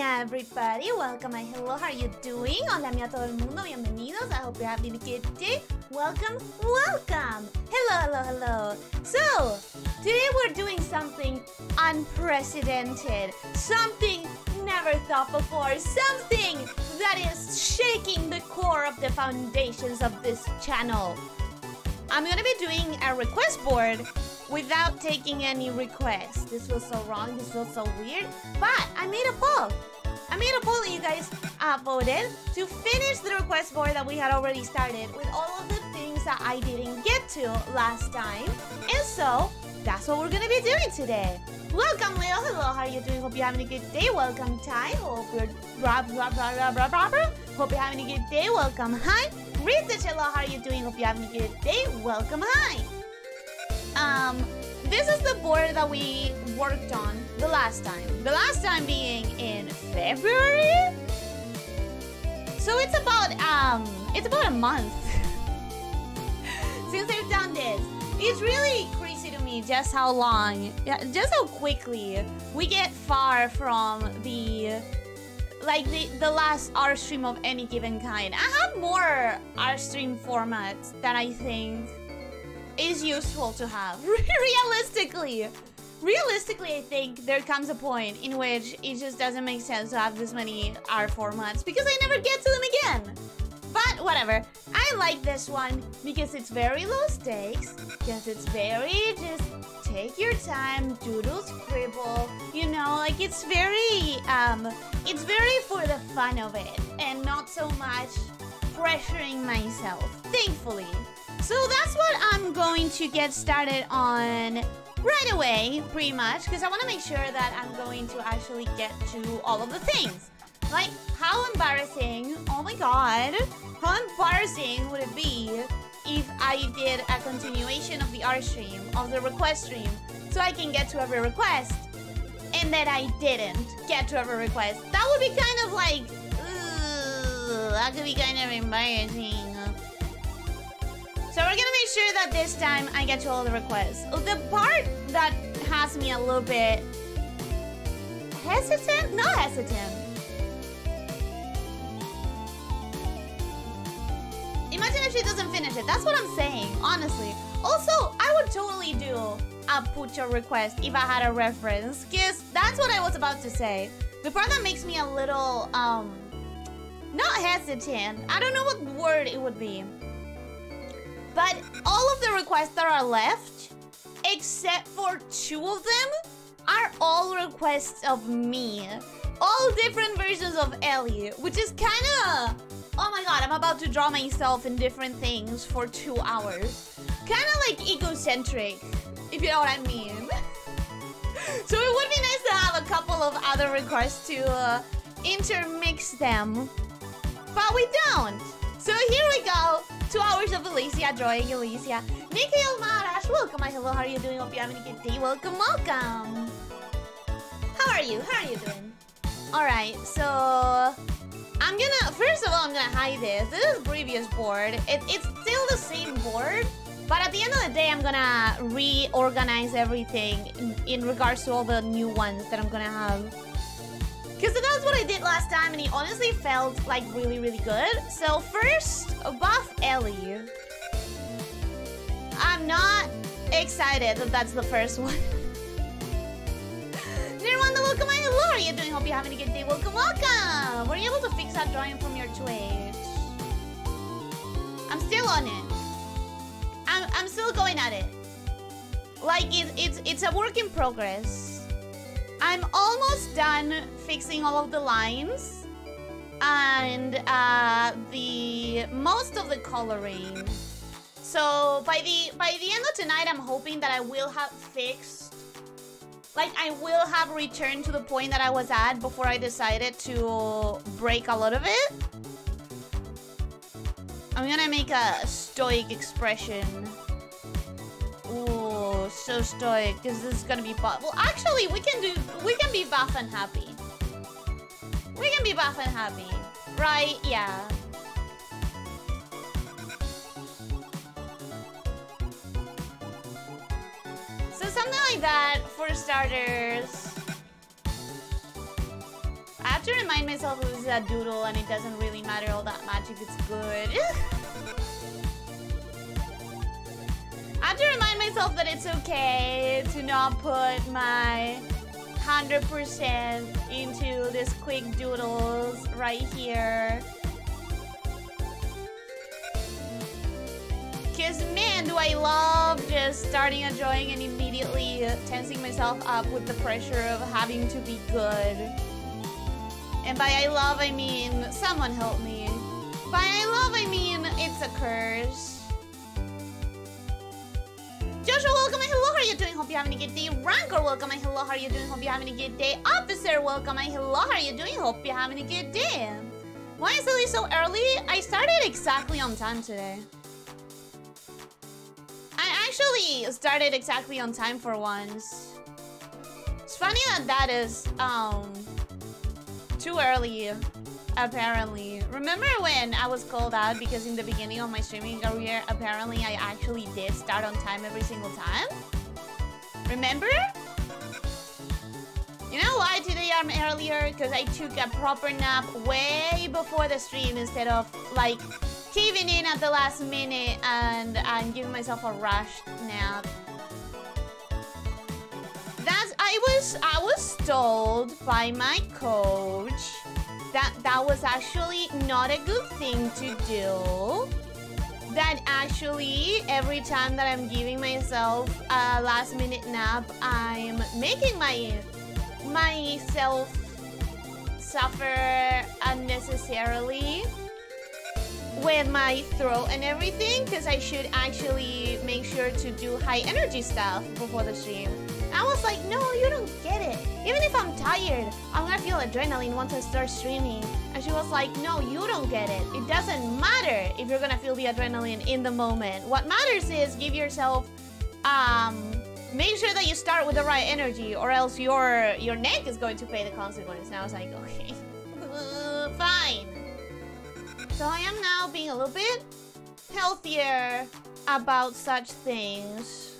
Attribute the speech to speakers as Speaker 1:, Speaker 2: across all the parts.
Speaker 1: everybody, welcome and hello, how are you doing? Hola a todo el mundo, bienvenidos. I hope you're having a good day. Welcome, welcome. Hello, hello, hello. So, today we're doing something unprecedented, something never thought before, something that is shaking the core of the foundations of this channel. I'm gonna be doing a request board without taking any requests. This was so wrong, this was so weird, but I made a poll. I made a poll you guys uh, voted to finish the request board that we had already started with all of the things that I didn't get to last time. And so, that's what we're gonna be doing today. Welcome, Leo. Hello, how are you doing? Hope you're having a good day. Welcome, Ty. Hope you're blah, blah, blah, blah, blah, blah, blah. Hope you're having a good day. Welcome, hi. Research, hello, how are you doing? Hope you're having a good day. Welcome, hi. Um, this is the board that we worked on the last time. The last time being in February? So it's about, um, it's about a month since I've done this. It's really crazy to me just how long, just how quickly we get far from the like the, the last R stream of any given kind. I have more R stream formats that I think is useful to have. Realistically. Realistically, I think there comes a point in which it just doesn't make sense to have this many art formats because I never get to them again. But whatever. I like this one because it's very low stakes, because it's very just take your time, doodle scribble, you know, like it's very, um, it's very for the fun of it and not so much pressuring myself, thankfully. So that's what I'm going to get started on right away, pretty much, because I want to make sure that I'm going to actually get to all of the things. Like, how embarrassing, oh my god, how embarrassing would it be if I did a continuation of the art stream, of the request stream, so I can get to every request, and then I didn't get to every request. That would be kind of like, that could be kind of embarrassing. So we're gonna make sure that this time I get to all the requests. The part that has me a little bit hesitant? Not hesitant. Imagine if she doesn't finish it. That's what I'm saying, honestly. Also, I would totally do a Pucho request if I had a reference. Because that's what I was about to say. The part that makes me a little, um, not hesitant. I don't know what word it would be. But all of the requests that are left, except for two of them, are all requests of me. All different versions of Ellie, which is kind of... Oh my god, I'm about to draw myself in different things for two hours. Kind of like egocentric, if you know what I mean. so it would be nice to have a couple of other requests to uh, intermix them. But we don't. So here we go. Two hours of Elyssia drawing Elyssia. Mikhail Marash, welcome. My hello, how are you doing? Hope you're having a good day. Welcome, welcome. How are you? How are you doing? Alright, so... I'm gonna... First of all, I'm gonna hide this. This is previous board. It, it's still the same board. But at the end of the day, I'm gonna reorganize everything in, in regards to all the new ones that I'm gonna have. Because that's what I did last time and it honestly felt like really, really good. So first, buff Ellie. I'm not excited that that's the first one. Nirwanda, welcome. Hello, are you doing? Hope you're having a good day. Welcome, welcome. Were you able to fix that drawing from your Twitch? I'm still on it. I'm, I'm still going at it. Like, it, it's, it's a work in progress. I'm almost done fixing all of the lines and uh, the most of the coloring. So by the by the end of tonight, I'm hoping that I will have fixed, like I will have returned to the point that I was at before I decided to break a lot of it. I'm gonna make a stoic expression. So stoic, because this is gonna be buff. Well, actually, we can do, we can be buff and happy. We can be buff and happy. Right, yeah. So something like that for starters. I have to remind myself this is a doodle and it doesn't really matter all that much if it's good. I have to remind myself that it's okay to not put my 100% into this quick doodles right here. Cause man, do I love just starting a drawing and immediately tensing myself up with the pressure of having to be good. And by I love, I mean, someone help me. By I love, I mean, it's a curse. Joshua, welcome and hello, how are you doing? Hope you're having a good day. Rancor, welcome and hello, how are you doing? Hope you're having a good day. Officer, welcome and hello, how are you doing? Hope you're having a good day. Why is it so early? I started exactly on time today. I actually started exactly on time for once. It's funny that that is, um, too early, apparently. Remember when I was called out because in the beginning of my streaming career, apparently I actually did start on time every single time? Remember? You know why today I'm um, earlier? Because I took a proper nap way before the stream instead of like caving in at the last minute and, giving myself a rush nap. That's I was I was told by my coach that that was actually not a good thing to do. That actually every time that I'm giving myself a last minute nap, I'm making my myself suffer unnecessarily with my throat and everything because I should actually make sure to do high energy stuff before the stream. I was like, no, you don't get it. Even if I'm tired, I'm gonna feel adrenaline once I start streaming. And she was like, no, you don't get it. It doesn't matter if you're gonna feel the adrenaline in the moment. What matters is give yourself, um, make sure that you start with the right energy or else your your neck is going to pay the consequence. And I was like, okay, fine. So I am now being a little bit healthier about such things.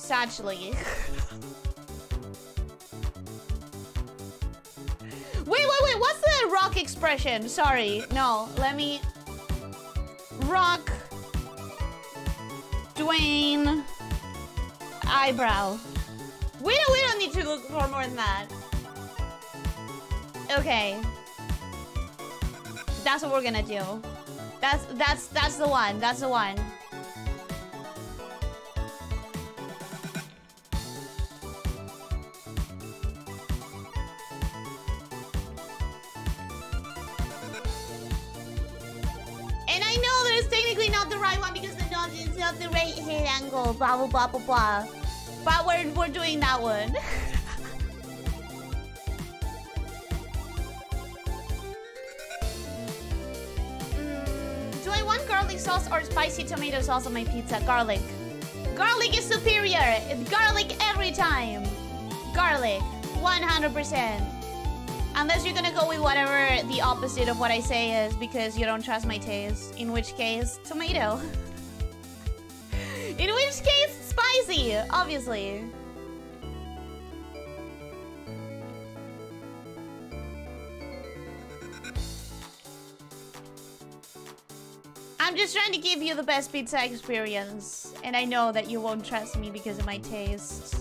Speaker 1: Sadly. wait, wait, wait. What's the rock expression? Sorry. No, let me... Rock... Dwayne... Eyebrow. We don't, we don't need to look for more than that. Okay. That's what we're gonna do. That's that's that's the one. That's the one. I know that it's technically not the right one because the nose is not the right head angle, blah blah blah blah blah. But we're we're doing that one. Mm, do I want garlic sauce or spicy tomato sauce on my pizza? Garlic. Garlic is superior. Garlic every time. Garlic. 100%. Unless you're gonna go with whatever the opposite of what I say is because you don't trust my taste. In which case, tomato. In which case, spicy, obviously. I'm just trying to give you the best pizza experience. And I know that you won't trust me because of my taste.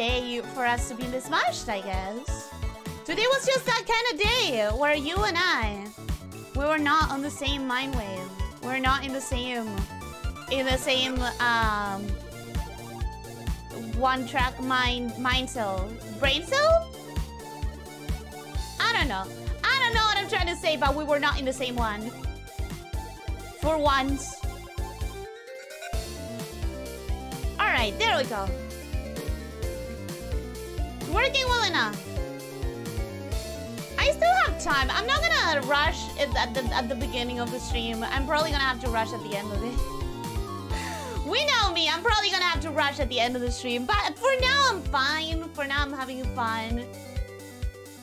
Speaker 1: Day for us to be mismatched, I guess. Today was just that kind of day where you and I, we were not on the same mind wave. We're not in the same, in the same, um, one track mind, mind cell. Brain cell? I don't know. I don't know what I'm trying to say, but we were not in the same one. For once. Alright, there we go. Working well enough. I still have time. I'm not gonna rush at the, at the beginning of the stream. I'm probably gonna have to rush at the end of it. we know me. I'm probably gonna have to rush at the end of the stream. But for now, I'm fine. For now, I'm having fun.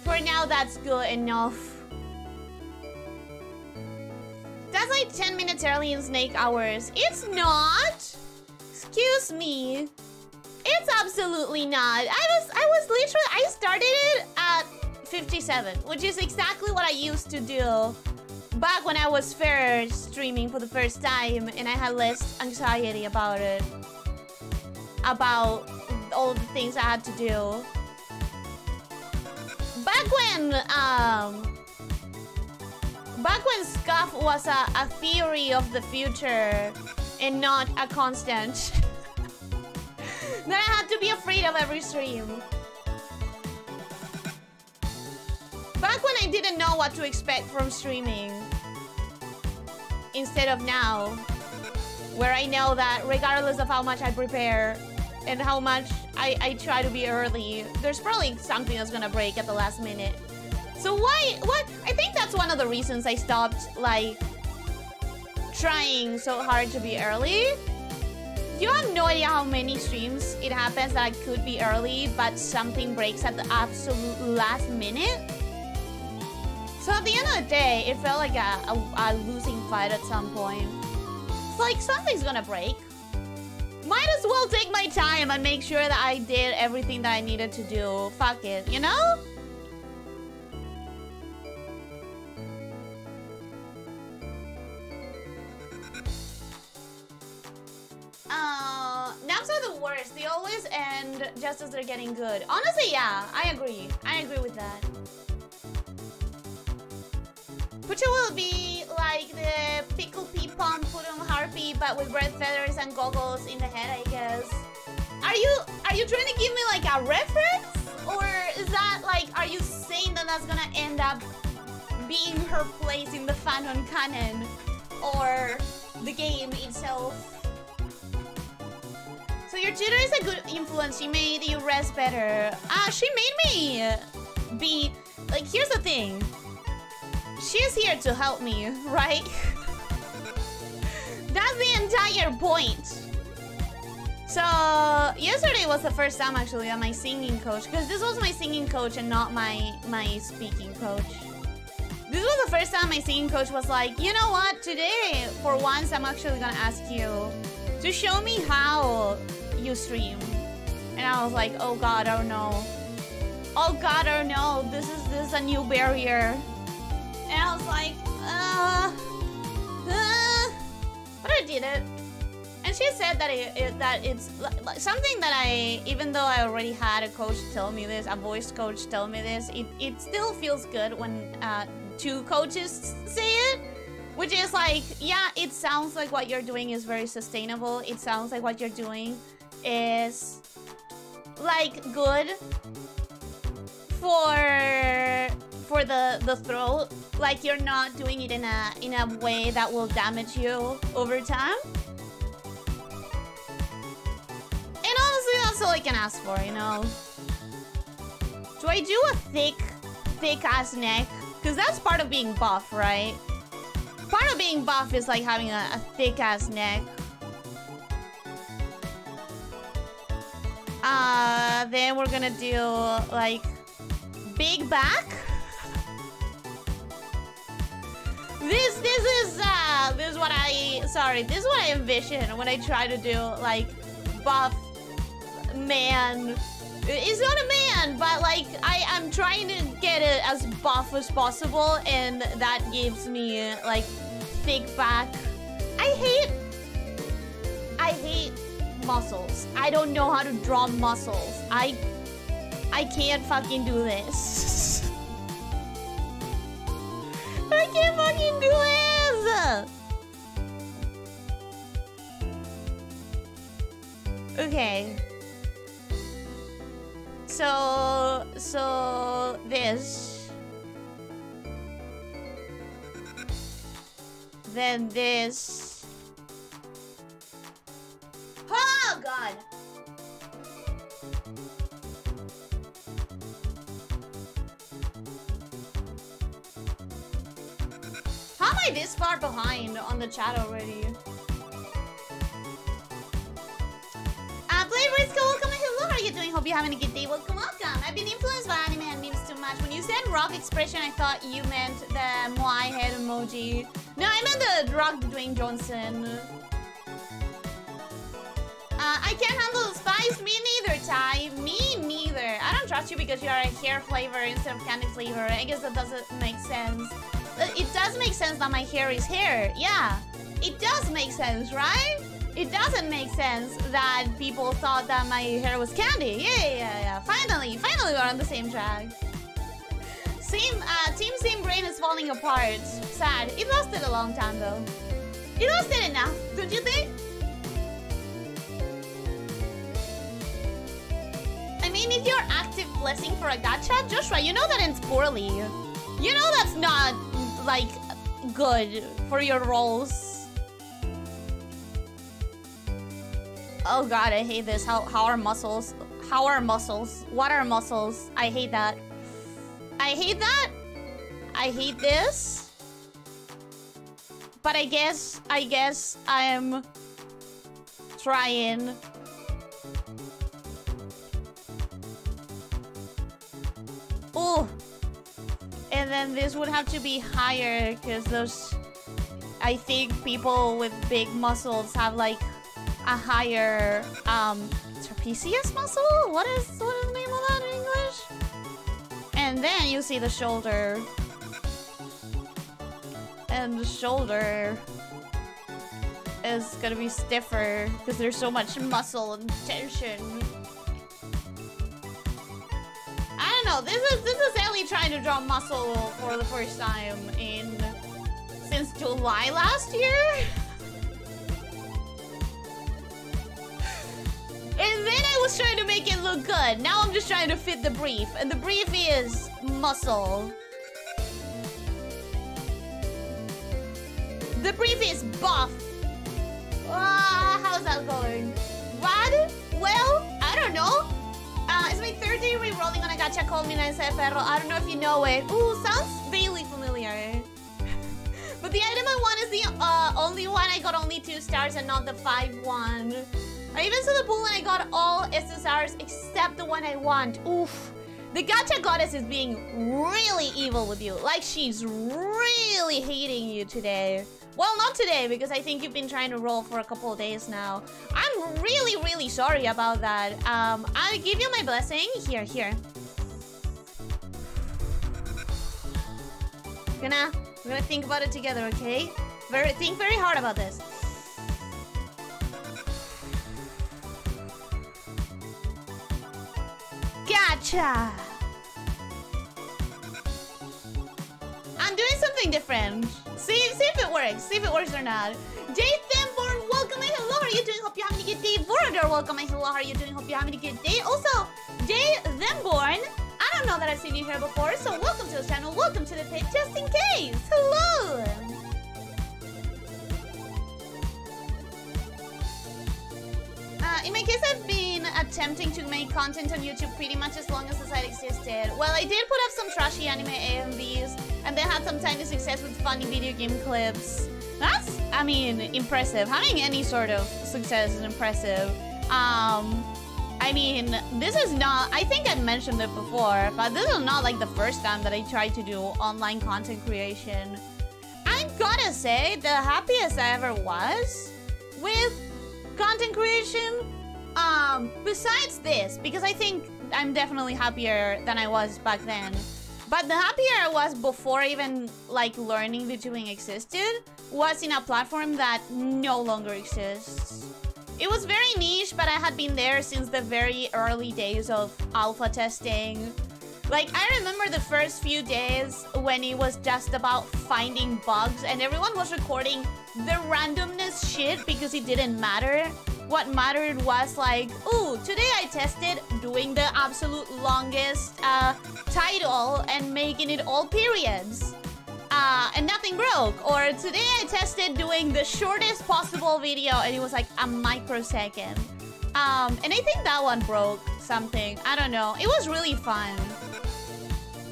Speaker 1: For now, that's good enough. That's like 10 minutes early in Snake Hours. It's not! Excuse me. It's absolutely not. I was I was literally I started it at 57, which is exactly what I used to do back when I was first streaming for the first time and I had less anxiety about it. About all the things I had to do. Back when um back when Scuff was a, a theory of the future and not a constant. then I had to be afraid of every stream. Back when I didn't know what to expect from streaming. Instead of now. Where I know that regardless of how much I prepare and how much I, I try to be early, there's probably something that's gonna break at the last minute. So why, what? I think that's one of the reasons I stopped, like, trying so hard to be early. You have no idea how many streams it happens that I could be early, but something breaks at the absolute last minute. So at the end of the day, it felt like a, a, a losing fight at some point. It's like something's gonna break. Might as well take my time and make sure that I did everything that I needed to do. Fuck it, you know? Uh, naps are the worst. They always end just as they're getting good. Honestly, yeah, I agree. I agree with that. Which will be like the pickle pea pom putum harpy, but with red feathers and goggles in the head, I guess. Are you are you trying to give me like a reference, or is that like are you saying that that's gonna end up being her place in the fanon canon, or the game itself? So your tutor is a good influence. She made you rest better. Ah, she made me be like. Here's the thing. She's here to help me, right? That's the entire point. So, yesterday was the first time actually that my singing coach, because this was my singing coach and not my, my speaking coach. This was the first time my singing coach was like, you know what, today, for once, I'm actually gonna ask you to show me how you stream. And I was like, oh god, oh no. Oh god, oh no, this is, this is a new barrier. And I was like, uh, uh, but I did it. And she said that it, it that it's like, something that I, even though I already had a coach tell me this, a voice coach tell me this, it, it still feels good when uh, two coaches say it. Which is like, yeah, it sounds like what you're doing is very sustainable. It sounds like what you're doing is like good for for the the throat. Like you're not doing it in a in a way that will damage you over time. And honestly that's all i can ask for you know? Do i do a thick thick ass neck? Because that's part of being buff right? Part of being buff is like having a, a thick ass neck uh then we're gonna do like big back This this is uh this is what I sorry, this is what I envision when I try to do like buff man. It's not a man, but like I I'm trying to get it as buff as possible and that gives me like thick back. I hate I hate muscles. I don't know how to draw muscles. I I can't fucking do this. I can't fucking do this! Okay. So, so this. Then this. Oh god! How am I this far behind on the chat already? Uh, Play Briscoe, welcome and hello, how are you doing? Hope you're having a good day. Welcome, welcome. I've been influenced by anime and memes too much. When you said rock expression, I thought you meant the Moai head emoji. No, I meant the rock Dwayne Johnson. Uh, I can't handle spice. Me neither, Ty. Me neither. I don't trust you because you are a hair flavor instead of candy flavor. I guess that doesn't make sense. It does make sense that my hair is hair. Yeah. It does make sense, right? It doesn't make sense that people thought that my hair was candy. Yeah, yeah. yeah. Finally, finally we're on the same track. Same, uh, Team Same Brain is falling apart. Sad. It lasted a long time though. It lasted enough, don't you think? Mean, if you're active blessing for a gacha, Joshua, you know that ends poorly. You know that's not, like, good for your rolls. Oh god, I hate this. How, how are muscles? How are muscles? What are muscles? I hate that. I hate that. I hate this. But I guess, I guess I'm trying Oh! And then this would have to be higher because those... I think people with big muscles have like a higher um, trapezius muscle? What is, what is the name of that in English? And then you see the shoulder. And the shoulder is gonna be stiffer because there's so much muscle and tension. I don't know. This is this is Ellie trying to draw muscle for the first time in since July last year. And then I was trying to make it look good. Now I'm just trying to fit the brief. And the brief is muscle. The brief is buff. Ah, how's that going? Bad? Well, I don't know. Uh, it's my third day re-rolling on a gacha called Mina Ese Perro. I don't know if you know it. Ooh, sounds vaguely familiar. but the item I want is the uh, only one. I got only two stars and not the five one. I even saw the pool and I got all SSRs except the one I want. Oof. The gacha goddess is being really evil with you. Like she's really hating you today. Well, not today, because I think you've been trying to roll for a couple of days now. I'm really, really sorry about that. Um, I'll give you my blessing. Here, here. We're Gonna, we're gonna think about it together, okay? Very, think very hard about this. Gotcha! I'm doing something different. See, see if it works. See if it works or not. Jay Themborn, welcome and hello. How are you doing? Hope you're having a good day. Vorador, welcome and hello. How are you doing? Hope you're having a good day. Also, Jay Themborn, I don't know that I've seen you here before, so welcome to the channel. Welcome to the pit, just in case. Hello. Uh, in my case, I've been attempting to make content on YouTube pretty much as long as the site existed. Well, I did put up some trashy anime AMVs, and they had some tiny success with funny video game clips. That's, I mean, impressive. Having any sort of success is impressive. Um, I mean, this is not, I think I mentioned it before, but this is not like the first time that I tried to do online content creation. I gotta say, the happiest I ever was with content creation, um, besides this, because I think I'm definitely happier than I was back then. But the happier I was before even like learning the VTubing existed was in a platform that no longer exists. It was very niche, but I had been there since the very early days of alpha testing. Like, I remember the first few days when it was just about finding bugs and everyone was recording the randomness shit because it didn't matter. What mattered was like, ooh, today I tested doing the absolute longest uh, title and making it all periods. Uh, and nothing broke. Or today I tested doing the shortest possible video and it was like a microsecond. Um, and I think that one broke something. I don't know. It was really fun.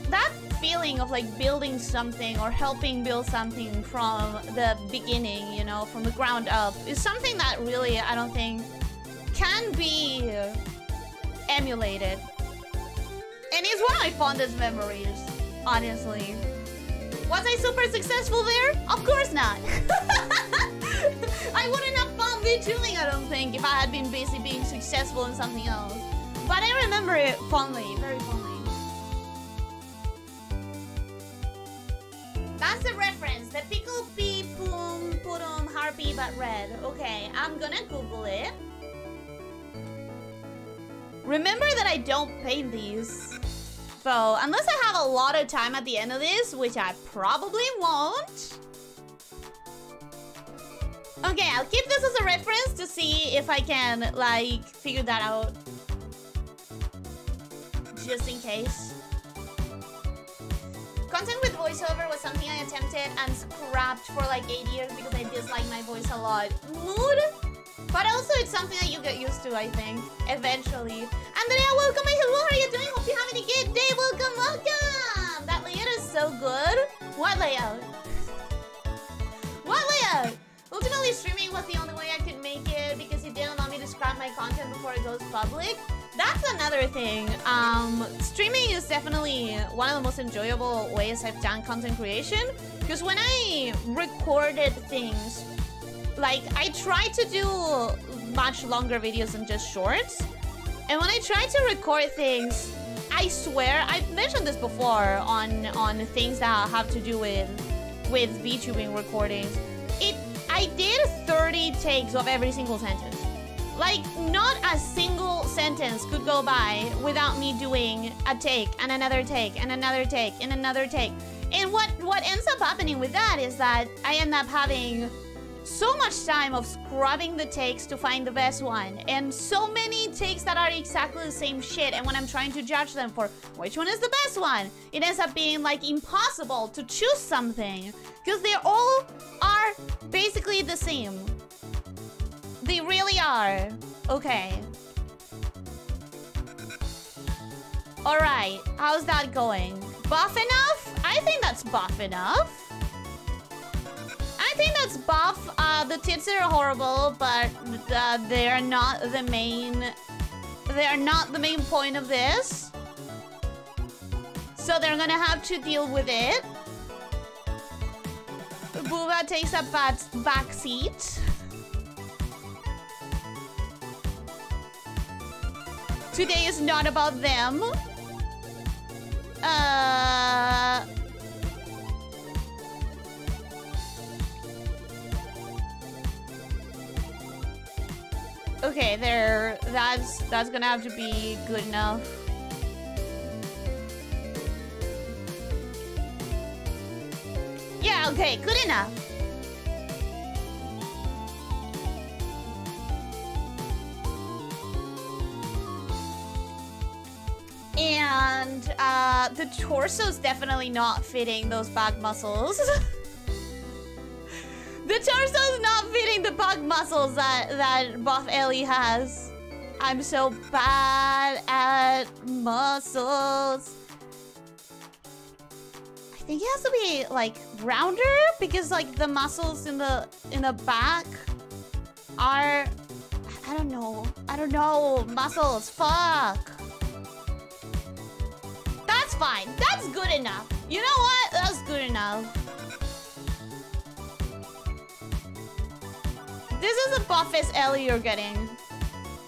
Speaker 1: That feeling of like building something or helping build something from the beginning, you know, from the ground up, is something that really I don't think can be emulated. And it's one of my fondest memories, honestly. Was I super successful there? Of course not. I wouldn't have found VTubing, I don't think, if I had been busy being successful in something else. But I remember it fondly, very fondly. That's the reference. The pickle pea pum putum harpy but red. Okay, I'm gonna Google it. Remember that I don't paint these. So, unless I have a lot of time at the end of this, which I probably won't. Okay, I'll keep this as a reference to see if I can, like, figure that out. Just in case. Content with voiceover was something I attempted and scrapped for like 8 years because I dislike my voice a lot. Mood? But also it's something that you get used to, I think, eventually. Andrea, welcome. Hello, how are you doing? Hope you're having a good day. Welcome, welcome. That layout is so good. What layout? What layout? Ultimately, streaming was the only way I could make it because it didn't scrap my content before it goes public. That's another thing. Um, streaming is definitely one of the most enjoyable ways I've done content creation because when I recorded things, like I try to do much longer videos than just shorts. And when I try to record things, I swear, I've mentioned this before on on things that have to do with with VTubing recordings. It I did 30 takes of every single sentence. Like, not a single sentence could go by without me doing a take and another take and another take and another take. And what, what ends up happening with that is that I end up having so much time of scrubbing the takes to find the best one and so many takes that are exactly the same shit and when I'm trying to judge them for which one is the best one it ends up being like impossible to choose something because they all are basically the same they really are okay all right how's that going buff enough I think that's buff enough I think that's buff. Uh, the tits are horrible, but uh, they are not the main... They are not the main point of this. So they're gonna have to deal with it. Booba takes a back seat. Today is not about them. Uh... Okay, there. That's that's gonna have to be good enough. Yeah, okay, good enough. And uh, the torso's definitely not fitting those back muscles. The torso is not fitting the bug muscles that, that Buff Ellie has. I'm so bad at muscles. I think it has to be like rounder because like the muscles in the in the back are I don't know. I don't know. Muscles. Fuck. That's fine. That's good enough. You know what? That's good enough. This is the buffest Ellie you're getting.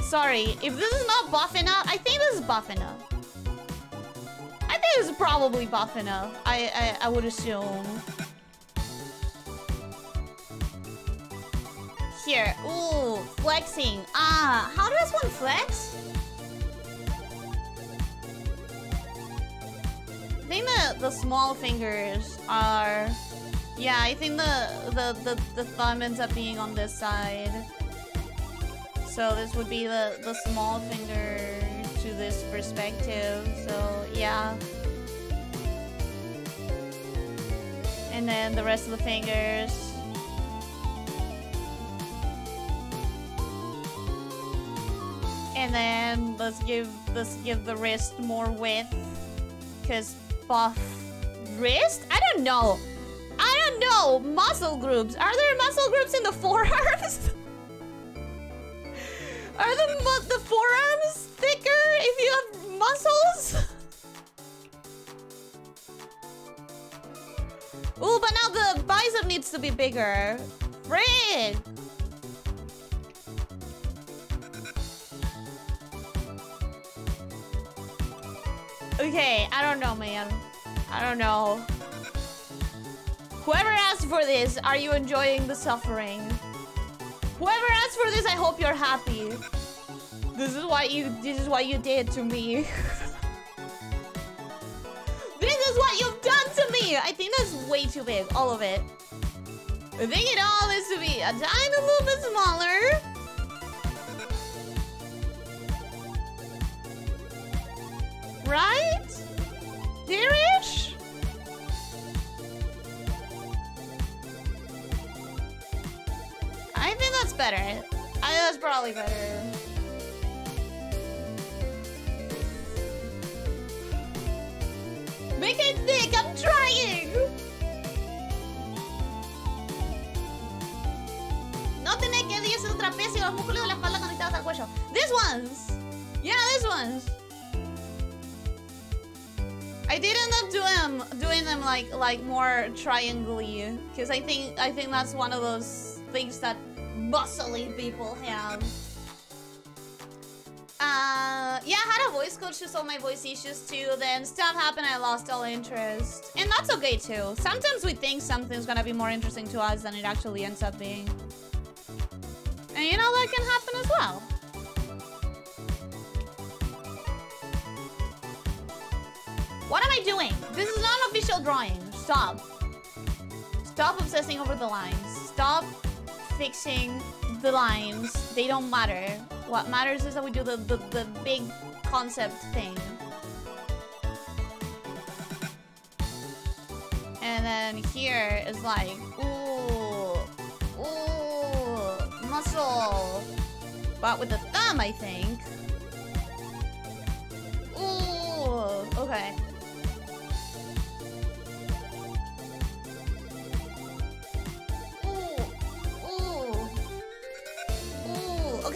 Speaker 1: Sorry, if this is not buff enough, I think this is buff enough. I think this is probably buff enough. I, I, I would assume. Here, ooh, flexing. Ah, how does one flex? I think the, the small fingers are yeah, I think the, the, the, the thumb ends up being on this side. So this would be the, the small finger to this perspective. So yeah. And then the rest of the fingers. And then let's give let's give the wrist more width. Cause buff wrist? I don't know. I don't know. Muscle groups. Are there muscle groups in the forearms? Are the the forearms thicker if you have muscles? Ooh, but now the bicep needs to be bigger. Frig! Okay, I don't know, man. I don't know. Whoever asked for this, are you enjoying the suffering? Whoever asked for this, I hope you're happy. This is what you this is what you did to me. this is what you've done to me! I think that's way too big, all of it. I think it all needs to be a tiny little bit smaller. Right? Here-ish? I think that's better. I think that's probably better. Make it thick, I'm trying! No tenés que diez el trapecio los músculos de la espalda conectados al cuello. These ones! Yeah, these ones! I did end up doing them, doing them like like more triangly because I think I think that's one of those things that muscly people have. Uh, yeah, I had a voice coach who saw my voice issues too. Then stuff happened, I lost all interest, and that's okay too. Sometimes we think something's gonna be more interesting to us than it actually ends up being, and you know that can happen as well. What am I doing? This is not official drawing. Stop. Stop obsessing over the lines. Stop fixing the lines. They don't matter. What matters is that we do the, the, the big concept thing. And then here is like, ooh, ooh, muscle. But with the thumb, I think. Ooh, okay.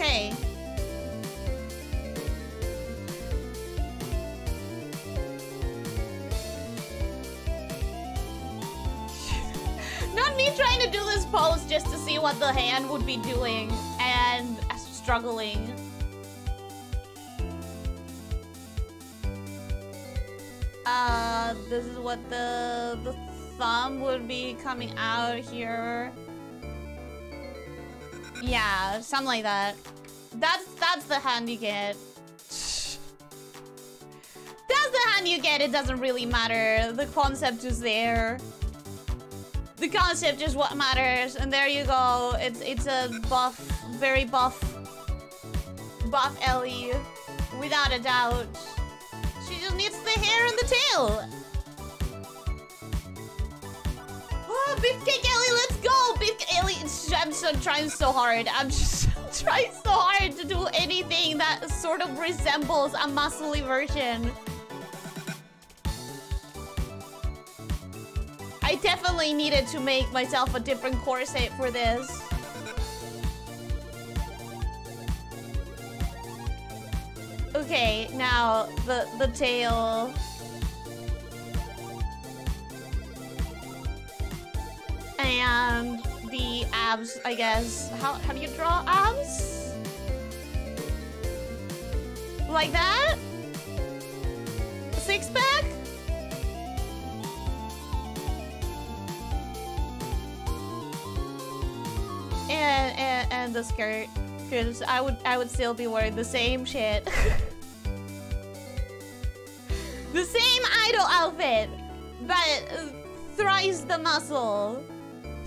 Speaker 1: Okay. Not me trying to do this pose just to see what the hand would be doing and struggling. Uh, this is what the the thumb would be coming out here. Yeah, something like that. That's that's the hand you get. That's the hand you get. It doesn't really matter. The concept is there. The concept is what matters, and there you go. It's it's a buff, very buff, buff Ellie, without a doubt. She just needs the hair and the tail. Oh, Beefcake Ellie, let's go! Beefcake Ellie, I'm so trying so hard. I'm just trying so hard to do anything that sort of resembles a muscly version. I definitely needed to make myself a different corset for this. Okay, now the the tail. And the abs, I guess. How how do you draw abs? Like that? Six pack? And, and and the skirt, because I would I would still be wearing the same shit. the same idol outfit, but thrice the muscle.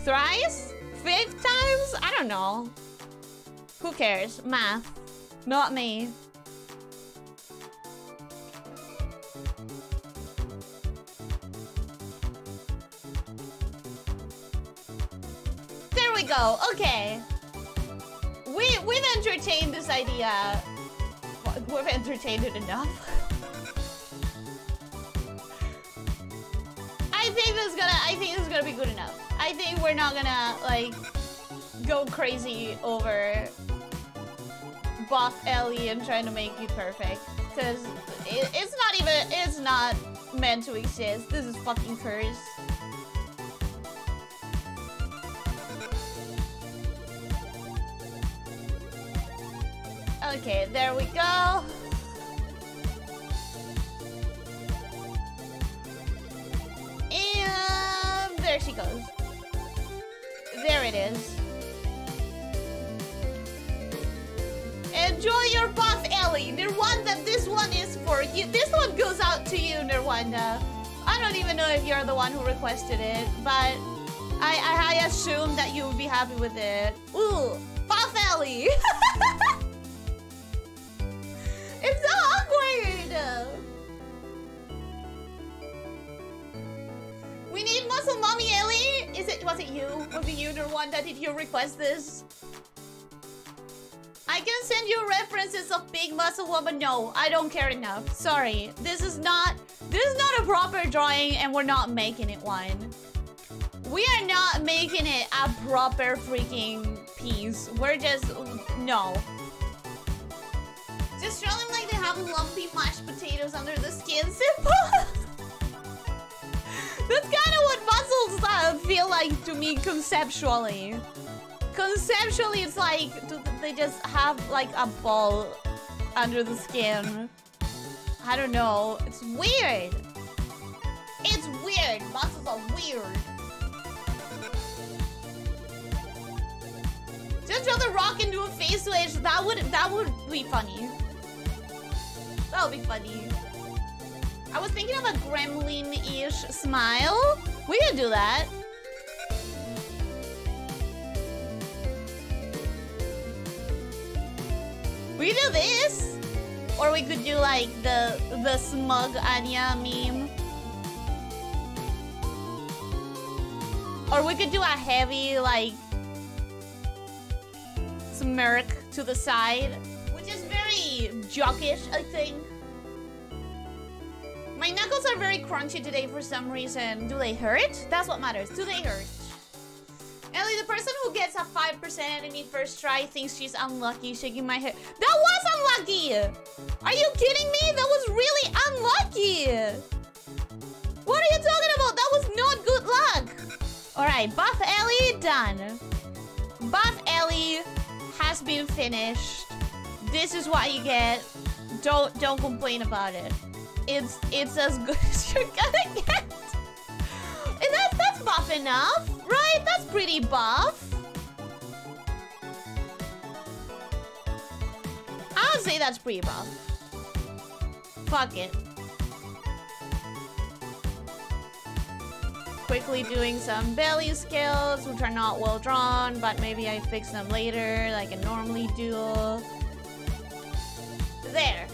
Speaker 1: Thrice? Five times? I don't know. Who cares? Math. Not me. There we go. Okay. We we've entertained this idea. We've entertained it enough. I think this is gonna. I think this is gonna be good enough. I think we're not gonna like go crazy over buff Ellie and trying to make you perfect. Because it, it's not even, it's not meant to exist. This is fucking curse. Okay, there we go. And there she goes. There it is. Enjoy your buff, Ellie. Nirwanda, this one is for you. This one goes out to you, Nirwanda. I don't even know if you're the one who requested it, but I, I, I assume that you would be happy with it. Ooh, buff Ellie. it's so awkward. We need muscle mommy Ellie. Is it? Was it you? Was it you, the one that Did you request this? I can send you references of Big Muscle Woman. No, I don't care enough. Sorry. This is not this is not a proper drawing and we're not making it one. We are not making it a proper freaking piece. We're just no. Just showing like they have lumpy mashed potatoes under the skin. Simple. That's kind of what muscles uh, feel like to me conceptually. Conceptually, it's like they just have like a ball under the skin. I don't know. It's weird. It's weird. Muscles are weird. Just draw the rock into a face switch. That would that would be funny. That would be funny. I was thinking of a gremlin-ish smile. We could do that. We do this! Or we could do like the the smug Anya meme. Or we could do a heavy like smirk to the side. Which is very jockish, I think. My knuckles are very crunchy today for some reason. Do they hurt? That's what matters. Do they hurt? Ellie, the person who gets a 5% enemy first try thinks she's unlucky, shaking my head. That was unlucky! Are you kidding me? That was really unlucky! What are you talking about? That was not good luck! Alright, buff Ellie, done. Buff Ellie has been finished. This is what you get. Don't don't complain about it. It's it's as good as you're gonna get. And that, that's buff enough. Right? That's pretty buff. I'll say that's pretty buff. Fuck it. Quickly doing some belly skills, which are not well drawn, but maybe I fix them later, like I normally do. There.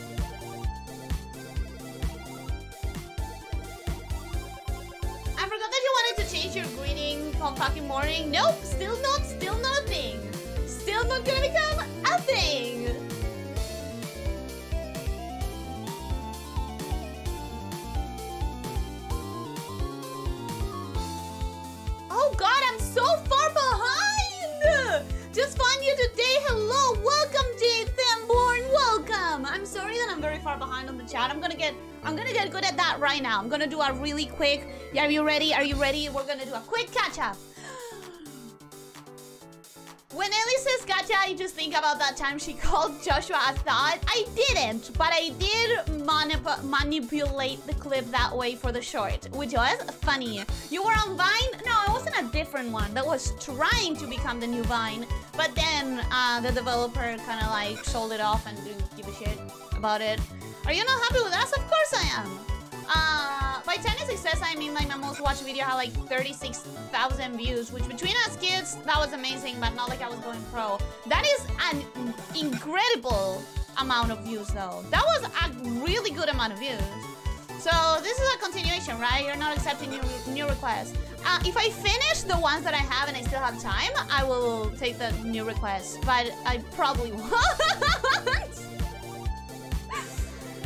Speaker 1: 12 o'clock in morning. Nope, still not, still not a thing. Still not gonna become a thing. Oh god, I'm so far behind! Just found you today. Hello, welcome, Jay sorry that I'm very far behind on the chat, I'm gonna get I'm gonna get good at that right now. I'm gonna do a really quick. Yeah, are you ready? Are you ready? We're gonna do a quick catch up. When Ellie says gotcha, I just think about that time she called Joshua a thought. I didn't, but I did manip manipulate the clip that way for the short, which was funny. You were on Vine? No, it wasn't a different one that was trying to become the new Vine, but then uh, the developer kind of like sold it off and didn't give a shit about it. Are you not happy with us? Of course I am. Uh, by 10 success, I mean like my most watched video had like 36,000 views, which between us kids, that was amazing, but not like I was going pro. That is an incredible amount of views though. That was a really good amount of views. So this is a continuation, right? You're not accepting new, new requests. Uh, if I finish the ones that I have and I still have time, I will take the new requests, but I probably won't.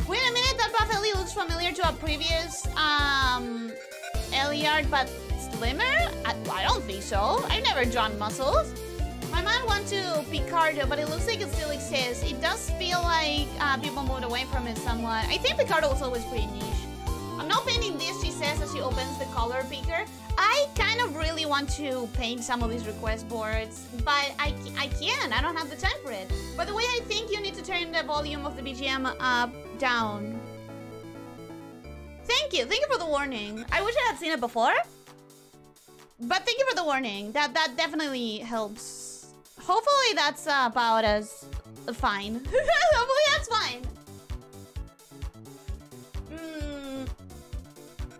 Speaker 1: Wait a minute, that buff Ellie looks familiar to a previous, um... Eliard, but slimmer? I, I don't think so. I've never drawn muscles. I might want to Picarto, but it looks like it still exists. It does feel like uh, people moved away from it somewhat. I think Picarto was always pretty niche. I'm not painting this, she says as she opens the color picker. I kind of really want to paint some of these request boards, but I, I can't. I don't have the time for it. By the way, I think you need to turn the volume of the BGM up, down. Thank you. Thank you for the warning. I wish I had seen it before. But thank you for the warning. That that definitely helps. Hopefully that's about as fine. Hopefully that's fine.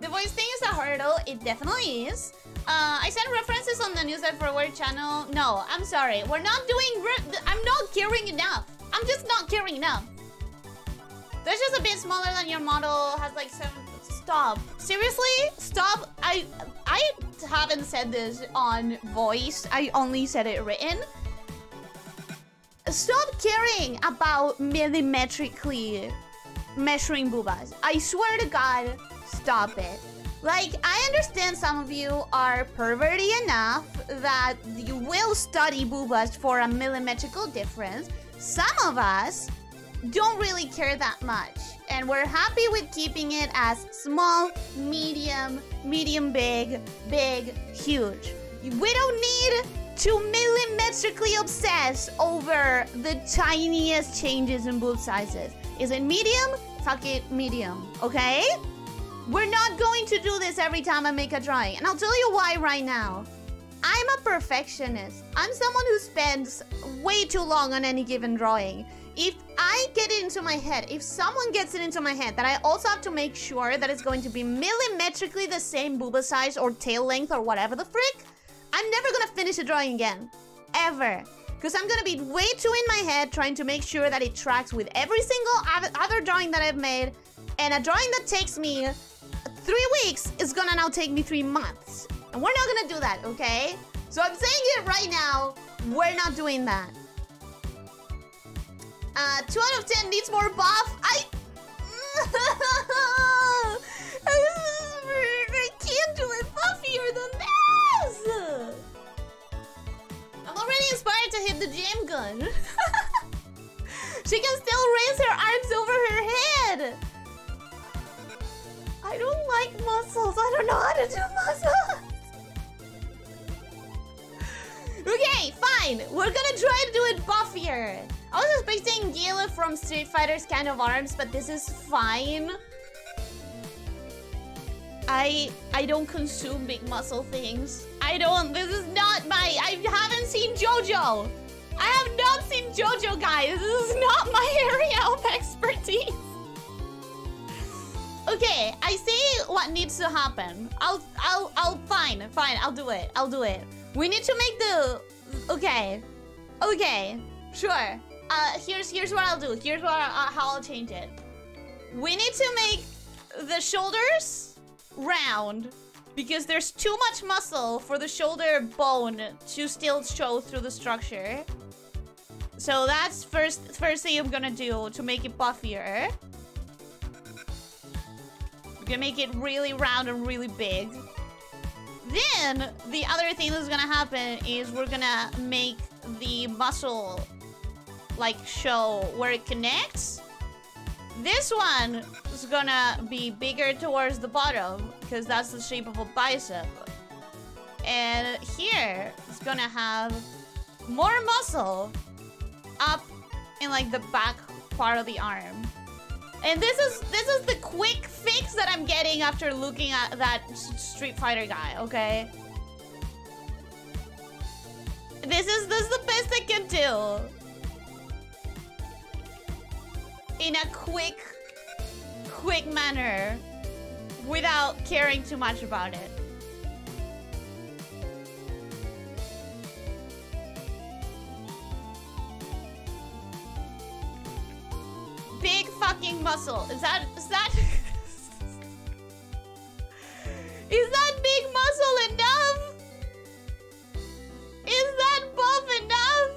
Speaker 1: The voice thing is a hurdle. It definitely is. Uh, I sent references on the News That Forward channel. No, I'm sorry. We're not doing... I'm not caring enough. I'm just not caring enough. That's just a bit smaller than your model. Has like seven... Stop. Seriously? Stop. I I haven't said this on voice. I only said it written. Stop caring about millimetrically measuring boobas. I swear to God, stop it. Like, I understand some of you are perverty enough that you will study boobas for a millimetrical difference. Some of us don't really care that much. And we're happy with keeping it as small, medium, medium big, big, huge. We don't need to millimetrically obsess over the tiniest changes in boob sizes. Is it medium? Fuck it, medium, okay? We're not going to do this every time I make a drawing. And I'll tell you why right now. I'm a perfectionist. I'm someone who spends way too long on any given drawing if I get it into my head, if someone gets it into my head, that I also have to make sure that it's going to be millimetrically the same booba size or tail length or whatever the frick, I'm never gonna finish a drawing again. Ever. Because I'm gonna be way too in my head trying to make sure that it tracks with every single other drawing that I've made. And a drawing that takes me three weeks is gonna now take me three months. And we're not gonna do that, okay? So I'm saying it right now, we're not doing that. Uh, 2 out of 10 needs more buff. I... I can't do it buffier than this! I'm already inspired to hit the jam gun. she can still raise her arms over her head. I don't like muscles. I don't know how to do muscles. okay, fine. We're gonna try to do it buffier. I was expecting Gila from Street Fighter's kind of arms, but this is fine. I I don't consume big muscle things. I don't. This is not my. I haven't seen JoJo. I have not seen JoJo, guys. This is not my area of expertise. Okay, I see what needs to happen. I'll, I'll, I'll, fine, fine, I'll do it. I'll do it. We need to make the, okay, okay, sure uh, here's here's what I'll do. Here's what uh, how I'll change it. We need to make the shoulders round because there's too much muscle for the shoulder bone to still show through the structure. So that's first first thing I'm gonna do to make it puffier. We're gonna make it really round and really big. Then the other thing that's gonna happen is we're gonna make the muscle like show where it connects. This one is gonna be bigger towards the bottom because that's the shape of a bicep. And here it's gonna have more muscle up in like the back part of the arm. And this is this is the quick fix that I'm getting after looking at that Street Fighter guy, okay? This is this is the best I can do in a quick, quick manner without caring too much about it. big fucking muscle. Is that is that Is that big muscle enough? Is that buff enough?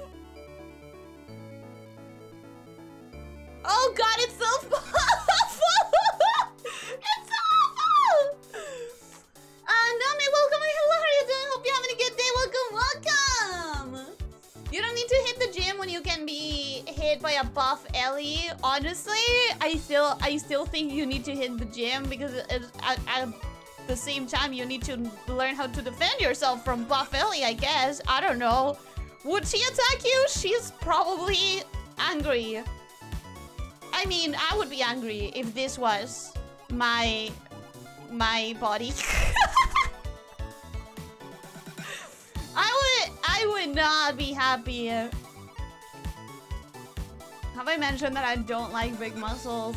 Speaker 1: Oh god, it's so it's so uh, welcome. Hello, how are you doing? Hope you're having a good day. Welcome, welcome! You don't hit by a buff Ellie, honestly, I still I still think you need to hit the gym because at, at the same time you need to learn how to defend yourself from buff Ellie, I guess. I don't know. Would she attack you? She's probably angry. I mean, I would be angry if this was my my body. I would I would not be happy. Have I mentioned that I don't like big muscles?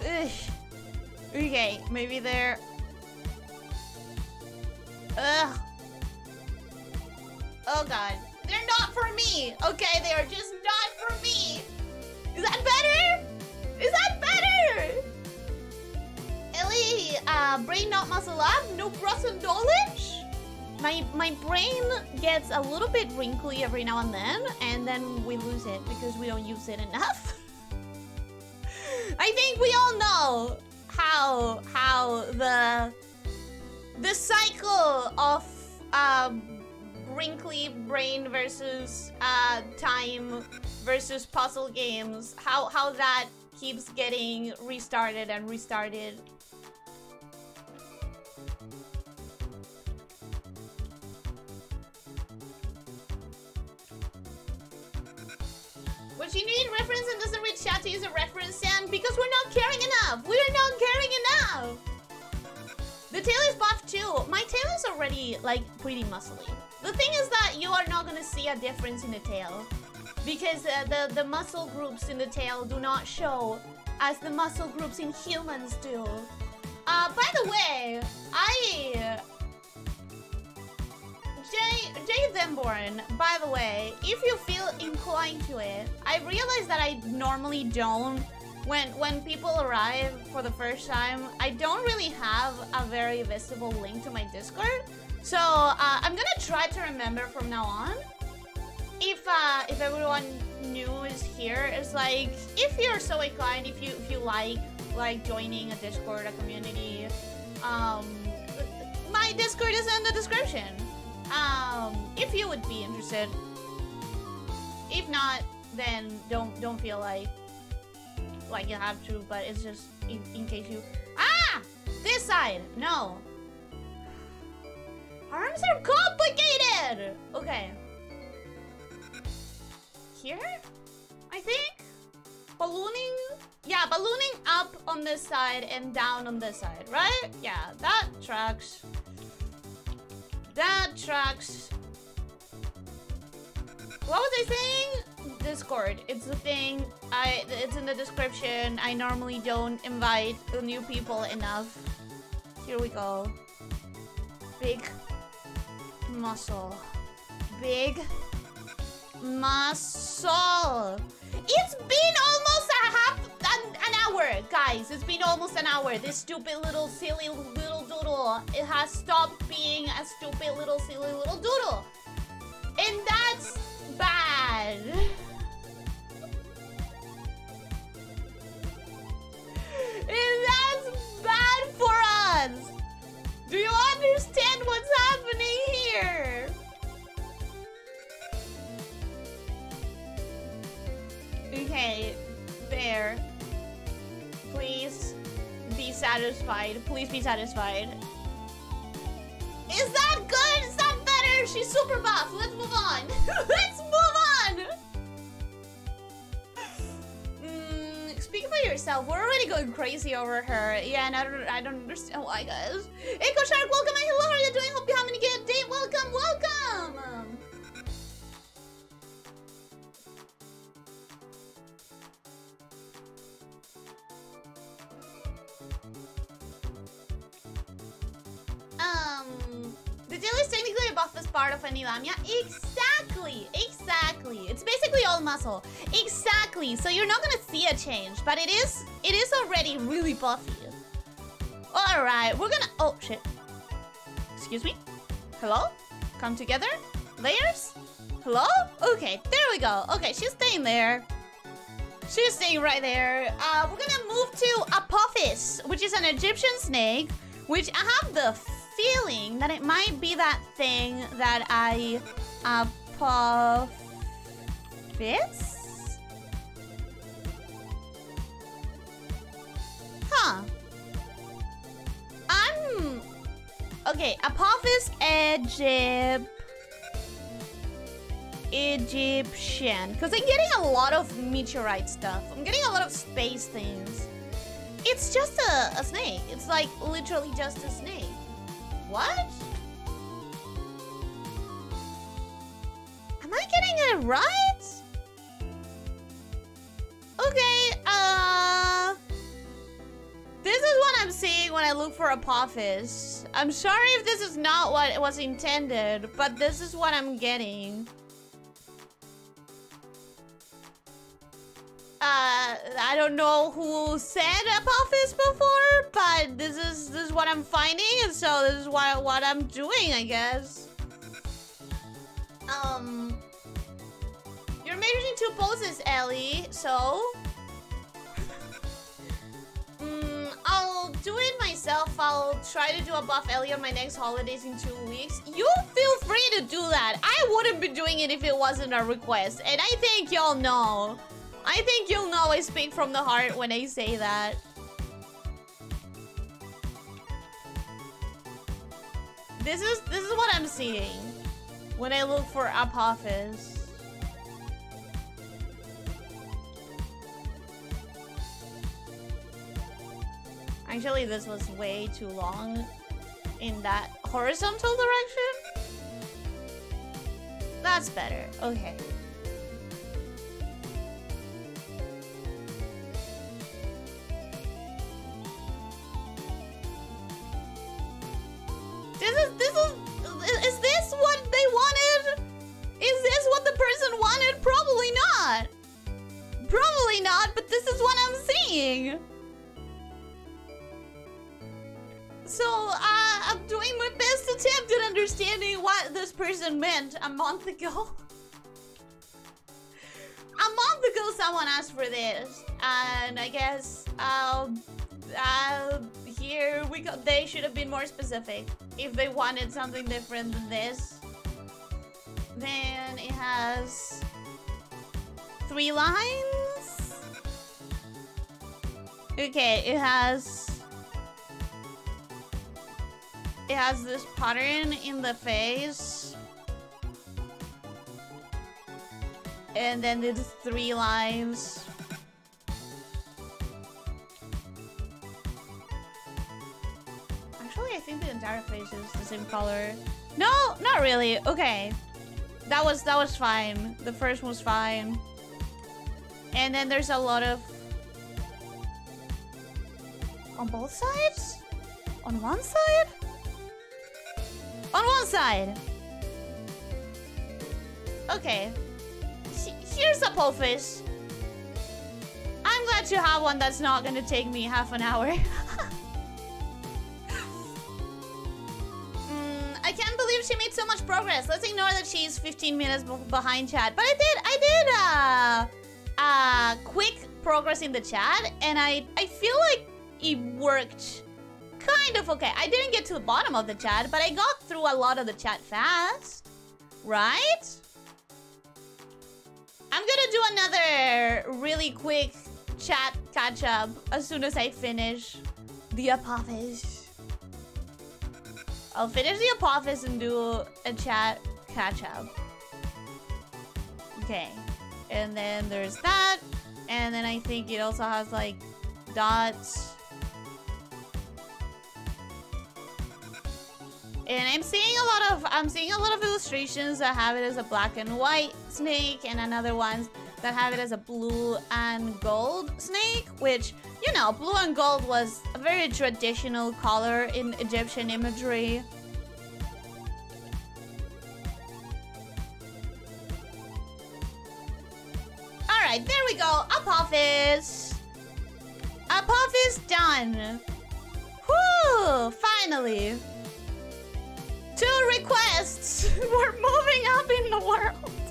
Speaker 1: Ugh. Okay, maybe they're... Ugh. Oh god. They're not for me! Okay, they are just not for me! Is that better? Is that better? Ellie, uh, brain not muscle up? No growth and knowledge? My, my brain gets a little bit wrinkly every now and then, and then we lose it because we don't use it enough. I think we all know how how the the cycle of um, wrinkly brain versus uh, time versus puzzle games, how how that keeps getting restarted and restarted. What you need reference and doesn't reach out to use a reference and because we're not caring enough. We're not caring enough. The tail is buff too. My tail is already like pretty muscly. The thing is that you are not gonna see a difference in the tail because uh, the the muscle groups in the tail do not show as the muscle groups in humans do. Uh, by the way, I Jay, Jay Denborn, by the way, if you feel inclined to it, I realize that I normally don't. When when people arrive for the first time, I don't really have a very visible link to my Discord. So uh, I'm gonna try to remember from now on. If uh, if everyone new is here, it's like if you're so inclined, if you if you like like joining a Discord, a community, um, my Discord is in the description. Um, if you would be interested. If not, then don't don't feel like like you have to, but it's just in, in case you Ah! This side! No. Arms are complicated! Okay. Here? I think? Ballooning? Yeah, ballooning up on this side and down on this side, right? Yeah, that tracks. That tracks. What was I saying? Discord. It's the thing. I. It's in the description. I normally don't invite new people enough. Here we go. Big muscle. Big muscle. It's been almost a half hour, guys. It's been almost an hour. This stupid little silly little doodle. It has stopped being a stupid little silly little doodle. And that's bad. And that's bad for us. Do you understand what's happening here? Okay, there. Please be satisfied. Please be satisfied. Is that good? Is that better? She's super buff. Let's move on. Let's move on. Mm, speak for yourself. We're already going crazy over her. Yeah, and I don't, I don't understand why, guys. Echo Shark, welcome. Hello, how are you doing? Hope you're having a good day. Welcome, welcome. As part of any lamia. Exactly, exactly. It's basically all muscle. Exactly. So you're not gonna see a change, but it is, it is already really buffy. All right, we're gonna. Oh shit. Excuse me. Hello. Come together. Layers. Hello. Okay, there we go. Okay, she's staying there. She's staying right there. Uh, we're gonna move to Apophis, which is an Egyptian snake, which I have the feeling that it might be that thing that I uh, fits? Huh. I'm... Okay, Apophis Egypt... Egyptian. Because I'm getting a lot of meteorite stuff. I'm getting a lot of space things. It's just a, a snake. It's like literally just a snake. What? Am I getting it right? Okay, uh... This is what I'm seeing when I look for Apophis. I'm sorry if this is not what was intended, but this is what I'm getting. Uh, I don't know who said Apophis before, but this is this is what I'm finding, and so this is what what I'm doing, I guess. Um, you're managing two poses, Ellie. So, mm, I'll do it myself. I'll try to do a buff Ellie on my next holidays in two weeks. You feel free to do that. I wouldn't be doing it if it wasn't a request, and I think y'all know. I think you'll know I speak from the heart when I say that. This is this is what I'm seeing when I look for Apophis. Actually, this was way too long in that horizontal direction. That's better. Okay. This is this is is this what they wanted? Is this what the person wanted? Probably not. Probably not, but this is what I'm seeing. So, uh, I'm doing my best attempt at understanding what this person meant a month ago. a month ago, someone asked for this, and I guess, um, uh, here we go. They should have been more specific. If they wanted something different than this, then it has three lines. Okay, it has it has this pattern in the face. And then it's three lines. I think the entire face is the same color. No, not really. Okay. That was that was fine. The first one was fine. And then there's a lot of on both sides? On one side? On one side. Okay. Here's a Apophis. I'm glad to have one that's not gonna take me half an hour. I can't believe she made so much progress. Let's ignore that she's 15 minutes behind chat. But I did, I did, uh, uh, quick progress in the chat. And I, I feel like it worked kind of okay. I didn't get to the bottom of the chat, but I got through a lot of the chat fast. Right? I'm gonna do another really quick chat catch up as soon as I finish the Apophis. I'll finish the Apophis and do a chat catch up. Okay. And then there's that. And then I think it also has like dots. And I'm seeing a lot of I'm seeing a lot of illustrations that have it as a black and white snake and another ones that have it as a blue and gold snake, which, you know, blue and gold was a very traditional color in Egyptian imagery. Alright, there we go. Apophis. Apophis done. Whew, finally. Two requests! We're moving up in the world!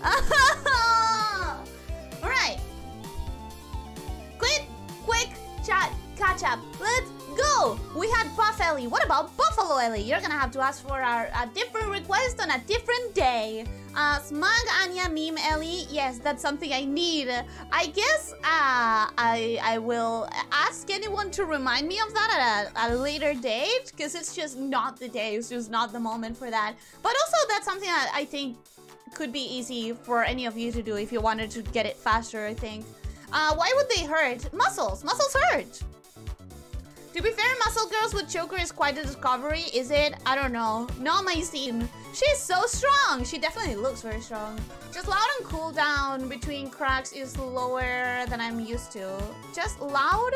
Speaker 1: Alright. Quick, quick chat catch up. Let's go! We had Buff Ellie. What about Buffalo Ellie, you're gonna have to ask for our, a different request on a different day. Uh, Smug Anya Meme Ellie, yes, that's something I need. I guess uh, I I will ask anyone to remind me of that at a, a later date, because it's just not the day, it's just not the moment for that. But also, that's something that I think could be easy for any of you to do if you wanted to get it faster, I think. Uh, why would they hurt? Muscles. Muscles hurt. To be fair, Muscle Girls with Choker is quite a discovery, is it? I don't know. Not my scene. She's so strong. She definitely looks very strong. Just loud and cooldown between cracks is lower than I'm used to. Just loud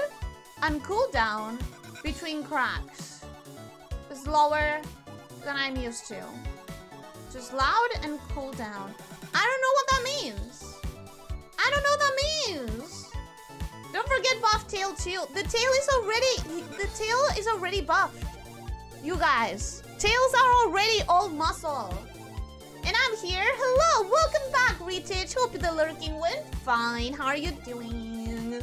Speaker 1: and cooldown between cracks is lower than I'm used to. Just loud and cool down. I don't know what that means. I don't know what that means. Don't forget buff tail too. The tail is already the tail is already buffed. You guys. Tails are already all muscle. And I'm here. Hello, welcome back, Retich. Hope you're the lurking went fine. How are you doing?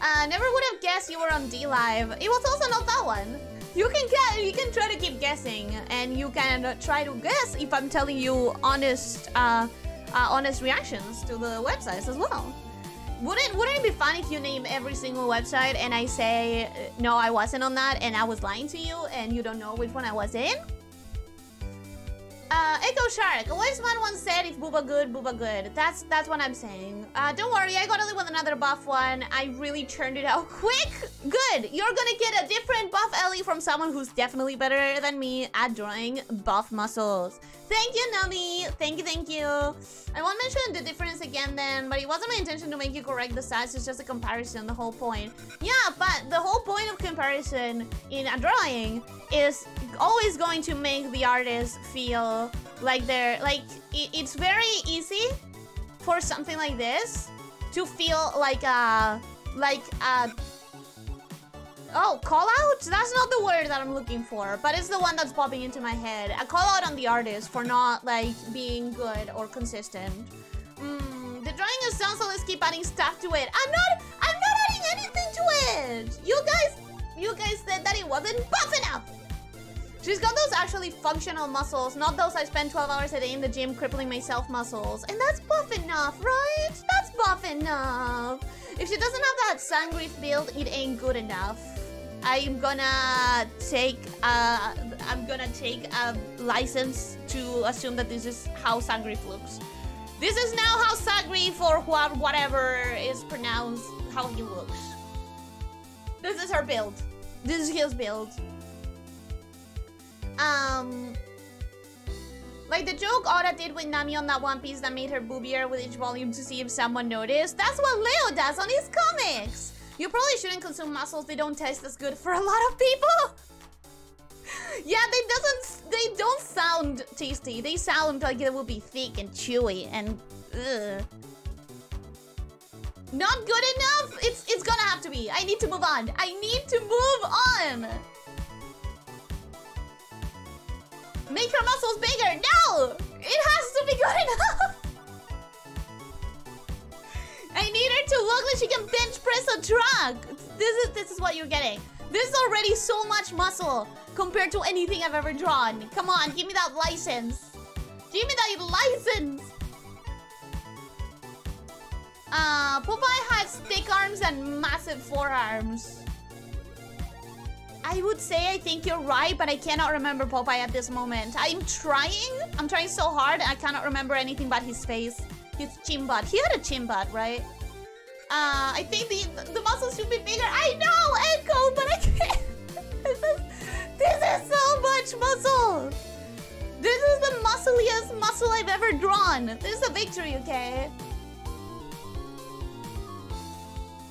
Speaker 1: Uh, never would have guessed you were on DLive. It was also not that one. You can you can try to keep guessing, and you can try to guess if I'm telling you honest, uh, uh, honest reactions to the websites as well. Wouldn't wouldn't it be fun if you name every single website and I say no, I wasn't on that and I was lying to you and you don't know which one I was in? Uh, Echo Shark. Wise man once said, "If Booba good, Booba good." That's that's what I'm saying. Uh, don't worry, I got only with another buff one. I really turned it out quick. Good. You're gonna get a different buff Ellie from someone who's definitely better than me at drawing buff muscles. Thank you, Nami. Thank you, thank you. I won't mention the difference again then, but it wasn't my intention to make you correct the stats. It's just a comparison, the whole point. Yeah, but the whole point of comparison in a drawing is always going to make the artist feel like they're... Like, it's very easy for something like this to feel like a... Like a Oh, call out? That's not the word that I'm looking for, but it's the one that's popping into my head. A call out on the artist for not, like, being good or consistent. Mm, the drawing of sounds, so let's keep adding stuff to it. I'm not, I'm not adding anything to it! You guys, you guys said that it wasn't buff enough! She's got those actually functional muscles, not those I spend 12 hours a day in the gym crippling myself muscles. And that's buff enough, right? That's buff enough. If she doesn't have that Zangief build, it ain't good enough. I'm gonna take uh, I'm gonna take a license to assume that this is how Zangief looks. This is now how Zangief or whatever is pronounced, how he looks. This is her build. This is his build. Um, like the joke Oda did with Nami on that One Piece that made her boobier with each volume to see if someone noticed. That's what Leo does on his comics. You probably shouldn't consume mussels. They don't taste as good for a lot of people. yeah, they doesn't. They don't sound tasty. They sound like it will be thick and chewy and. Ugh. Not good enough. It's it's gonna have to be. I need to move on. I need to move on. Make her muscles bigger. No, it has to be good enough. I need her to look like she can bench press a truck. This is this is what you're getting. This is already so much muscle compared to anything I've ever drawn. Come on, give me that license. Give me that license. Uh, Popeye has thick arms and massive forearms. I would say I think you're right, but I cannot remember Popeye at this moment. I'm trying. I'm trying so hard. I cannot remember anything but his face. His chin butt. He had a chin butt, right? Uh, I think the the muscles should be bigger. I know, Echo, but I can't. this is this is so much muscle. This is the muscliest muscle I've ever drawn. This is a victory, okay?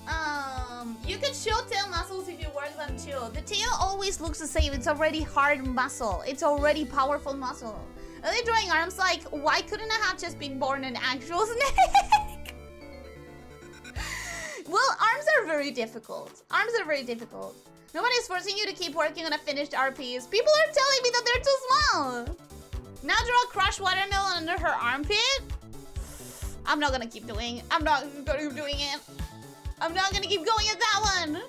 Speaker 1: Um, you can show tail muscles if you work them too. The tail always looks the same. It's already hard muscle. It's already powerful muscle. Are they drawing arms like, why couldn't I have just been born an actual snake? well, arms are very difficult. Arms are very difficult. Nobody's forcing you to keep working on a finished RPs. People are telling me that they're too small. Now draw a crushed watermelon under her armpit? I'm not gonna keep doing I'm not gonna keep doing it. I'm not gonna keep going at that one.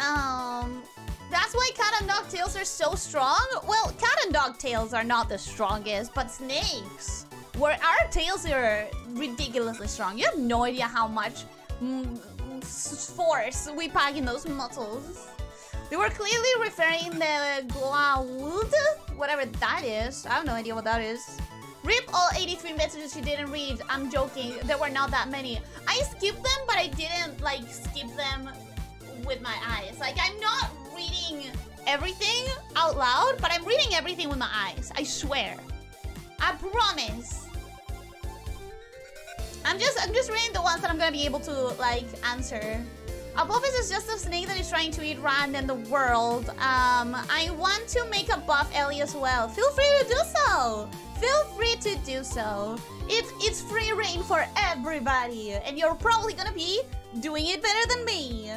Speaker 1: Um, That's why cat and dog tails are so strong? Well, cat and dog tails are not the strongest, but snakes, where our tails are ridiculously strong. You have no idea how much mm, force we pack in those muscles. They were clearly referring the Glawood, whatever that is. I have no idea what that is. Rip all 83 messages you didn't read. I'm joking. There were not that many. I skipped them, but I didn't like skip them with my eyes. Like I'm not reading everything out loud, but I'm reading everything with my eyes. I swear. I promise. I'm just I'm just reading the ones that I'm gonna be able to like answer. Apophis is just a snake that is trying to eat Rand and the world. Um, I want to make a buff Ellie as well. Feel free to do so. Feel free to do so. It's it's free reign for everybody, and you're probably gonna be doing it better than me.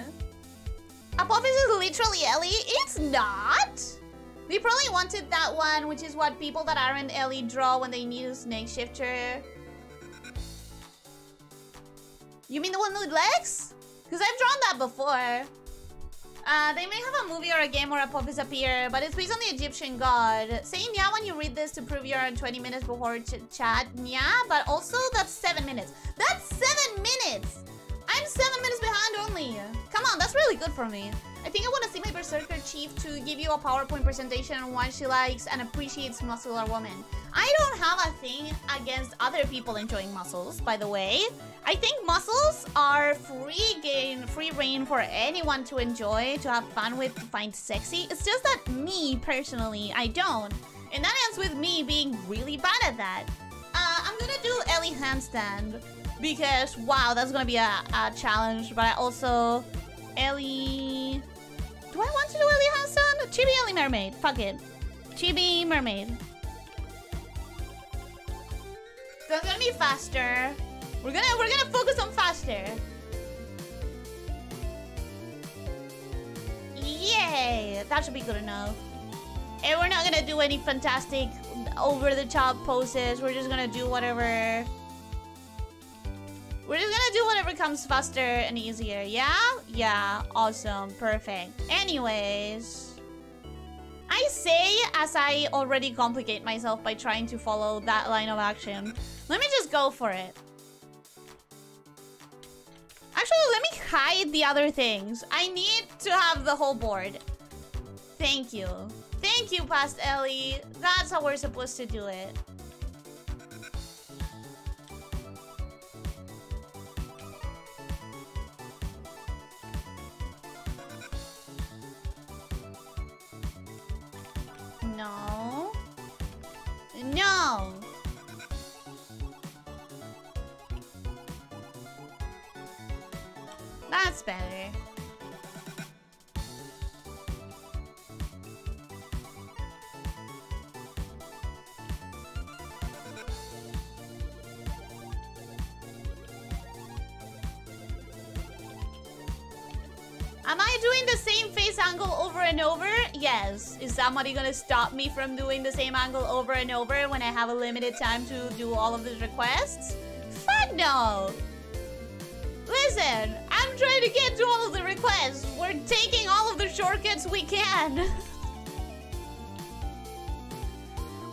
Speaker 1: Apophis is literally Ellie. It's not. We probably wanted that one, which is what people that aren't Ellie draw when they need a snake shifter. You mean the one with legs? Because I've drawn that before. Uh, they may have a movie or a game where Apophis appear, but it's based on the Egyptian god. Saying yeah when you read this to prove you're on 20 minutes before ch chat, yeah, but also that's 7 minutes. That's 7 minutes! I'm 7 minutes behind only. Come on, that's really good for me. I think I want to see my Berserker Chief to give you a PowerPoint presentation on why she likes and appreciates muscular women. I don't have a thing against other people enjoying muscles, by the way. I think muscles are free gain, free reign for anyone to enjoy, to have fun with, to find sexy. It's just that me, personally, I don't. And that ends with me being really bad at that. Uh, I'm gonna do Ellie handstand because, wow, that's gonna be a, a challenge. But I also, Ellie... Do I want to do Ellie handstand? Chibi Ellie mermaid, fuck it. Chibi mermaid. So gonna be faster. We're gonna we're gonna focus on faster. Yay! That should be good enough. And we're not gonna do any fantastic over-the-top poses. We're just gonna do whatever... We're just gonna do whatever comes faster and easier. Yeah? Yeah. Awesome. Perfect. Anyways... I say as I already complicate myself by trying to follow that line of action. Let me just go for it. Actually, let me hide the other things. I need to have the whole board. Thank you. Thank you, Past Ellie. That's how we're supposed to do it. No. No. That's better. Am I doing the same face angle over and over? Yes. Is somebody gonna stop me from doing the same angle over and over when I have a limited time to do all of these requests? Fuck no! Listen, I'm trying to get to all of the requests. We're taking all of the shortcuts we can.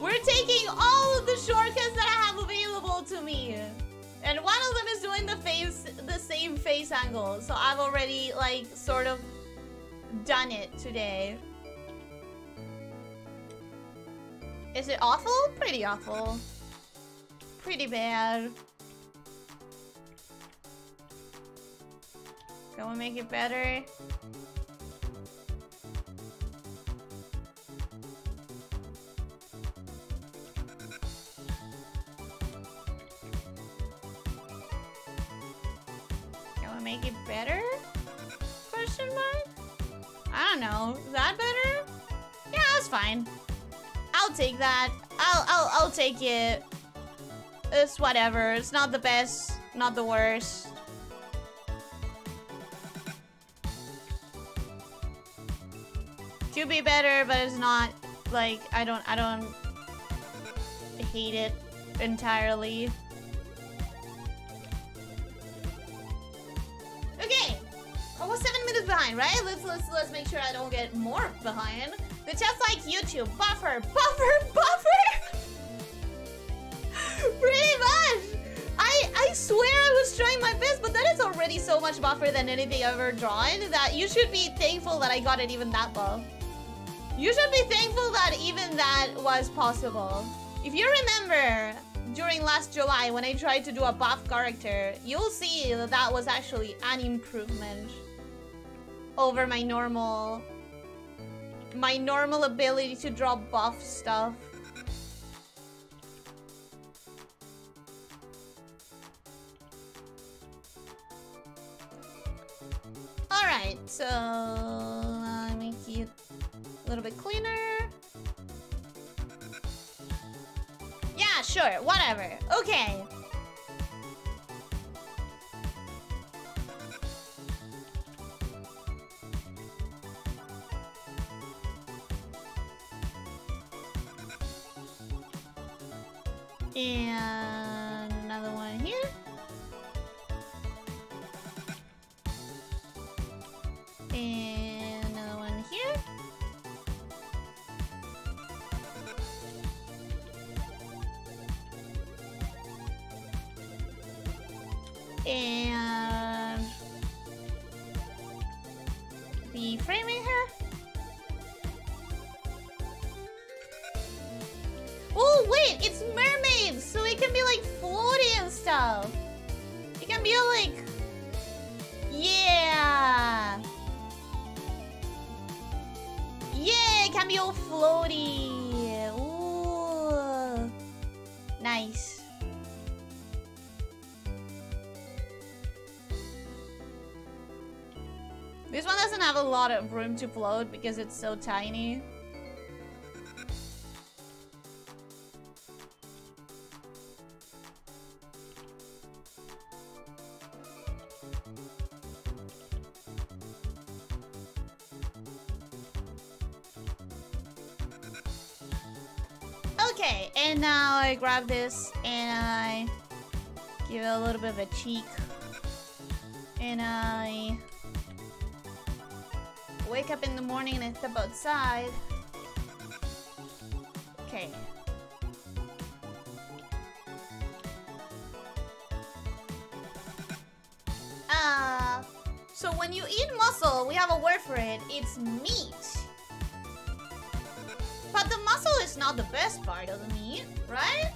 Speaker 1: We're taking all of the shortcuts that I have available to me. And one of them is doing the face, the same face angle. So I've already like sort of done it today. Is it awful? Pretty awful. Pretty bad. Can we make it better? Make it better? Question mark? I don't know. Is that better? Yeah, that's fine. I'll take that. I'll I'll I'll take it. It's whatever. It's not the best, not the worst. Could be better, but it's not like I don't I don't hate it entirely. I seven minutes behind. right? Let's let's let's make sure I don't get more behind. But just like YouTube, buffer, buffer, buffer. Pretty much. I I swear I was trying my best, but that is already so much buffer than anything I've ever drawn that you should be thankful that I got it even that low. You should be thankful that even that was possible. If you remember, during last July when I tried to do a buff character, you'll see that that was actually an improvement over my normal my normal ability to draw buff stuff. Alright, so let me make it a little bit cleaner. Yeah, sure, whatever. Okay. And another one here. And another one here. And the framing here. Oh wait, it's mermaids, so it can be like floaty and stuff. It can be like, yeah, yeah, it can be all floaty. Ooh, nice. This one doesn't have a lot of room to float because it's so tiny. Grab this and I give it a little bit of a cheek. And I wake up in the morning and I step outside. Okay. Uh, so when you eat muscle, we have a word for it. It's meat. But the muscle is not the best part of the meat, right?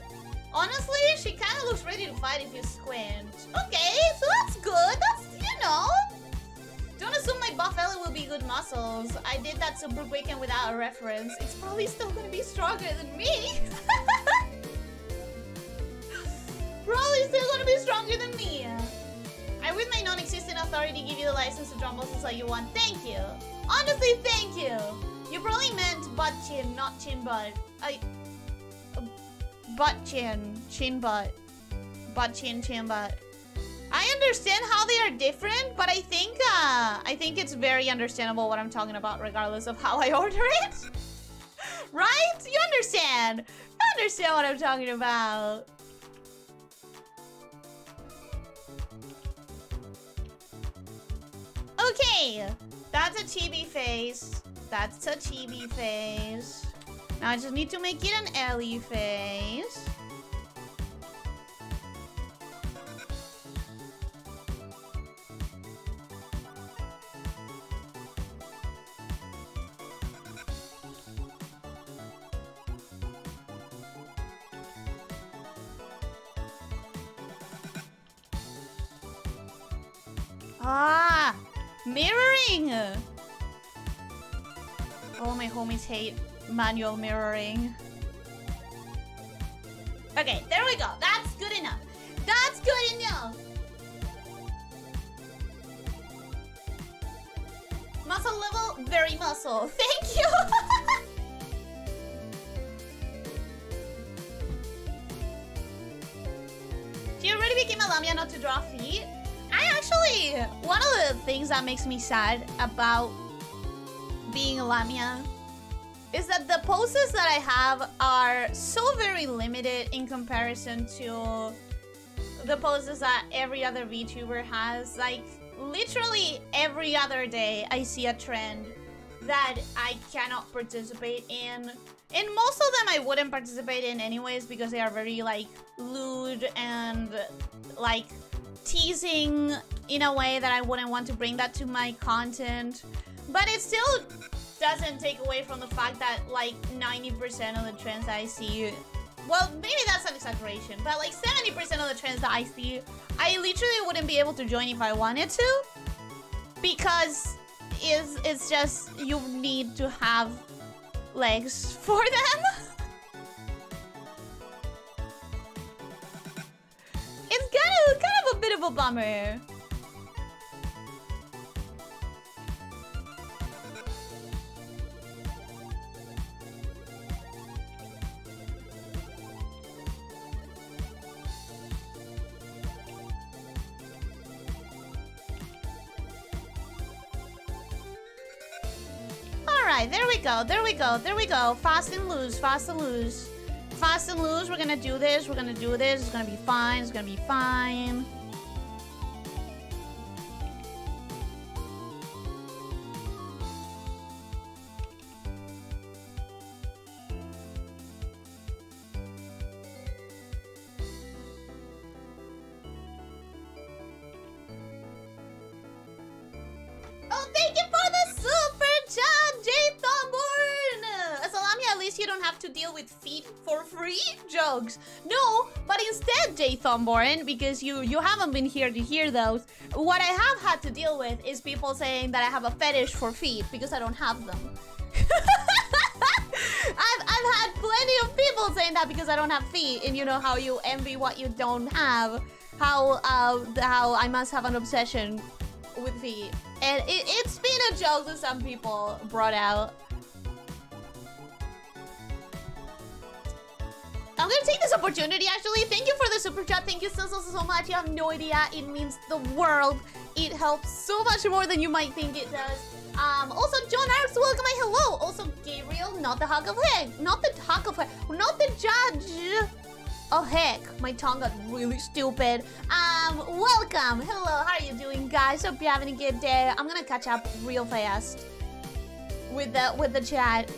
Speaker 1: Honestly, she kind of looks ready to fight if you squint. Okay, so that's good. That's, you know. Don't assume my buff Ellie will be good muscles. I did that super quick and without a reference. It's probably still gonna be stronger than me. probably still gonna be stronger than me. I, with my non-existent authority, give you the license to draw muscles like you want. Thank you. Honestly, thank you. You probably meant butt chin, not chin butt. I... Uh, butt chin, chin butt. Butt chin, chin butt. I understand how they are different, but I think uh, I think it's very understandable what I'm talking about regardless of how I order it. right? You understand. You understand what I'm talking about. Okay, that's a chibi face. That's a chibi face. Now I just need to make it an Ellie face. Ah, mirroring. Oh, my homies hate manual mirroring. Okay, there we go. That's good enough. That's good enough. Muscle level, very muscle. Thank you. Do you already became a Lamia not to draw feet? I actually, one of the things that makes me sad about being Lamia is that the poses that I have are so very limited in comparison to the poses that every other VTuber has. Like, literally every other day I see a trend that I cannot participate in. And most of them I wouldn't participate in anyways because they are very like lewd and like teasing in a way that I wouldn't want to bring that to my content. But it still doesn't take away from the fact that like 90% of the trends I see well, maybe that's an exaggeration, but like 70% of the trends that I see, I literally wouldn't be able to join if I wanted to. Because it's, it's just, you need to have legs for them. it's kind of, kind of a bit of a bummer. Alright, there we go, there we go, there we go. Fast and loose, fast and loose. Fast and loose, we're gonna do this, we're gonna do this, it's gonna be fine, it's gonna be fine. With feet for free jokes. No, but instead, Jay Thornborn, because you, you haven't been here to hear those, what I have had to deal with is people saying that I have a fetish for feet because I don't have them. I've, I've had plenty of people saying that because I don't have feet, and you know how you envy what you don't have, how uh, how I must have an obsession with feet. And it, it's been a joke that some people brought out. I'm gonna take this opportunity actually. Thank you for the super chat. Thank you so, so, so much. You have no idea. It means the world. It helps so much more than you might think it does. Um, also, John Arks, welcome my hello. Also, Gabriel, not the hug of heck. Not the hug of heck. Not the judge. Oh heck, my tongue got really stupid. Um, welcome. Hello, how are you doing, guys? Hope you're having a good day. I'm gonna catch up real fast with the with the chat.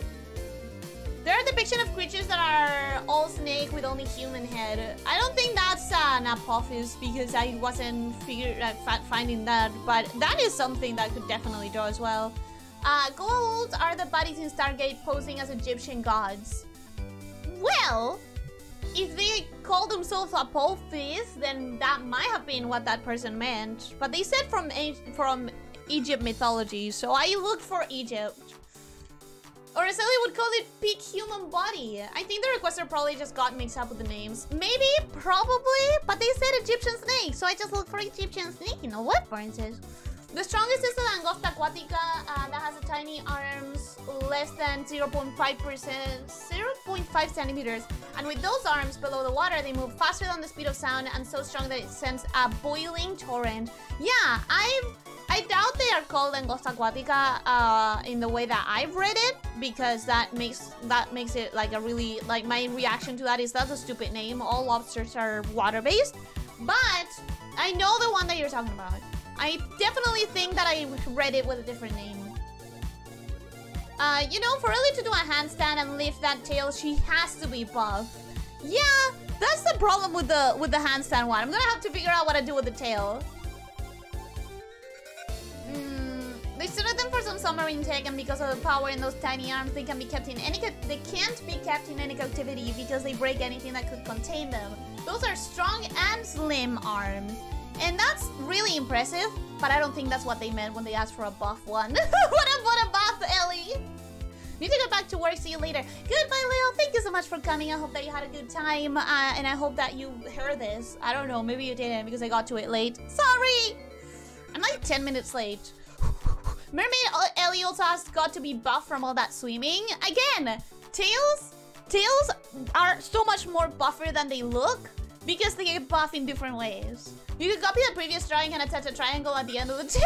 Speaker 1: There are depictions of creatures that are all snake with only human head. I don't think that's uh, an apophis because I wasn't figure, uh, finding that, but that is something that I could definitely do as well. Uh, Goa'uld are the bodies in Stargate posing as Egyptian gods. Well, if they call themselves Apophis, then that might have been what that person meant. But they said from from Egypt mythology, so I looked for Egypt. Or Araceli would call it peak human body. I think the requester probably just got mixed up with the names. Maybe, probably, but they said Egyptian snake, so I just looked for Egyptian snake. You know what, for instance? The strongest is the Langosta aquatica uh, that has a tiny arms less than 0.5%, 0.5 centimeters. And with those arms below the water, they move faster than the speed of sound and so strong that it sends a boiling torrent. Yeah, I've I doubt they are called Langosta aquatica uh, in the way that I've read it because that makes that makes it like a really like my reaction to that is that's a stupid name. All lobsters are water based, but I know the one that you're talking about. I definitely think that I read it with a different name. Uh, you know, for Ellie to do a handstand and lift that tail, she has to be buff. Yeah, that's the problem with the with the handstand one. I'm gonna have to figure out what to do with the tail. They studied them for some submarine tech, and because of the power in those tiny arms, they can be kept in any they can't be kept in any captivity because they break anything that could contain them. Those are strong and slim arms. And that's really impressive, but I don't think that's what they meant when they asked for a buff one. what, a, what a buff, Ellie! Need to get back to work. See you later. Goodbye, Leo. Thank you so much for coming. I hope that you had a good time. Uh, and I hope that you heard this. I don't know. Maybe you didn't because I got to it late. Sorry! I'm like 10 minutes late. Mermaid has got to be buff from all that swimming. Again, tails, tails are so much more buffer than they look because they get buff in different ways. You could copy the previous drawing and attach a triangle at the end of the tail.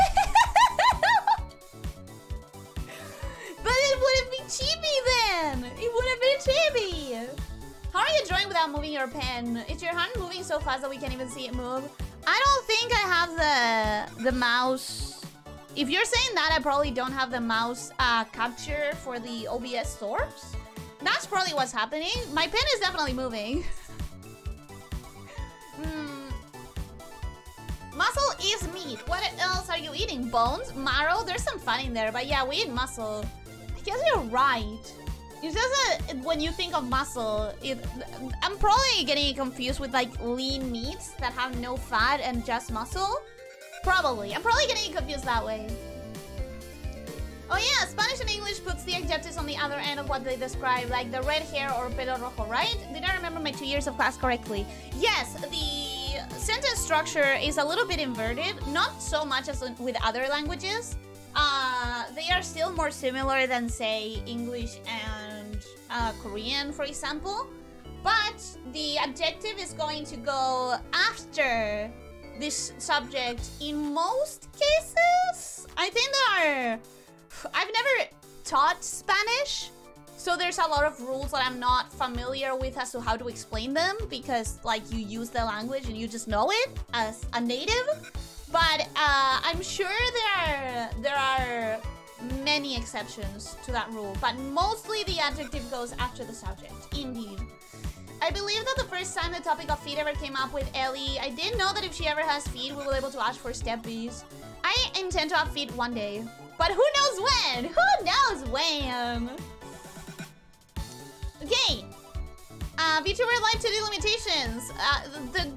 Speaker 1: but it wouldn't be chibi then. It wouldn't be chibi. How are you drawing without moving your pen? Is your hand moving so fast that we can't even see it move? I don't think I have the the mouse. If you're saying that, I probably don't have the mouse uh, capture for the OBS source. That's probably what's happening. My pen is definitely moving. mm. Muscle is meat. What else are you eating? Bones? Marrow? There's some fun in there, but yeah, we eat muscle. I guess you're right. It's just when you think of muscle, it, I'm probably getting confused with like lean meats that have no fat and just muscle. Probably. I'm probably getting confused that way. Oh yeah, Spanish and English puts the adjectives on the other end of what they describe, like the red hair or pelo rojo, right? Did I remember my two years of class correctly? Yes, the sentence structure is a little bit inverted, not so much as with other languages. Uh, they are still more similar than, say, English and uh, Korean, for example. But the adjective is going to go after this subject in most cases. I think there are... I've never taught Spanish, so there's a lot of rules that I'm not familiar with as to how to explain them because, like, you use the language and you just know it as a native. But uh, I'm sure there are there are many exceptions to that rule, but mostly the adjective goes after the subject. Indeed. I believe that the first time the topic of feet ever came up with Ellie, I didn't know that if she ever has feet, we will be able to ask for steppies. I intend to have feet one day, but who knows when? Who knows when? Okay. Uh, VTuber Live 2D limitations. Uh, the,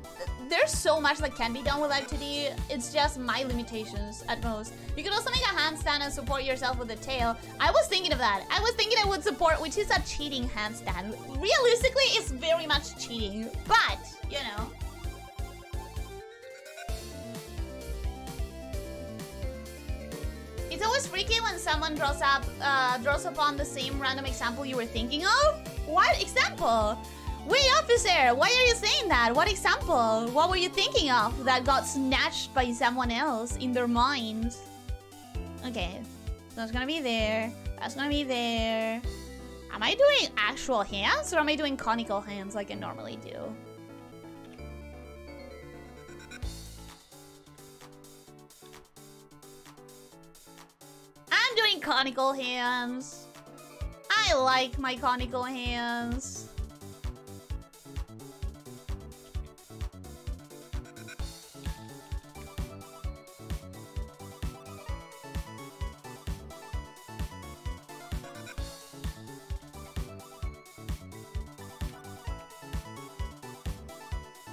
Speaker 1: there's so much that can be done with Live 2D. It's just my limitations at most. You could also make a handstand and support yourself with a tail. I was thinking of that. I was thinking I would support, which is a cheating handstand. Realistically, it's very much cheating. But, you know. It's always freaky when someone draws up, uh, draws upon the same random example you were thinking of. What example? Wait, officer, why are you saying that? What example? What were you thinking of that got snatched by someone else in their mind? Okay, that's gonna be there. That's gonna be there. Am I doing actual hands or am I doing conical hands like I normally do? I'm doing conical hands. I like my conical hands.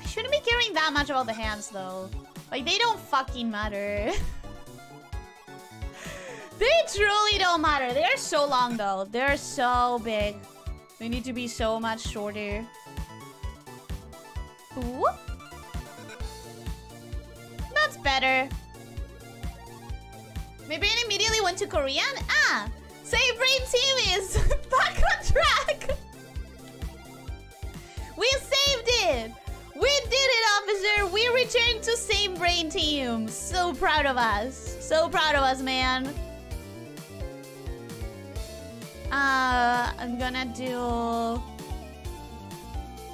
Speaker 1: Shouldn't be caring that much about the hands though. Like they don't fucking matter. They truly don't matter. They're so long, though. They're so big. They need to be so much shorter. Ooh. That's better. Maybe I immediately went to Korean? Ah! Save Brain Team is back on track! We saved it! We did it, officer! We returned to Same Brain Team! So proud of us. So proud of us, man. Uh, I'm gonna do...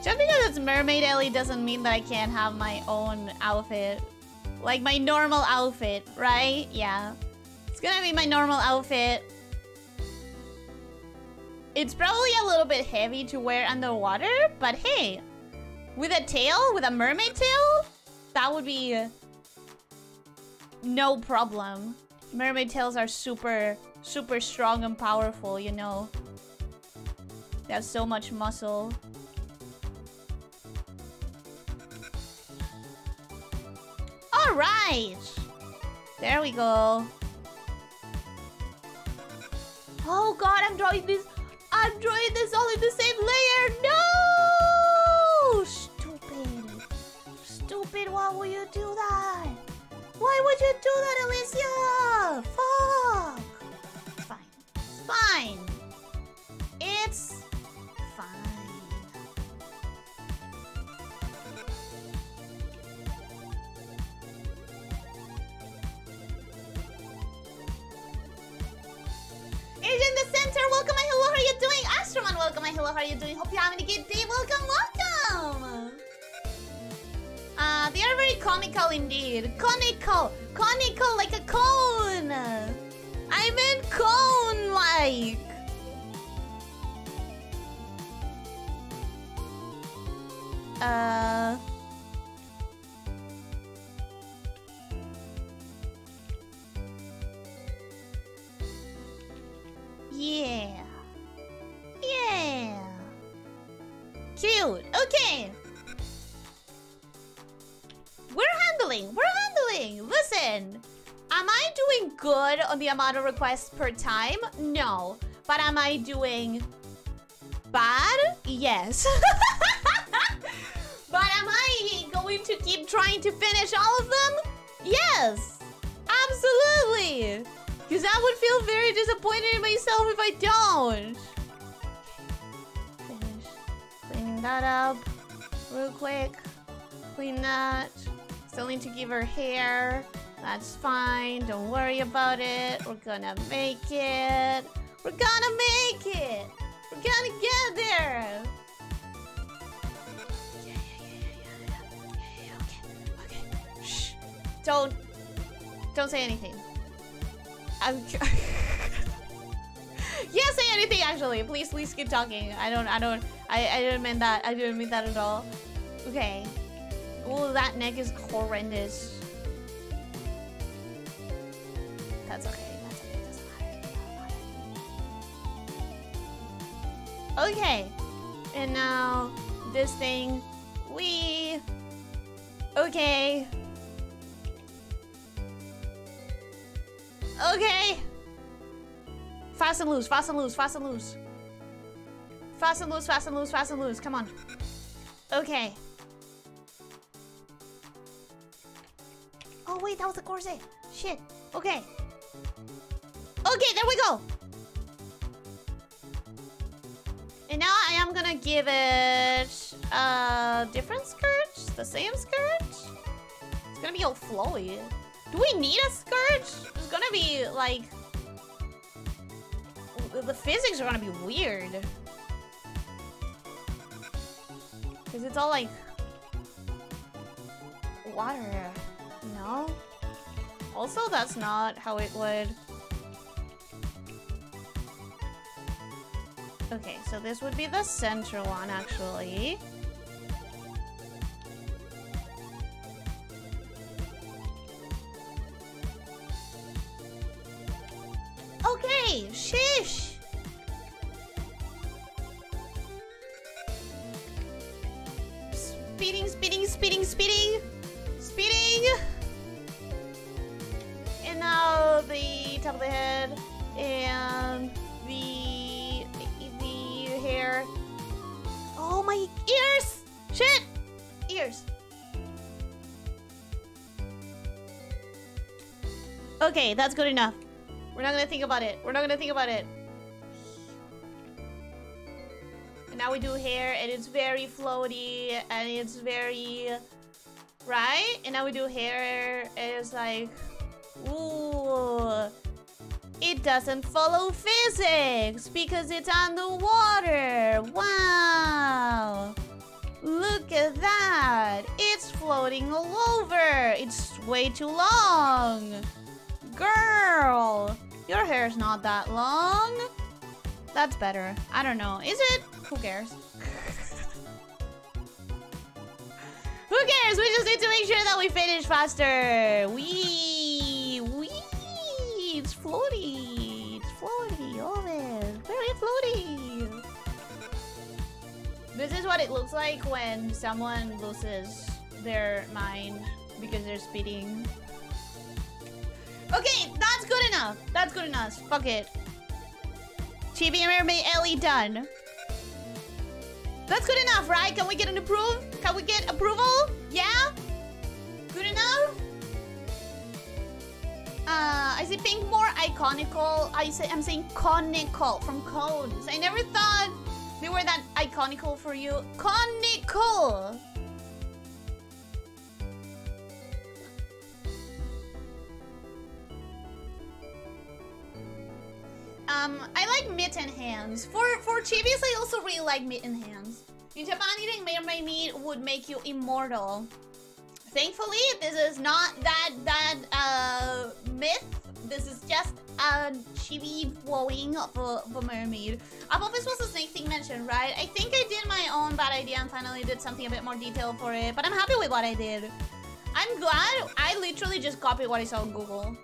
Speaker 1: Just because it's Mermaid Ellie doesn't mean that I can't have my own outfit. Like my normal outfit, right? Yeah. It's gonna be my normal outfit. It's probably a little bit heavy to wear underwater, but hey, with a tail, with a mermaid tail, that would be no problem. Mermaid tails are super super strong and powerful, you know. They have so much muscle. Alright! There we go. Oh god, I'm drawing this... I'm drawing this all in the same layer! No! Stupid, why would you do that? Why would you do that, Elyssia? Fuck! fine. Fine. It's fine. Agent in the center, welcome, my hello, how are you doing? Astroman, welcome, my hello, how are you doing? Hope you're having a good day. Welcome, welcome. Uh, they are Very, comical indeed. Conical! Conical like a cone! I meant cone-like! Uh... Yeah. Yeah. Cute. Okay. We're handling. We're handling. Listen. Am I doing good on the amount of requests per time? No. But am I doing bad? Yes. but am I going to keep trying to finish all of them? Yes. Absolutely. Because I would feel very disappointed in myself if I don't. Finish. Cleaning that up real quick. Clean that. Still need to give her hair. That's fine. Don't worry about it. We're gonna make it. We're gonna make it. We're gonna get there. Shh. Don't. Don't say anything. I'm. yeah, say anything. Actually, please, please keep talking. I don't. I don't. I. I didn't mean that. I didn't mean that at all. Okay. Oh, that neck is horrendous. That's okay. That's okay. Doesn't matter. Okay. And now this thing. We. Okay. Okay. Fast and loose, fast and loose, fast and loose. Fast and loose, fast and loose, fast and loose. Come on. Okay. Oh, wait, that was the corset. Shit. Okay. Okay, there we go. And now I am gonna give it a different skirt? The same skirt? It's gonna be all flowy. Do we need a skirt? It's gonna be like... The physics are gonna be weird. Because it's all like... Water, know? Also, that's not how it would... Okay, so this would be the center one, actually. Okay, shish! Speeding, speeding, speeding, speeding! Speeding! Now the top of the head and the the hair. Oh my ears! Shit! Ears. Okay, that's good enough. We're not gonna think about it. We're not gonna think about it. And now we do hair, and it's very floaty, and it's very... Right? And now we do hair, and it's like... Ooh... It doesn't follow physics, because it's on the water! Wow! Look at that! It's floating all over! It's way too long! Girl! Your hair's not that long. That's better. I don't know. Is it? Who cares? Who cares? We just need to make sure that we finish faster. Wee! It's floaty. It's floaty. This. Very floaty. This is what it looks like when someone loses their mind because they're speeding. Okay, that's good enough. That's good enough. Fuck it. Chibi Mermaid Ellie done. That's good enough, right? Can we get an approve? Can we get approval? I pink more iconical. I say I'm saying conical from cones. I never thought they were that iconical for you. Conical. Um, I like mitten hands. For for chibis, I also really like mitten hands. In Japan, eating mermaid meat would make you immortal. Thankfully, this is not that that uh myth. This is just a chibi flowing of a, of a mermaid. I thought this was a snake thing mentioned, right? I think I did my own bad idea and finally did something a bit more detailed for it, but I'm happy with what I did. I'm glad I literally just copied what I saw on Google.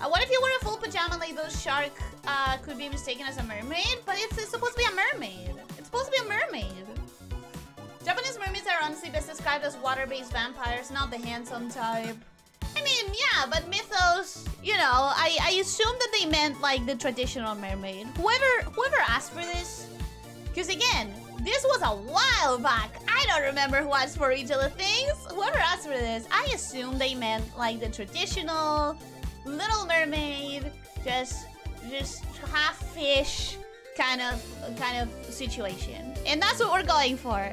Speaker 1: Uh, what if you wear a full pajama like those shark uh, could be mistaken as a mermaid? But it's, it's supposed to be a mermaid. It's supposed to be a mermaid. Japanese mermaids are honestly best described as water-based vampires, not the handsome type. I mean, yeah, but mythos, you know, I, I assume that they meant like the traditional mermaid. Whoever whoever asked for this, because again, this was a while back. I don't remember who asked for each of the things. Whoever asked for this, I assume they meant like the traditional Little Mermaid, just just half fish kind of kind of situation. And that's what we're going for.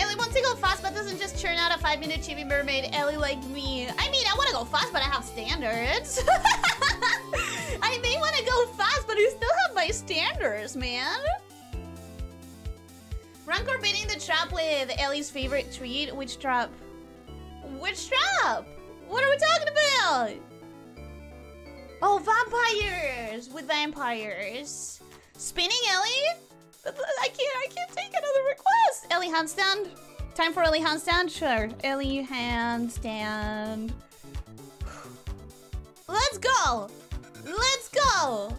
Speaker 1: Ellie wants to go fast, but doesn't just churn out a five-minute chibi mermaid. Ellie like me. I mean, I want to go fast, but I have standards. I may want to go fast, but I still have my standards, man. Rancor baiting the trap with Ellie's favorite treat. Which trap? Which trap? What are we talking about? Oh, vampires! With vampires. Spinning Ellie? I can't, I can't take another request. Ellie handstand. Time for Ellie handstand? Sure. Ellie handstand. Let's go! Let's go!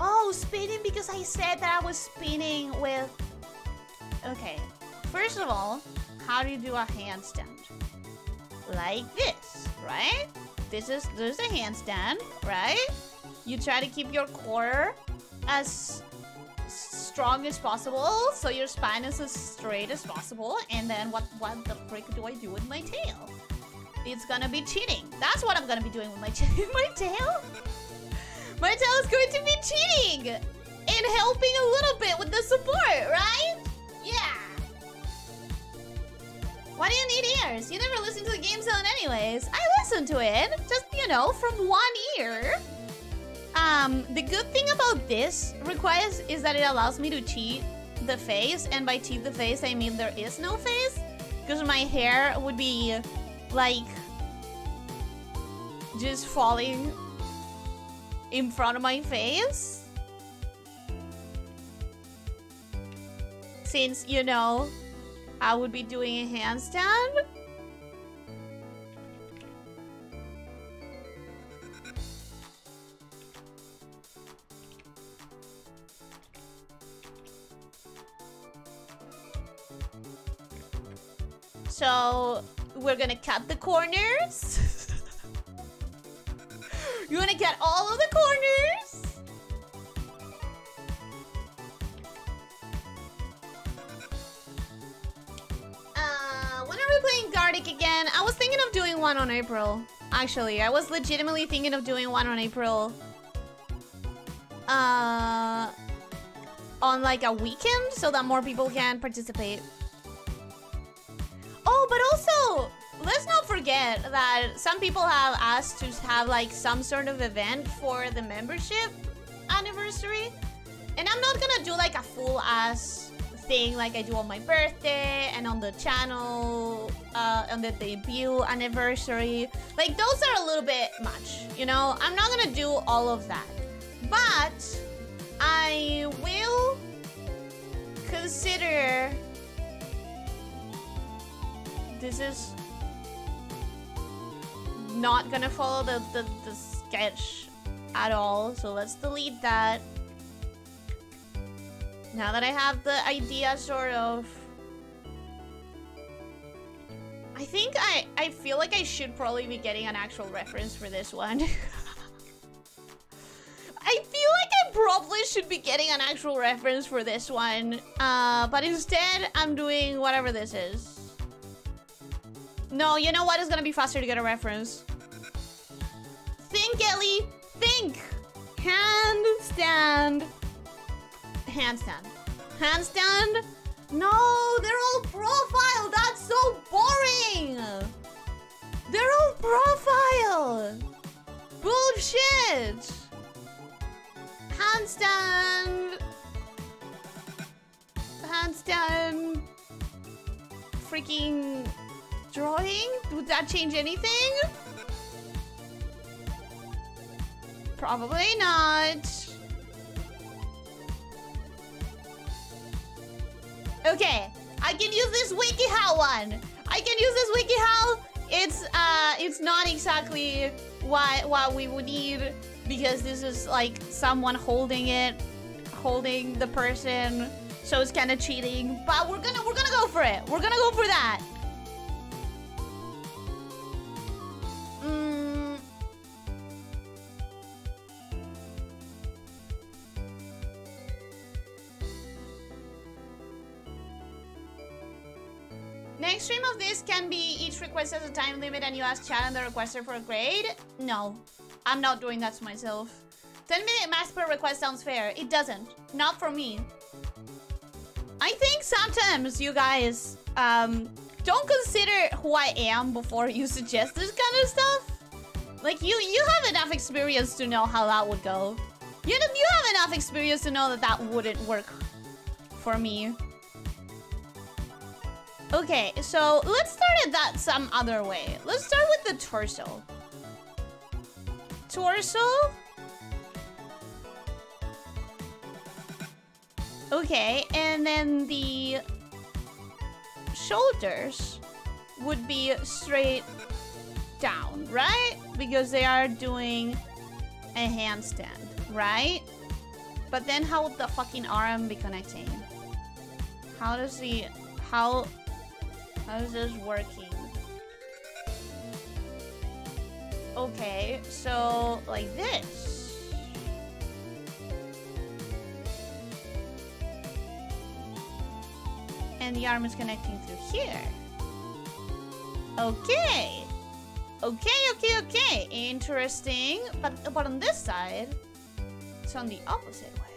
Speaker 1: Oh, spinning because I said that I was spinning with... Okay. First of all, how do you do a handstand? Like this, right? This is, there's a handstand, right? You try to keep your core as strong as possible, so your spine is as straight as possible. And then what, what the frick do I do with my tail? It's gonna be cheating. That's what I'm gonna be doing with my, my tail. My tail is going to be cheating and helping a little bit with the support, right? Yeah. Why do you need ears? You never listen to the Game Zone anyways. I listen to it, just, you know, from one ear. Um, the good thing about this request is that it allows me to cheat the face. And by cheat the face, I mean there is no face. Because my hair would be, like, just falling in front of my face. Since, you know, I would be doing a handstand. So we're gonna cut the corners. you wanna cut all of the corners? Uh, when are we playing Gartic again? I was thinking of doing one on April. Actually, I was legitimately thinking of doing one on April. Uh, on like a weekend so that more people can participate. Oh, but also, let's not forget that some people have asked to have like some sort of event for the membership anniversary. And I'm not gonna do like a full ass thing like I do on my birthday and on the channel, uh, on the debut anniversary. Like those are a little bit much, you know? I'm not gonna do all of that. But I will consider this is not gonna follow the, the, the sketch at all. So let's delete that. Now that I have the idea sort of... I think I, I feel like I should probably be getting an actual reference for this one. I feel like I probably should be getting an actual reference for this one. Uh, but instead, I'm doing whatever this is. No, you know what? It's gonna be faster to get a reference. Think, Ellie! Think! Handstand. Handstand. Handstand? No, they're all profile! That's so boring! They're all profile! Bullshit! Handstand. Handstand. freaking drawing? Would that change anything? Probably not. Okay, I can use this WikiHow one. I can use this WikiHow. It's uh, it's not exactly what what we would need because this is like someone holding it, holding the person, so it's kind of cheating. But we're gonna we're gonna go for it. We're gonna go for that. Request has a time limit and you ask chat and the requester for a grade? No, I'm not doing that to myself. 10 minute max per request sounds fair. It doesn't. Not for me. I think sometimes you guys um, don't consider who I am before you suggest this kind of stuff. Like you, you have enough experience to know how that would go. You, you have enough experience to know that that wouldn't work for me. Okay, so let's start it that some other way. Let's start with the torso. Torso? Okay, and then the shoulders would be straight down, right? Because they are doing a handstand, right? But then how would the fucking arm be connecting? How does the... How... How is this working? Okay, so like this. And the arm is connecting through here. Okay. Okay, okay, okay. Interesting. But, but on this side, it's on the opposite way.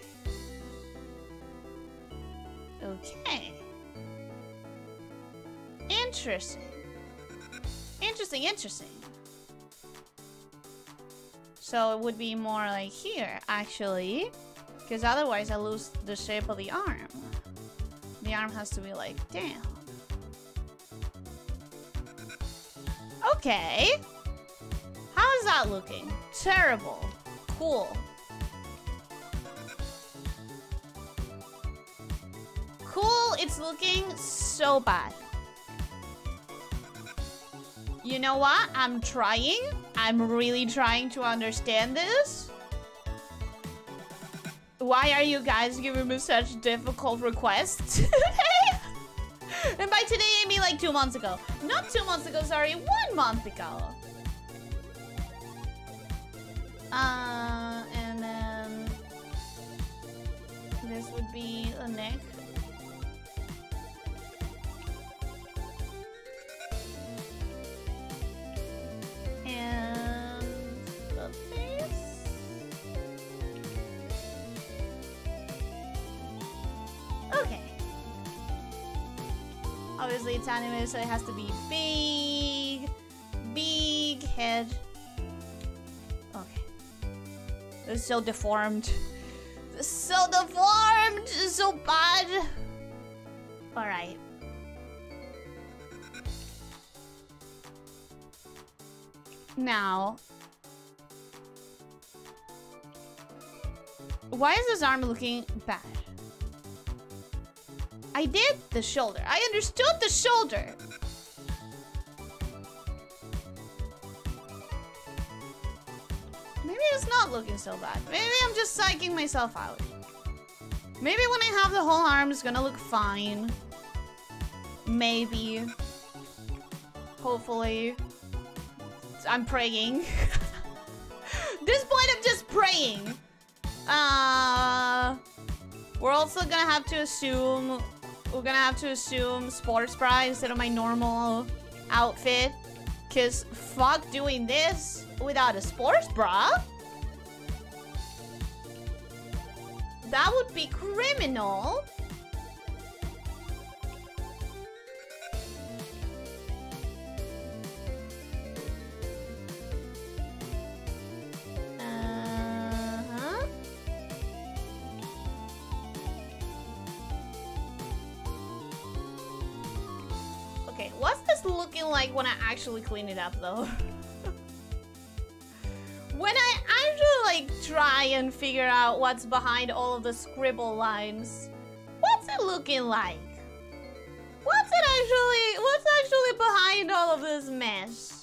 Speaker 1: Okay. Interesting. Interesting, interesting. So it would be more like here, actually. Because otherwise I lose the shape of the arm. The arm has to be like down. Okay. How is that looking? Terrible. Cool. Cool, it's looking so bad. You know what? I'm trying. I'm really trying to understand this. Why are you guys giving me such difficult requests and by today, I mean like two months ago. Not two months ago, sorry, one month ago. Uh, and then this would be the neck. And the face. Okay. Obviously, it's anime, so it has to be big, big head. Okay. It's so deformed. So deformed! It's so bad! Alright. Now... Why is this arm looking bad? I did the shoulder. I understood the shoulder. Maybe it's not looking so bad. Maybe I'm just psyching myself out. Maybe when I have the whole arm, it's gonna look fine. Maybe. Hopefully. I'm praying. this point, I'm just praying. Uh, we're also gonna have to assume we're gonna have to assume sports bra instead of my normal outfit. Cause fuck doing this without a sports bra. That would be criminal. Uh-huh. Okay, what's this looking like when I actually clean it up though? when I actually like try and figure out what's behind all of the scribble lines, what's it looking like? What's it actually, what's actually behind all of this mess?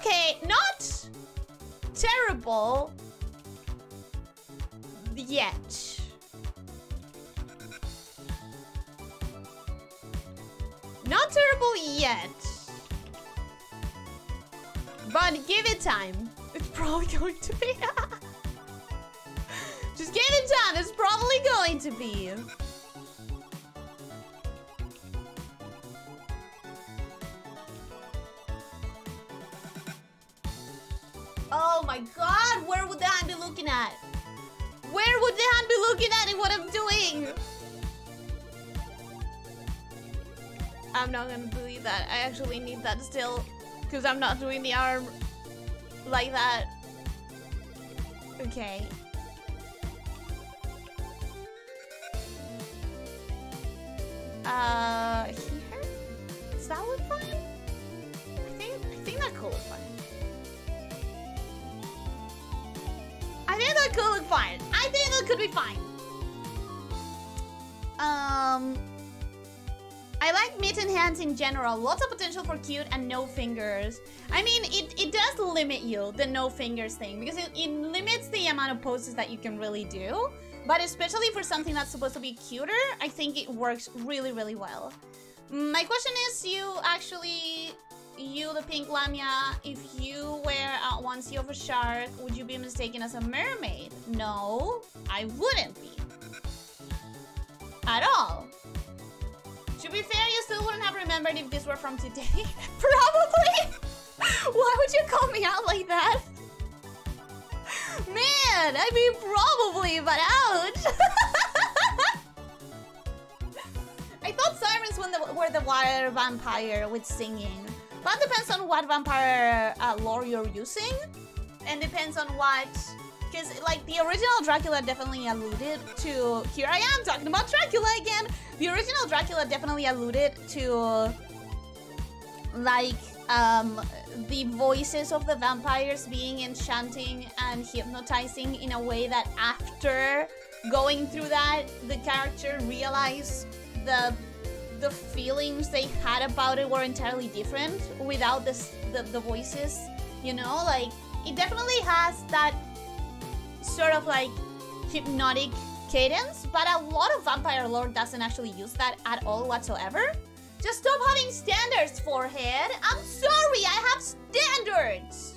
Speaker 1: Okay, not terrible yet. Not terrible yet. But give it time. It's probably going to be. Just give it time. It's probably going to be. Oh my god, where would the hand be looking at? Where would the hand be looking at in what I'm doing? I'm not gonna believe that. I actually need that still. Because I'm not doing the arm like that. Okay. Uh, here? Does that look fine? I think, I think that look fine. Fine. I think it could be fine. Um, I like mitten hands in general. Lots of potential for cute and no fingers. I mean, it, it does limit you, the no fingers thing, because it, it limits the amount of poses that you can really do. But especially for something that's supposed to be cuter, I think it works really, really well. My question is, you actually, you the pink Lamia, if you wear a onesie of a shark, would you be mistaken as a mermaid? No, I wouldn't be. At all. To be fair, you still wouldn't have remembered if this were from today. Probably. Why would you call me out like that? Man, I mean probably, but ouch. I thought sirens were the, were the water vampire with singing. That depends on what vampire uh, lore you're using. And depends on what... Because, like, the original Dracula definitely alluded to... Here I am, talking about Dracula again! The original Dracula definitely alluded to... Like, um, the voices of the vampires being enchanting and hypnotizing in a way that after going through that, the character realized the the feelings they had about it were entirely different without this, the, the voices, you know? Like, it definitely has that sort of like hypnotic cadence, but a lot of Vampire lore doesn't actually use that at all whatsoever. Just stop having standards, forehead. I'm sorry, I have standards.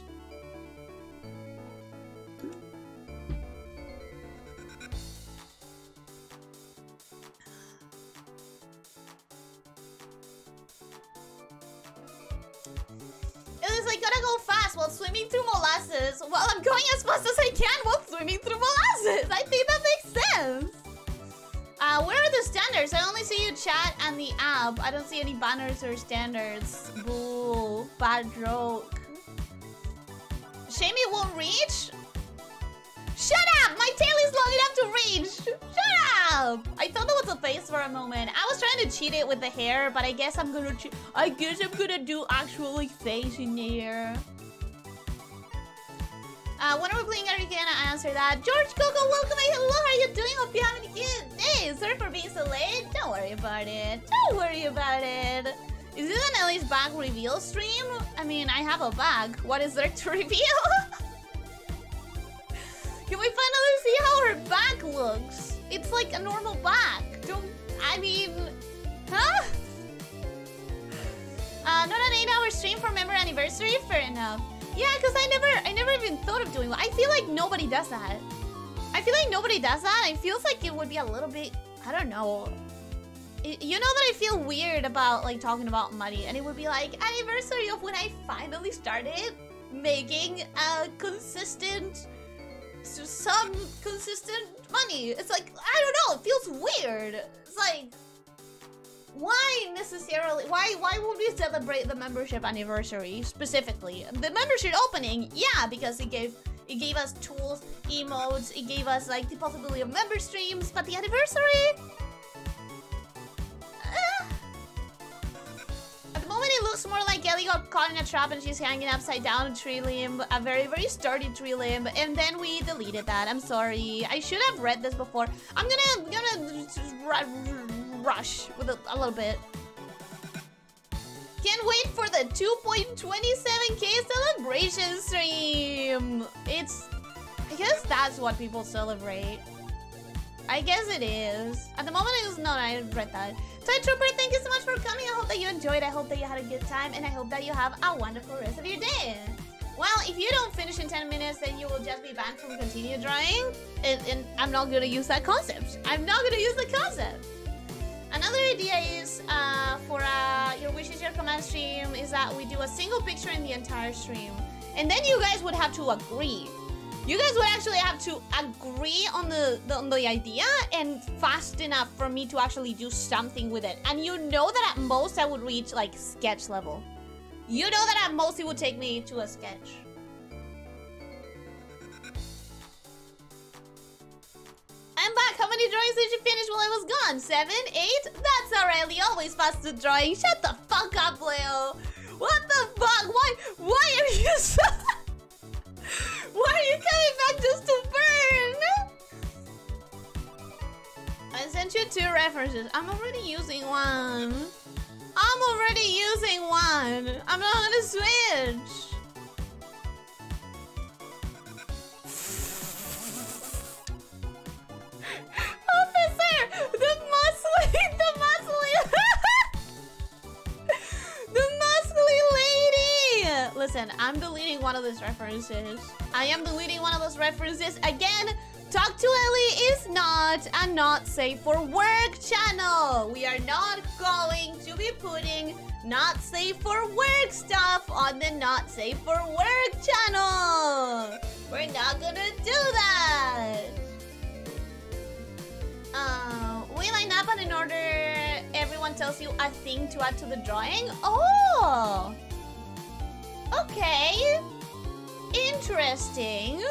Speaker 1: Like, gotta go fast while swimming through molasses. Well, I'm going as fast as I can while swimming through molasses. I think that makes sense. Uh, where are the standards? I only see you chat and the app. I don't see any banners or standards. Boo. Bad joke. Shame it won't reach? Shut up! My tail is long enough to reach! Shut up! I thought that was a face for a moment. I was trying to cheat it with the hair, but I guess I'm gonna I guess I'm gonna do actually face in here. Uh, when are we playing? I answer that. George Coco, welcome. Hello, how are you doing? Hope you're having a good day. Sorry for being so late. Don't worry about it. Don't worry about it. Is this an Ellie's bag reveal stream? I mean, I have a bag. What is there to reveal? Can we finally see how her back looks? It's like a normal back. Don't, I mean, huh? Uh, not an eight-hour stream for member anniversary? Fair enough. Yeah, because I never, I never even thought of doing that. I feel like nobody does that. I feel like nobody does that. It feels like it would be a little bit, I don't know. You know that I feel weird about like talking about money, and it would be like anniversary of when I finally started making a consistent some consistent money. It's like, I don't know, it feels weird. It's like, why necessarily, why why would we celebrate the membership anniversary specifically? The membership opening, yeah, because it gave it gave us tools, emotes, it gave us like the possibility of member streams, but the anniversary? Looks more like Ellie got caught in a trap and she's hanging upside down a tree limb, a very, very sturdy tree limb, and then we deleted that. I'm sorry. I should have read this before. I'm gonna, gonna rush with a, a little bit. Can't wait for the 2.27k celebration stream. It's, I guess that's what people celebrate. I guess it is. At the moment, it is not. I read that. Toy Trooper, thank you so much for coming. I hope that you enjoyed. I hope that you had a good time. And I hope that you have a wonderful rest of your day. Well, if you don't finish in 10 minutes, then you will just be banned from continue drawing. And, and I'm not going to use that concept. I'm not going to use the concept. Another idea is uh, for uh, your wishes, your command stream is that we do a single picture in the entire stream. And then you guys would have to agree you guys would actually have to agree on the, the, on the idea and fast enough for me to actually do something with it. And you know that at most I would reach like sketch level. You know that at most it would take me to a sketch. I'm back. How many drawings did you finish while I was gone? Seven? Eight? That's alright. Always fast to drawing. Shut the fuck up, Leo. What the fuck? Why? Why are you so... Why are you coming back just to burn? I sent you two references. I'm already using one. I'm already using one. I'm not gonna switch. Officer! The muscly, the muscly, Listen, I'm deleting one of those references. I am deleting one of those references. Again, Talk to Ellie is not a not safe for work channel. We are not going to be putting not safe for work stuff on the not safe for work channel. We're not gonna do that. Uh, we line up and in order everyone tells you a thing to add to the drawing. Oh! Okay. Interesting.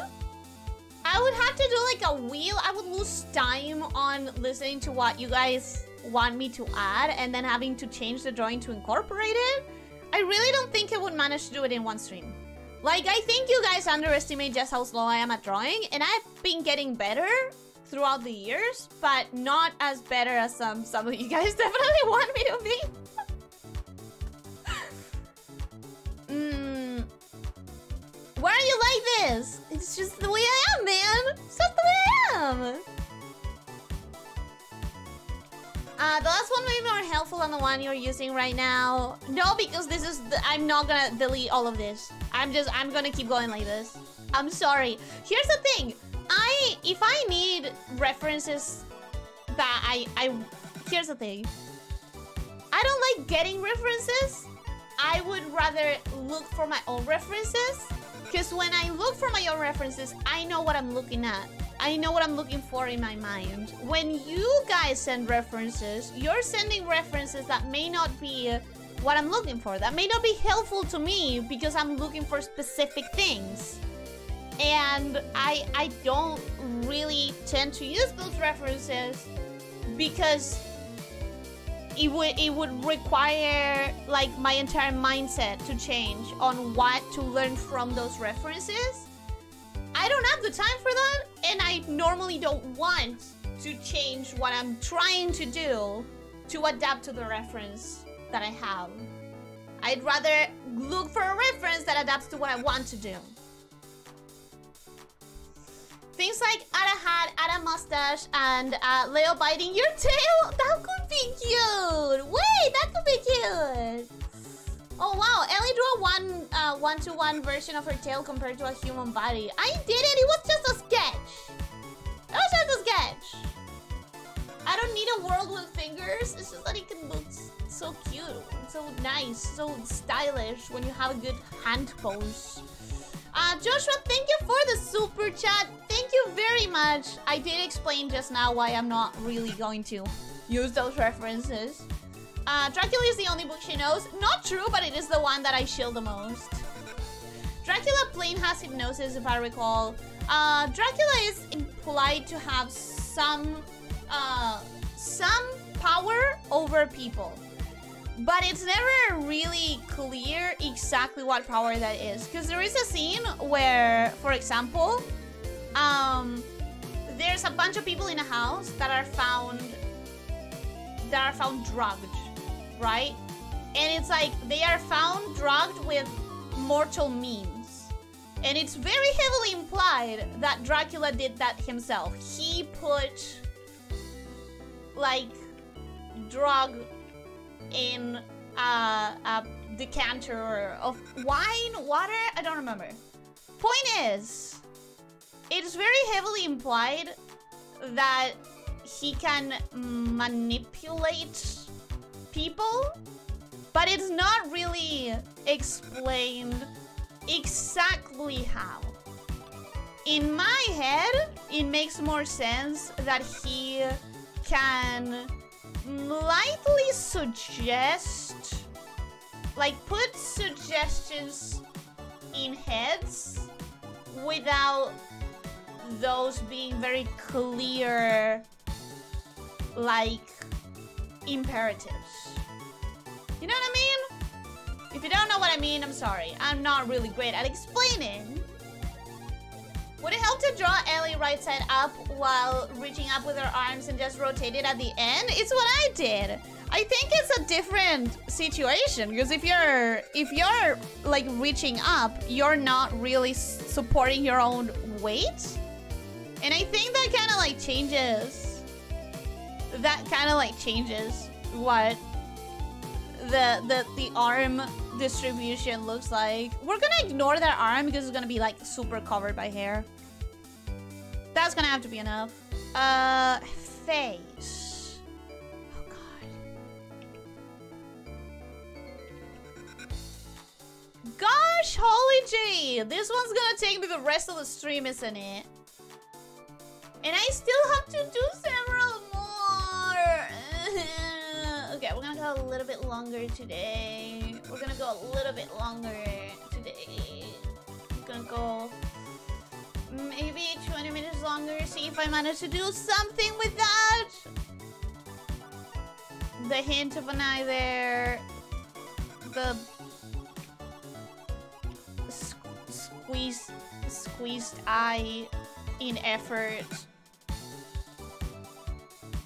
Speaker 1: I would have to do like a wheel. I would lose time on listening to what you guys want me to add and then having to change the drawing to incorporate it. I really don't think I would manage to do it in one stream. Like, I think you guys underestimate just how slow I am at drawing, and I've been getting better throughout the years, but not as better as some, some of you guys definitely want me to be. Why are you like this? It's just the way I am, man. It's just the way I am. Uh, the last one may be more helpful than the one you're using right now. No, because this is... The, I'm not gonna delete all of this. I'm just... I'm gonna keep going like this. I'm sorry. Here's the thing. I... If I need references that I... I... Here's the thing. I don't like getting references. I would rather look for my own references because when I look for my own references, I know what I'm looking at. I know what I'm looking for in my mind. When you guys send references, you're sending references that may not be what I'm looking for. That may not be helpful to me because I'm looking for specific things. And I, I don't really tend to use those references because it would it would require like my entire mindset to change on what to learn from those references. I don't have the time for that, and I normally don't want to change what I'm trying to do to adapt to the reference that I have. I'd rather look for a reference that adapts to what I want to do. Things like add a hat, add a mustache, and uh, Leo biting your tail. That could be cute. Wait, that could be cute. Oh wow, Ellie drew a one uh, one to one version of her tail compared to a human body. I did it. It was just a sketch. It was just a sketch. I don't need a world with fingers. It's just that it can look so cute, so nice, so stylish when you have a good hand pose. Uh, Joshua, thank you for the super chat. Thank you very much. I did explain just now why I'm not really going to use those references. Uh, Dracula is the only book she knows. Not true, but it is the one that I shield the most. Dracula plain has hypnosis, if I recall. Uh, Dracula is implied to have some, uh, some power over people. But it's never really clear exactly what power that is. Because there is a scene where, for example, um, there's a bunch of people in a house that are found that are found drugged, right? And it's like they are found drugged with mortal means. And it's very heavily implied that Dracula did that himself. He put like drug in a, a decanter of wine, water, I don't remember. Point is, it's very heavily implied that he can manipulate people, but it's not really explained exactly how. In my head, it makes more sense that he can lightly suggest, like put suggestions in heads without those being very clear, like, imperatives. You know what I mean? If you don't know what I mean, I'm sorry. I'm not really great at explaining. Would it help to draw Ellie right side up while reaching up with her arms and just rotate it at the end? It's what I did. I think it's a different situation because if you're if you're like reaching up, you're not really supporting your own weight. And I think that kind of like changes that kind of like changes what the the the arm distribution looks like. We're gonna ignore that arm because it's gonna be like super covered by hair. That's gonna have to be enough. Uh, face. Oh god. Gosh, holy G! This one's gonna take me the rest of the stream, isn't it? And I still have to do several more. okay, we're gonna go a little bit longer today. We're gonna go a little bit longer today. We're gonna go maybe 20 minutes longer. See if I manage to do something with that. The hint of an eye there. The squeezed, squeezed eye in effort.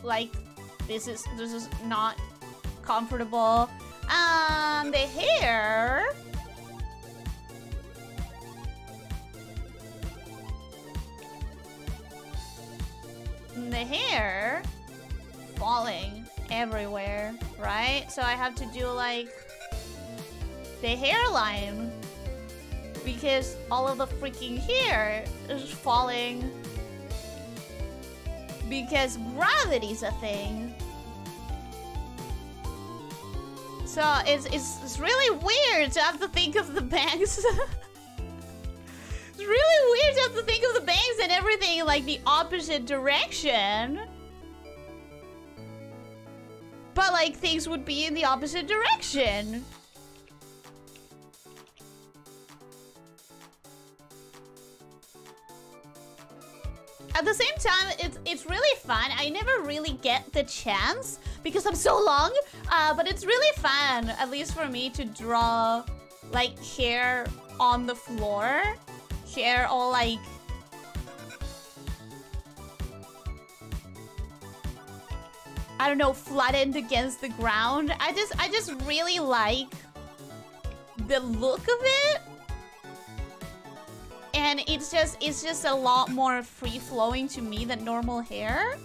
Speaker 1: Like, this is this is not comfortable. Um, the hair. The hair falling everywhere, right? So I have to do like the hairline because all of the freaking hair is falling because gravity's a thing. So it's, it's, it's really weird to have to think of the banks. it's really weird to have to think of the bangs and everything like the opposite direction. But like things would be in the opposite direction. At the same time, it's it's really fun. I never really get the chance because I'm so long. Uh, but it's really fun, at least for me, to draw like hair on the floor. Hair all like I don't know, flattened against the ground. I just I just really like the look of it and it's just it's just a lot more free flowing to me than normal hair.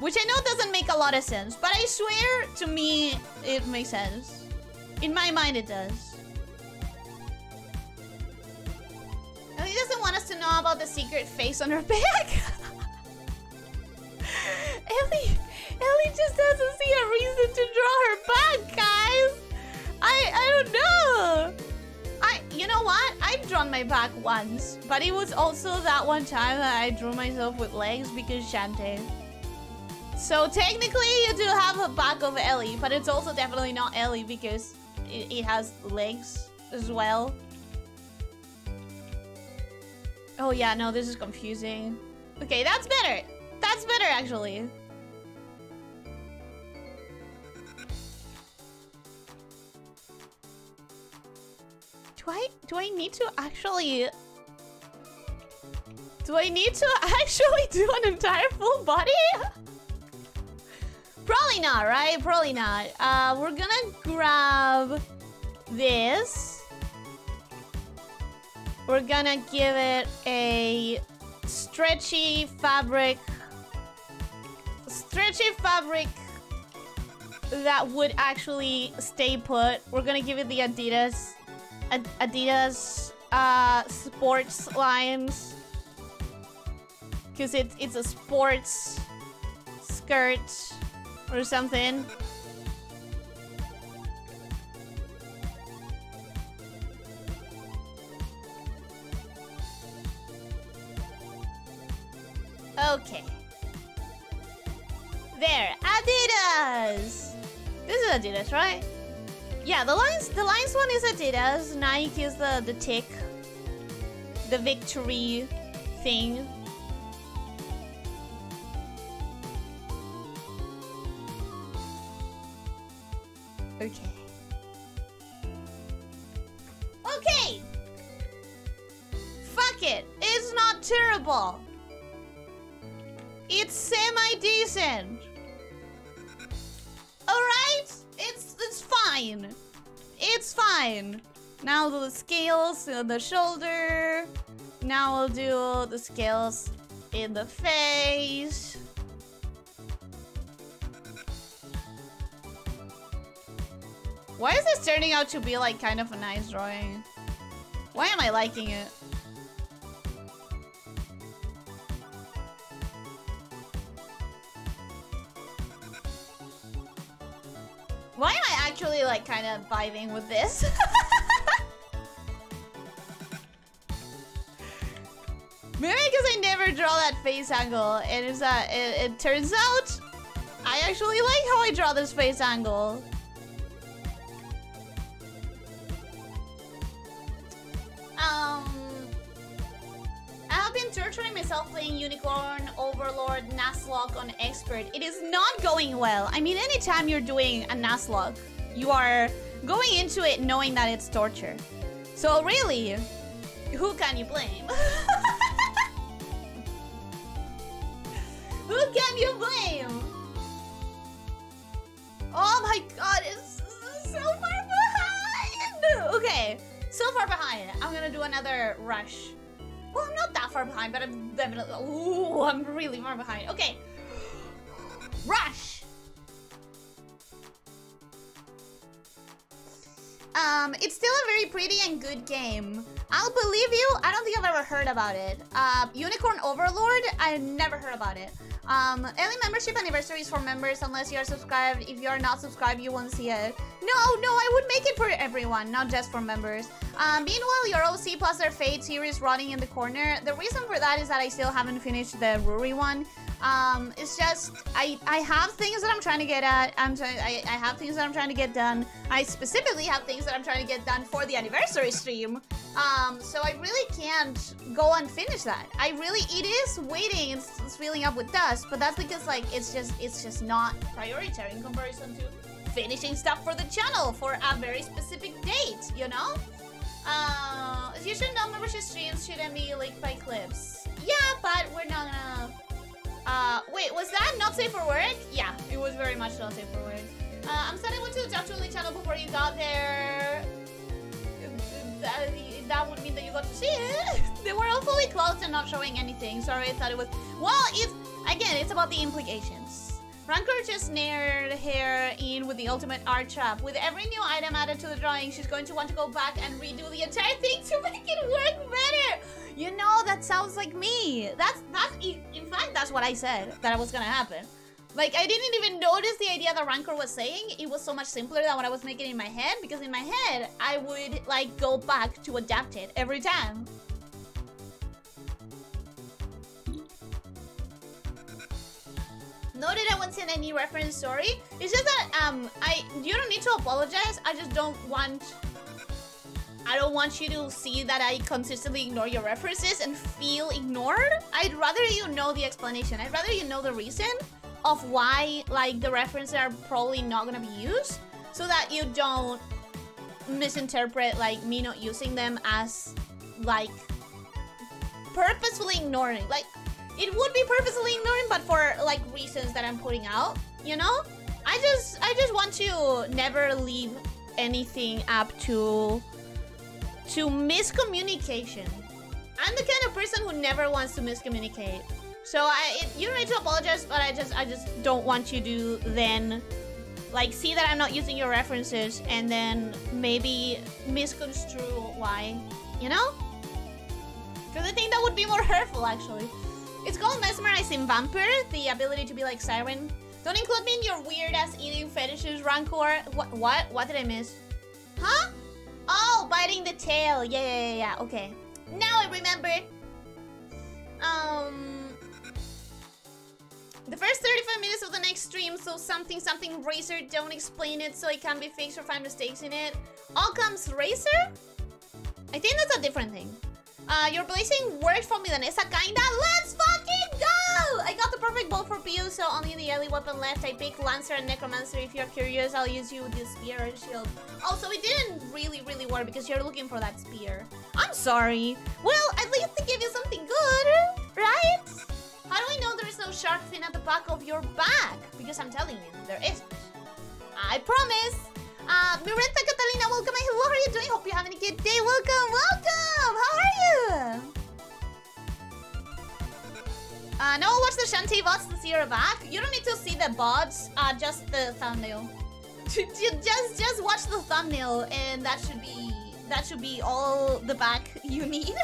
Speaker 1: Which I know doesn't make a lot of sense, but I swear to me it makes sense. In my mind it does. And he doesn't want us to know about the secret face on her back. Ellie, Ellie just doesn't see a reason to draw her back, guys. I I don't know. I, you know what? I've drawn my back once, but it was also that one time that I drew myself with legs because Shantae. So technically you do have a back of Ellie, but it's also definitely not Ellie because it, it has legs as well. Oh yeah, no, this is confusing. Okay, that's better. That's better actually. Do I need to actually... Do I need to actually do an entire full body? Probably not, right? Probably not. Uh, we're gonna grab this. We're gonna give it a stretchy fabric. Stretchy fabric that would actually stay put. We're gonna give it the Adidas. Ad Adidas uh, sports lines. Because it's, it's a sports skirt or something. Okay. There, Adidas! This is Adidas, right? Yeah, the lines the lines one is Adidas, Nike is the the tick. The victory thing. Okay. Okay! Fuck it! It's not terrible! It's semi-decent! Alright? It's, it's fine. It's fine. Now the scales on the shoulder. Now I'll do the scales in the face. Why is this turning out to be like kind of a nice drawing? Why am I liking it? Why am I actually like kind of vibing with this? Maybe because I never draw that face angle, and it's that it, it turns out I actually like how I draw this face angle. Um, have been torturing myself playing Unicorn, Overlord, Nuzlocke on Expert. It is not going well. I mean, anytime you're doing a Nuzlocke, you are going into it knowing that it's torture. So really, who can you blame? who can you blame? Oh my god, it's so far behind! Okay, so far behind. I'm gonna do another rush. Well, I'm not that far behind, but I'm definitely... Ooh, I'm really far behind. Okay. Rush! Um, it's still a very pretty and good game. I'll believe you. I don't think I've ever heard about it. Uh, Unicorn Overlord, I never heard about it. Um, early membership anniversaries for members unless you are subscribed. If you are not subscribed, you won't see it. No, no, I would make it for everyone, not just for members. Um, meanwhile, your OC plus their Fate series rotting in the corner. The reason for that is that I still haven't finished the Ruri one. Um, it's just I I have things that I'm trying to get at. I'm trying. I, I have things that I'm trying to get done. I specifically have things that I'm trying to get done for the anniversary stream. Um, so I really can't go and finish that. I really it is waiting. It's, it's filling up with dust, but that's because like it's just it's just not prioritary in comparison to finishing stuff for the channel for a very specific date. You know. Uh, you should know membership streams shouldn't be linked by clips. Yeah, but we're not gonna. Uh, wait, was that not safe for work? Yeah, it was very much not safe for work. Uh, I'm sad I went to the DLive channel before you got there. That, that would mean that you got to see it. they were all fully closed and not showing anything. Sorry, I thought it was... Well, it's... Again, it's about the implications. Rancor just nared her in with the ultimate art trap. With every new item added to the drawing, she's going to want to go back and redo the entire thing to make it work better. You know, that sounds like me. That's, that's, in fact, that's what I said that was gonna happen. Like, I didn't even notice the idea that Rancor was saying. It was so much simpler than what I was making in my head. Because in my head, I would, like, go back to adapt it every time. Noted I won't send any reference, sorry. It's just that, um, I, you don't need to apologize. I just don't want I don't want you to see that I consistently ignore your references and feel ignored. I'd rather you know the explanation. I'd rather you know the reason of why like the references are probably not gonna be used so that you don't misinterpret like me not using them as like purposefully ignoring. Like it would be purposefully ignoring, but for like reasons that I'm putting out, you know? I just I just want to never leave anything up to to miscommunication. I'm the kind of person who never wants to miscommunicate. So I it, you don't need to apologize, but I just I just don't want you to then like see that I'm not using your references and then maybe misconstrue why, you know? Because I think that would be more hurtful actually. It's called Mesmerizing Vampire, the ability to be like Siren. Don't include me in your weird ass eating fetishes, Rancor. What? What? What did I miss? Huh? Oh, biting the tail. Yeah, yeah, yeah, yeah. Okay. Now I remember. Um, the first 35 minutes of the next stream, so something, something Racer, don't explain it so it can be fixed or find mistakes in it. All comes Racer? I think that's a different thing. Uh, your blazing worked for me, Danessa, kinda. Let's fucking go! I got the perfect bow for Pio, so only the early weapon left. I picked Lancer and Necromancer. If you're curious, I'll use you with the spear and shield. Also, it didn't really, really work because you're looking for that spear. I'm sorry. Well, at least they gave you something good, right? How do I know there is no shark fin at the back of your back? Because I'm telling you, there isn't. I promise. Uh, Mirenta Catalina, welcome. Hello, how are you doing? Hope you're having a good day. Welcome, welcome. How are you? Uh, no, watch the Shantae bots to see back. You don't need to see the bots, uh, just the thumbnail. just, just watch the thumbnail, and that should be, that should be all the back you need.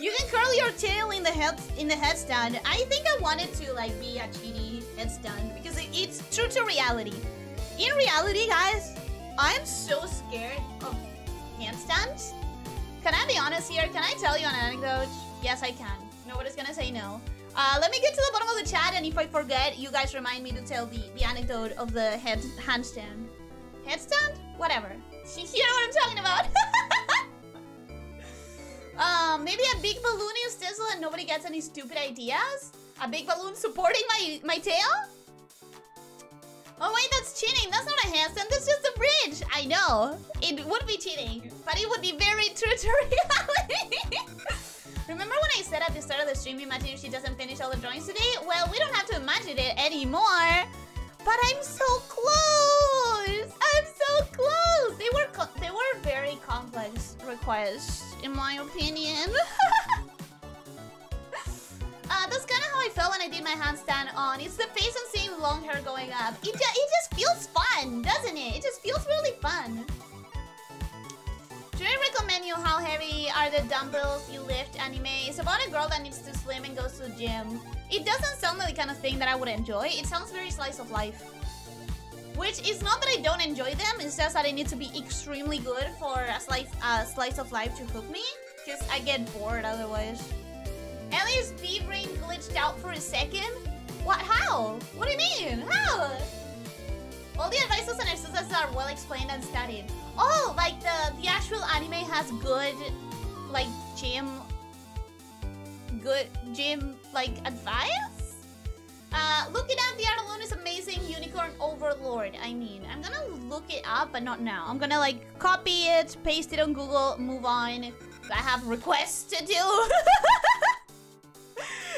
Speaker 1: You can curl your tail in the head in the headstand. I think I wanted to like be a cheaty headstand because it, it's true to reality. In reality, guys, I'm so scared of handstands. Can I be honest here? Can I tell you an anecdote? Yes, I can. Nobody's gonna say no. Uh, let me get to the bottom of the chat, and if I forget, you guys remind me to tell the, the anecdote of the head handstand. Headstand? Whatever. You know what I'm talking about. Um, maybe a big balloon is Tesla and nobody gets any stupid ideas? A big balloon supporting my, my tail? Oh wait, that's cheating. That's not a handstand, that's just a bridge. I know. It would be cheating, but it would be very true to reality. Remember when I said at the start of the stream, imagine if she doesn't finish all the drawings today? Well, we don't have to imagine it anymore. But I'm so close! I'm so close! They were they were very complex requests, in my opinion. uh, that's kind of how I felt when I did my handstand on. It's the face and seeing long hair going up. It, ju it just feels fun, doesn't it? It just feels really fun. Should I recommend you how heavy are the dumbbells you lift anime? It's about a girl that needs to swim and goes to the gym. It doesn't sound like the kind of thing that I would enjoy. It sounds very slice of life. Which is not that I don't enjoy them, it's just that I need to be extremely good for a slice, a slice of life to hook me. Because I get bored otherwise. Ellie's B-brain glitched out for a second? What? How? What do you mean? How? All the advices and exercises are well explained and studied. Oh, like the, the actual anime has good, like, gym good gym like advice? Uh, look it up. The art alone is amazing. Unicorn Overlord. I mean, I'm gonna look it up, but not now. I'm gonna like copy it, paste it on Google, move on. I have requests to do.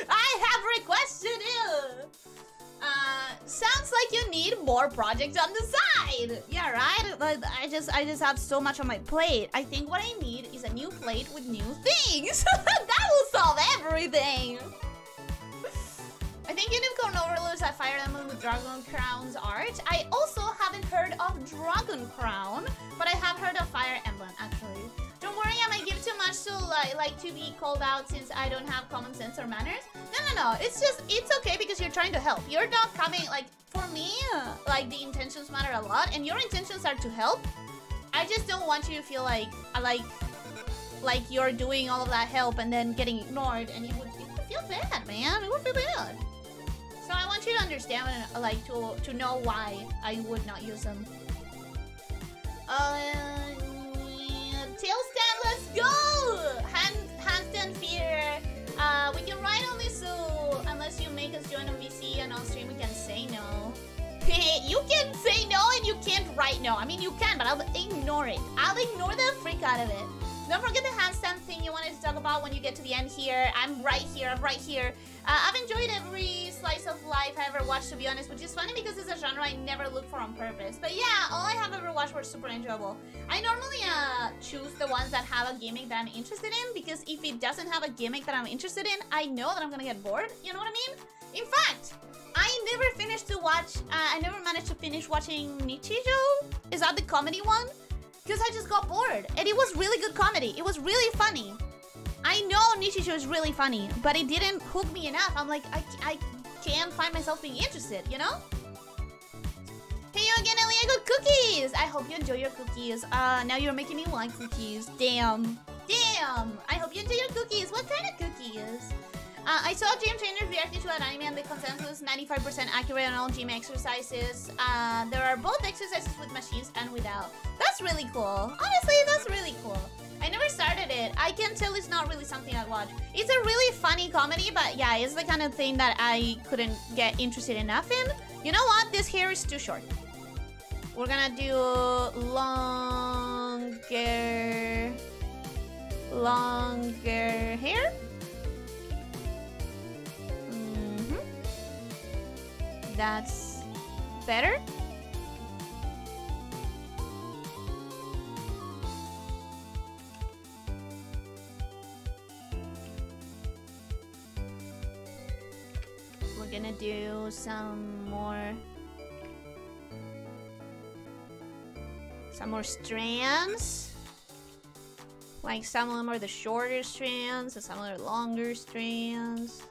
Speaker 1: I have requests to do. Uh, sounds like you need more projects on the side. Yeah, right. I just, I just have so much on my plate. I think what I need is a new plate with new things. that will solve everything. I think Unicorn Overlords at Fire Emblem with Dragon's Crown art. I also haven't heard of Dragon Crown, but I have heard of Fire Emblem actually. Don't worry, I might give too much to like, like to be called out since I don't have common sense or manners. No, no, no. It's just, it's okay because you're trying to help. You're not coming, like, for me, like, the intentions matter a lot. And your intentions are to help. I just don't want you to feel like, uh, like, like you're doing all of that help and then getting ignored. And it would, it would feel bad, man. It would feel bad. So I want you to understand, like, to, to know why I would not use them. Uh tail stand, let's go! Hand, handstand fear. Uh, we can ride only so unless you make us join a VC and on stream we can say no. you can say no and you can't write no, I mean you can, but I'll ignore it. I'll ignore the freak out of it. Don't forget the handstand thing you wanted to talk about when you get to the end here. I'm right here, I'm right here. Uh, I've enjoyed every slice of life I ever watched, to be honest, which is funny because it's a genre I never look for on purpose. But yeah, all I have ever watched were super enjoyable. I normally uh, choose the ones that have a gimmick that I'm interested in because if it doesn't have a gimmick that I'm interested in, I know that I'm gonna get bored. You know what I mean? In fact, I never finished to watch, uh, I never managed to finish watching Nichijou. Is that the comedy one? Because I just got bored. And it was really good comedy. It was really funny. I know Nichijou is really funny, but it didn't hook me enough. I'm like, I, I can't find myself being interested, you know? Hey, you again, got cookies! I hope you enjoy your cookies. Uh, now you're making me want cookies. Damn. Damn! I hope you enjoy your cookies. What kind of cookies? Uh, I saw gym trainers reacting to an anime and the consensus 95% accurate on all gym exercises. Uh, there are both exercises with machines and without. That's really cool. Honestly, that's really cool. I never started it. I can tell it's not really something I'd watch. It's a really funny comedy, but yeah, it's the kind of thing that I couldn't get interested enough in. You know what? This hair is too short. We're gonna do longer... Longer hair? That's better. We're gonna do some more some more strands. Like some of them are the shorter strands and some of them are longer strands.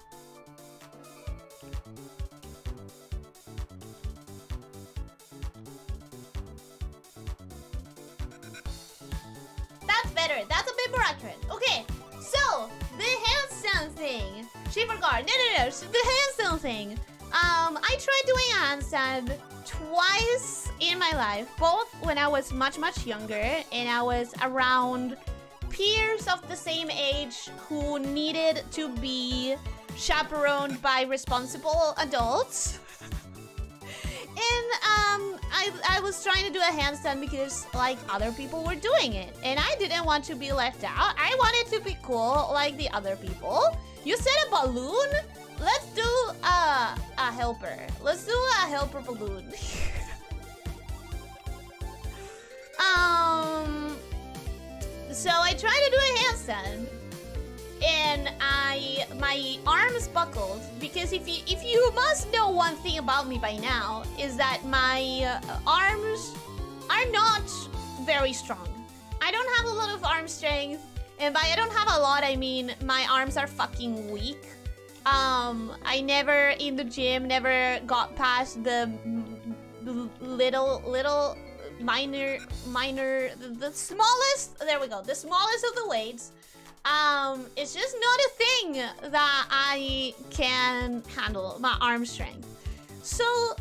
Speaker 1: Better. That's a bit more accurate. Okay, so the handstand thing. She forgot. No, no, no. The handstand thing. Um, I tried doing a handstand twice in my life, both when I was much, much younger and I was around peers of the same age who needed to be chaperoned by responsible adults. and um, I, I was trying to do a handstand because like other people were doing it. And I didn't want to be left out. I wanted to be cool like the other people. You said a balloon? Let's do a, a helper. Let's do a helper balloon. um, so I tried to do a handstand and I my arms buckled because if you if you must know one thing about me by now is that my uh, arms are not very strong. I don't have a lot of arm strength, and by I don't have a lot, I mean my arms are fucking weak. Um, I never in the gym never got past the little little minor minor the, the smallest. There we go. The smallest of the weights um, it's just not a thing that I can handle, my arm strength. So,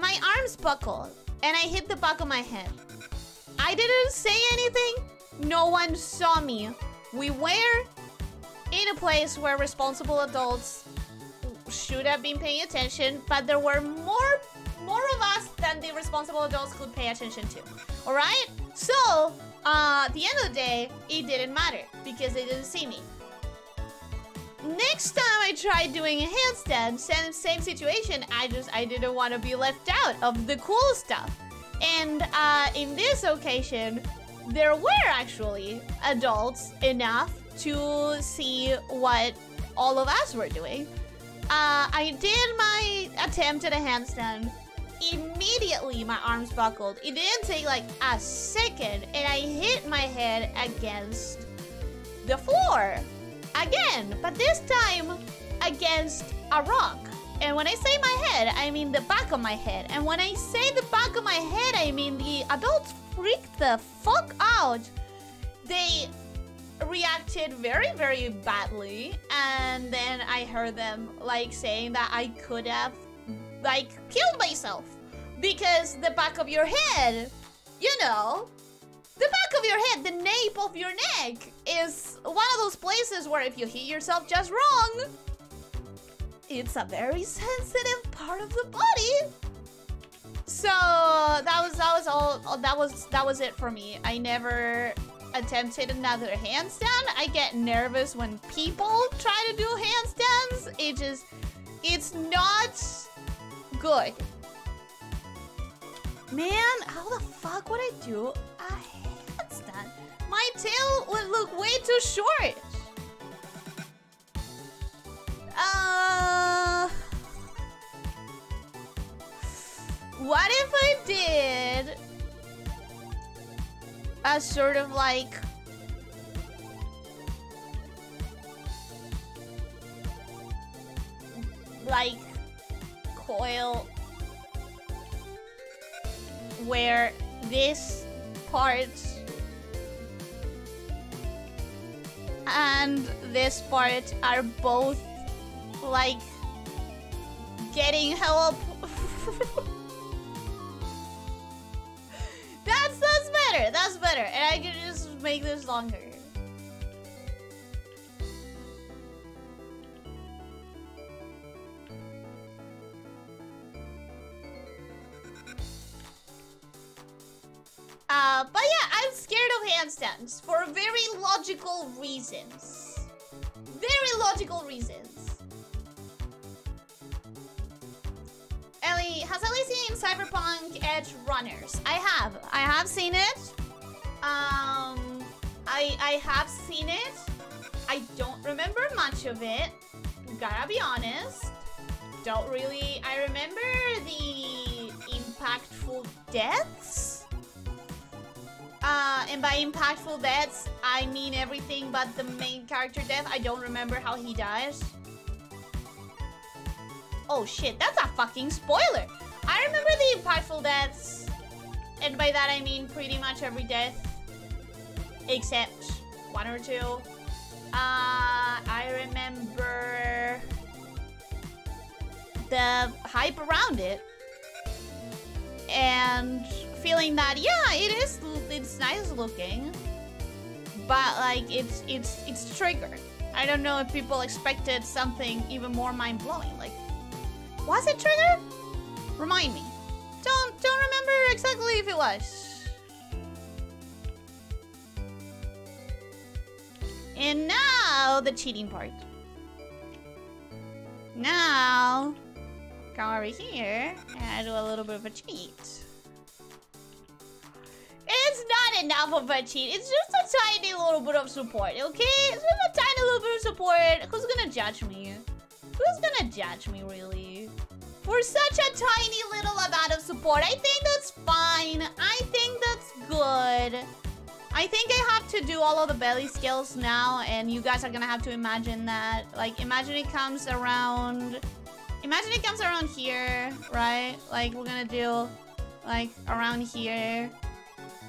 Speaker 1: my arms buckled, and I hit the back of my head. I didn't say anything. No one saw me. We were in a place where responsible adults should have been paying attention, but there were more more of us than the responsible adults could pay attention to. All right? So, uh, at the end of the day, it didn't matter because they didn't see me. Next time I tried doing a handstand, same, same situation, I just, I didn't want to be left out of the cool stuff. And uh, in this occasion, there were actually adults enough to see what all of us were doing. Uh, I did my attempt at a handstand immediately my arms buckled. It didn't take like a second and I hit my head against the floor. Again, but this time against a rock. And when I say my head, I mean the back of my head. And when I say the back of my head, I mean the adults freaked the fuck out. They reacted very, very badly. And then I heard them like saying that I could have like killed myself because the back of your head, you know, the back of your head, the nape of your neck is one of those places where if you hit yourself just wrong, it's a very sensitive part of the body. So that was that was all that was that was it for me. I never attempted another handstand. I get nervous when people try to do handstands. It just it's not good. Man, how the fuck would I do a handstand? My tail would look way too short. Uh... What if I did a sort of like like coil where this part and this part are both like getting help. that's that's better. That's better. And I can just make this longer. Logical reasons. Very logical reasons. Ellie, has Ellie seen Cyberpunk Edge Runners? I have. I have seen it. Um, I I have seen it. I don't remember much of it. Gotta be honest. Don't really. I remember the impactful deaths. Uh, and by impactful deaths, I mean everything but the main character death. I don't remember how he dies. Oh shit, that's a fucking spoiler. I remember the impactful deaths. And by that I mean pretty much every death. Except one or two. Uh, I remember the hype around it. And feeling that, yeah, it is, it's nice looking. But like, it's, it's, it's triggered. I don't know if people expected something even more mind-blowing. Like, was it triggered? Remind me. Don't don't remember exactly if it was. And now the cheating part. Now come over here and do a little bit of a cheat. It's not enough of a cheat. It's just a tiny little bit of support, okay? It's just a tiny little bit of support. Who's gonna judge me? Who's gonna judge me, really? For such a tiny little amount of support, I think that's fine. I think that's good. I think I have to do all of the belly skills now, and you guys are gonna have to imagine that. Like, imagine it comes around... Imagine it comes around here, right? Like, we're gonna do, like, around here.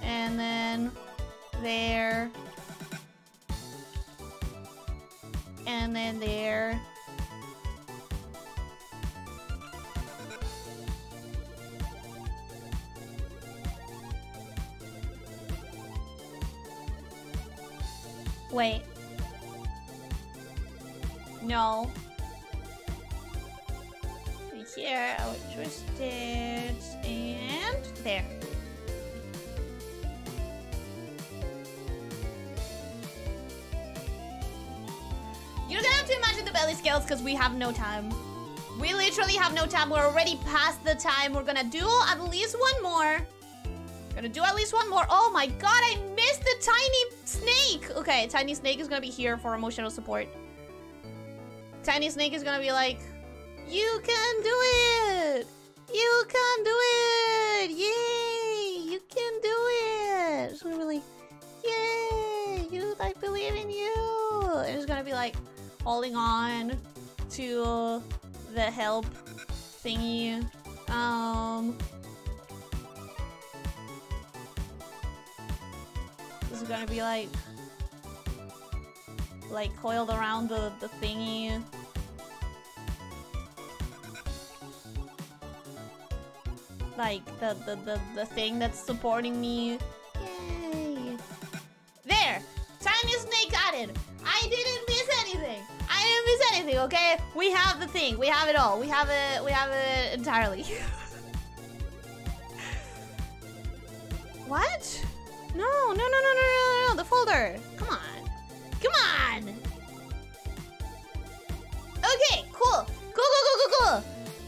Speaker 1: And then there. And then there. Wait. No. Here, I would twist it, and there. You're gonna have to imagine the belly scales because we have no time. We literally have no time. We're already past the time. We're gonna do at least one more. Gonna do at least one more. Oh my god, I missed the tiny snake. Okay, tiny snake is gonna be here for emotional support. Tiny snake is gonna be like, you can do it. You can do it. Yay, you can do it. It's gonna be like, yay, you, I believe in you. And it's gonna be like holding on to the help thingy. Um, This is gonna be like like coiled around the, the thingy. Like the, the, the, the thing that's supporting me. Yay. Tiny snake added! I didn't miss anything! I didn't miss anything, okay? We have the thing. We have it all. We have it we have it entirely. What? No, no, no, no, no, no, no, the folder. Come on. Come on. Okay, cool. Cool, cool, cool, cool, cool.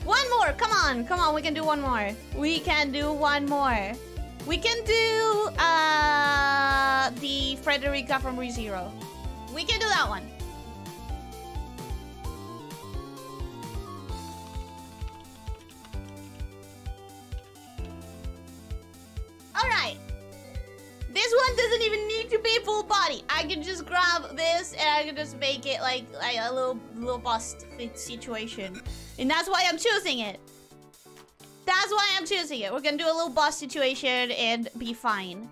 Speaker 1: One more. Come on. Come on. We can do one more. We can do one more. We can do uh, the Frederica from ReZero. We can do that one. Alright. This one doesn't even need to be full body. I can just grab this and I can just make it like, like a little little bust situation. And that's why I'm choosing it. That's why I'm choosing it. We're gonna do a little boss situation and be fine.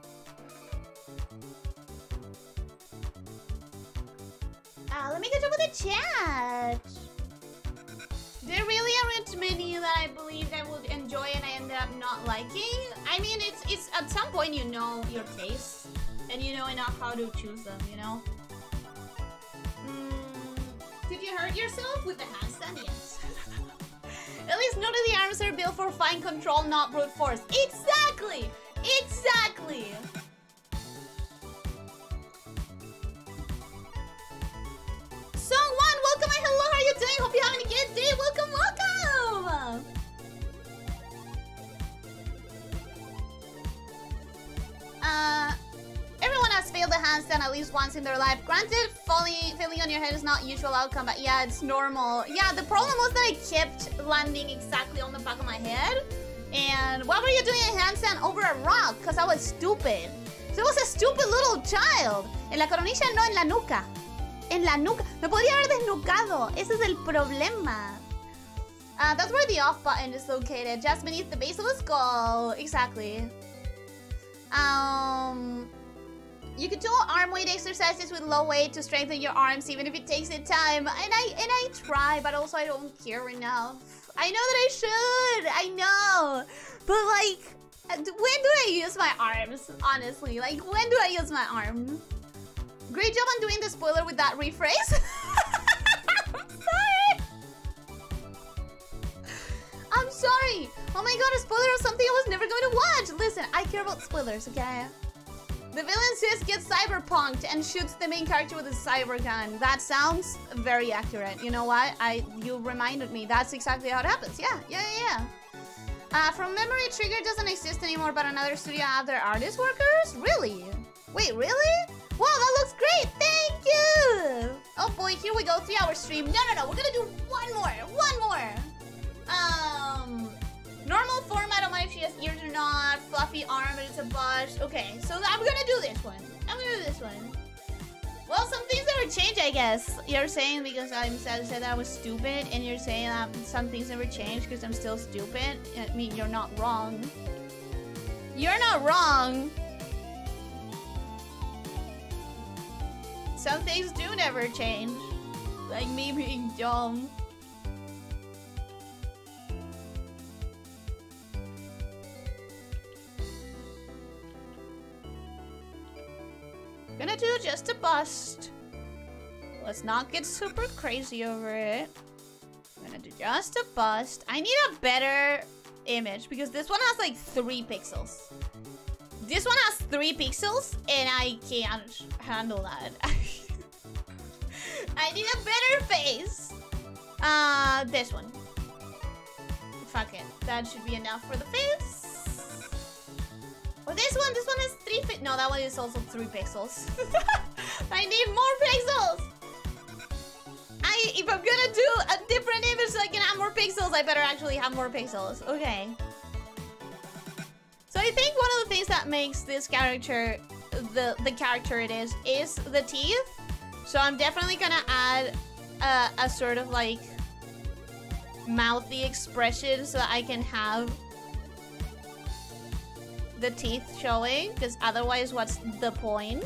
Speaker 1: Uh, let me catch up with the chat. There really aren't many that I believe I would enjoy and I ended up not liking. I mean, it's it's at some point you know your taste and you know enough how to choose them, you know? Mm, did you hurt yourself with the handstand? Yes. At least none of the arms are built for fine control, not brute force. Exactly! Exactly! Song one, welcome and hello, how are you doing? Hope you're having a good day. Welcome, welcome! A handstand at least once in their life. Granted, falling, failing on your head is not usual outcome, but yeah, it's normal. Yeah, the problem was that I kept landing exactly on the back of my head. And why were you doing a handstand over a rock? Because I was stupid. So I was a stupid little child. En la coronilla, no en la nuca. En la nuca. Me podría haber desnucado. Ese es el problema. Uh, that's where the off button is located, just beneath the base of the skull. Exactly. Um, you can do arm weight exercises with low weight to strengthen your arms, even if it takes it time. And I and I try, but also I don't care enough. I know that I should. I know, but like, when do I use my arms? Honestly, like, when do I use my arms? Great job on doing the spoiler with that rephrase. I'm sorry. I'm sorry. Oh my god, a spoiler of something I was never going to watch. Listen, I care about spoilers, okay? The villain Sis gets cyberpunked and shoots the main character with a cyber gun. That sounds very accurate. You know what? I you reminded me. That's exactly how it happens. Yeah, yeah, yeah. Uh, from memory, Trigger doesn't exist anymore, but another studio have their artist workers? Really? Wait, really? Wow, that looks great! Thank you! Oh boy, here we go, three hour stream. No, no, no, we're gonna do one more, one more! Um, normal format of my has ears or not, fluffy arm, but it's a bust. Okay, so I'm gonna do this one. I'm gonna do this one. Well, some things never change, I guess. You're saying because I'm said, said that I was stupid, and you're saying that some things never change because I'm still stupid. I mean, you're not wrong. You're not wrong. Some things do never change. Like me being dumb. Gonna do just a bust. Let's not get super crazy over it. I'm gonna do just a bust. I need a better image because this one has like three pixels. This one has three pixels and I can't handle that. I need a better face. Uh, this one. Fuck it. That should be enough for the face. Well, this one, this one has three fi- No, that one is also three pixels. I need more pixels! I, if I'm gonna do a different image so I can have more pixels, I better actually have more pixels. Okay. So I think one of the things that makes this character the, the character it is, is the teeth. So I'm definitely gonna add a, a sort of like mouthy expression so that I can have the teeth showing because otherwise what's the point?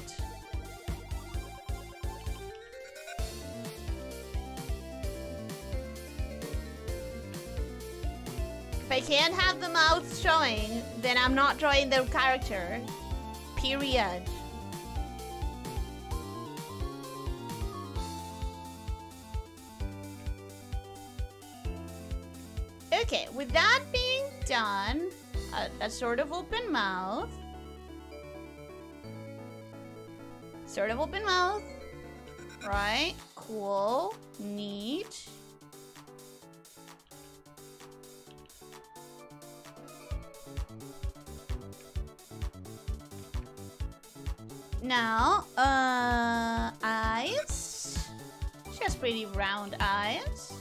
Speaker 1: If I can't have the mouth showing, then I'm not drawing the character. Period. Okay, with that being done, a, a sort of open mouth. Sort of open mouth. Right? Cool. Neat. Now, uh, eyes. She has pretty round eyes.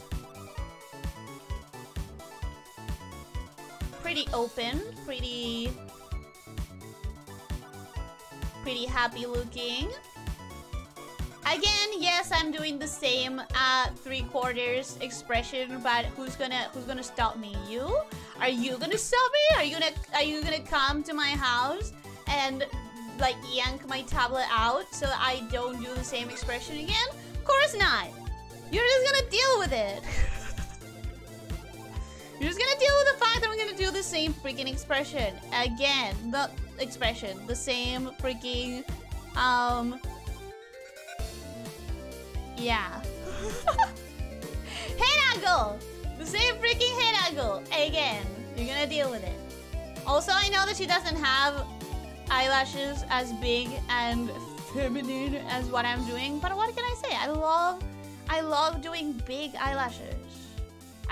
Speaker 1: Pretty open, pretty... Pretty happy looking. Again, yes, I'm doing the same uh, three quarters expression, but who's gonna who's gonna stop me? You? Are you gonna stop me? Are you gonna are you gonna come to my house and like yank my tablet out so I don't do the same expression again? Of course not. You're just gonna deal with it. You're just gonna deal with the fact that I'm gonna do the same freaking expression again. The expression, the same freaking, um, yeah. head angle, the same freaking head angle again. You're gonna deal with it. Also, I know that she doesn't have eyelashes as big and feminine as what I'm doing, but what can I say? I love, I love doing big eyelashes.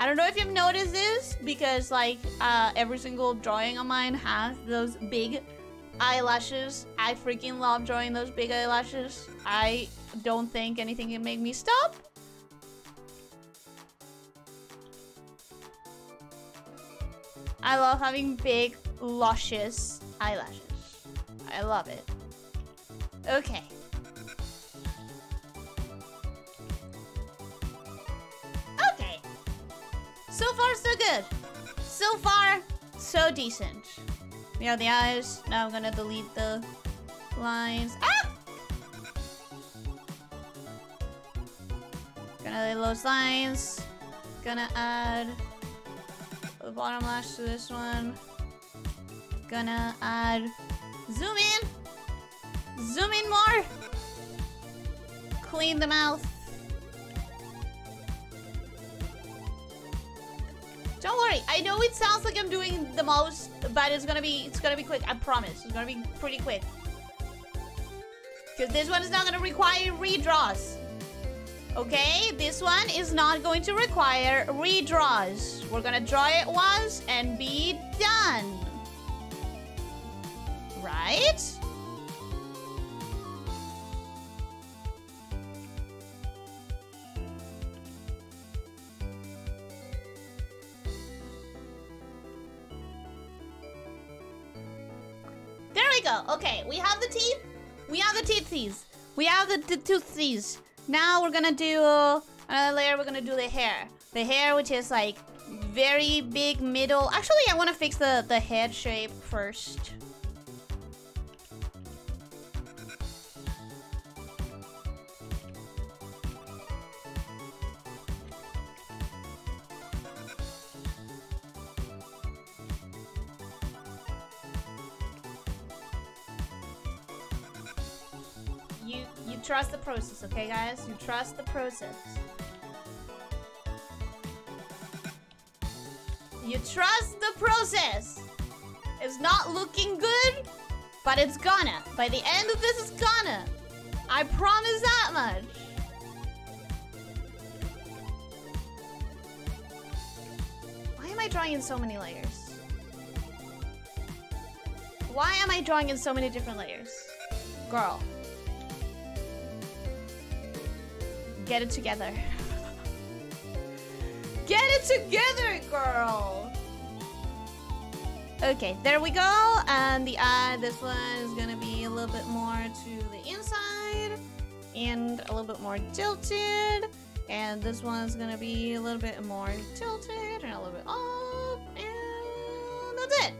Speaker 1: I don't know if you've noticed this because like uh, every single drawing of mine has those big eyelashes. I freaking love drawing those big eyelashes. I don't think anything can make me stop. I love having big, luscious eyelashes. I love it. Okay. Okay. So far, so good. So far, so decent. We have the eyes. Now I'm gonna delete the lines. Ah! Gonna delete those lines. Gonna add the bottom lash to this one. Gonna add Zoom in! Zoom in more! Clean the mouth. Don't worry, I know it sounds like I'm doing the most, but it's gonna be it's gonna be quick, I promise. It's gonna be pretty quick. Because this one is not gonna require redraws. Okay, this one is not going to require redraws. We're gonna draw it once and be done right? We have the teethies. We have the, the toothies. Now we're gonna do another layer. We're gonna do the hair. The hair, which is like very big middle. Actually, I want to fix the, the head shape first. Process, okay, guys? You trust the process. You trust the process. It's not looking good, but it's gonna. By the end of this, it's gonna. I promise that much. Why am I drawing in so many layers? Why am I drawing in so many different layers? Girl. Get it together. Get it together, girl! Okay, there we go. And the eye, this one is gonna be a little bit more to the inside and a little bit more tilted. And this one's gonna be a little bit more tilted and a little bit up. And that's it.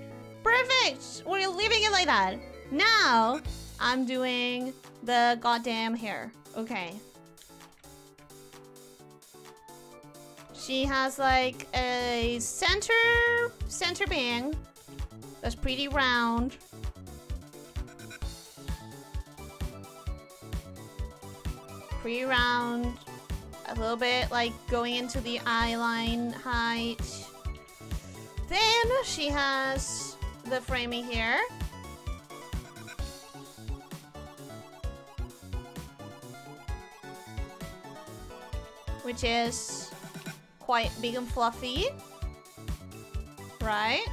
Speaker 1: Perfect! We're leaving it like that. Now, I'm doing the goddamn hair. Okay. She has like a center, center bang. That's pretty round. Pretty round. A little bit like going into the eye line height. Then she has the framing here. Which is quite big and fluffy. Right?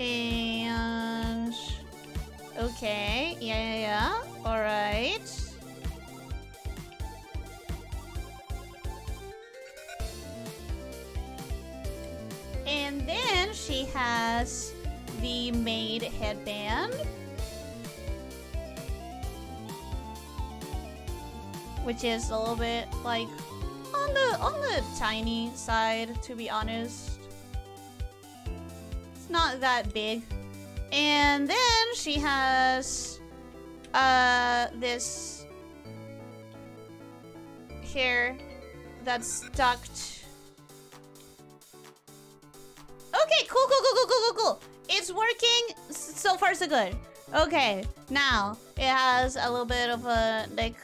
Speaker 1: And... Okay, yeah, yeah, yeah. Alright. And then she has the maid headband. Which is a little bit like on the on the tiny side to be honest. It's not that big. And then she has uh this hair that's stuck Okay, cool, cool, cool, cool, cool, cool, cool. It's working. So far, so good. Okay, now it has a little bit of a like.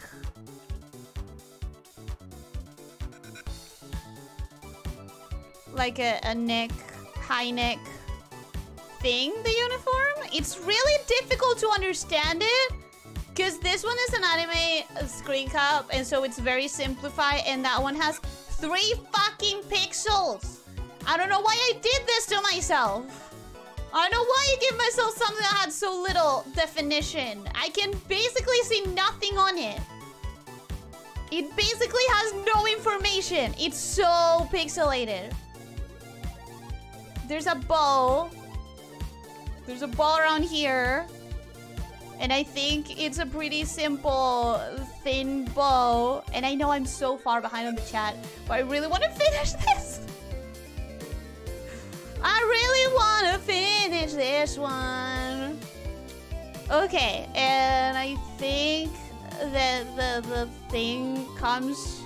Speaker 1: Like a, a neck, high neck thing, the uniform. It's really difficult to understand it. Because this one is an anime screen cap, and so it's very simplified, and that one has three fucking pixels. I don't know why I did this to myself. I don't know why I gave myself something that had so little definition. I can basically see nothing on it. It basically has no information. It's so pixelated. There's a bow. There's a ball around here. And I think it's a pretty simple, thin bow. And I know I'm so far behind on the chat, but I really want to finish this. I really want to finish this one. Okay, and I think that the, the thing comes...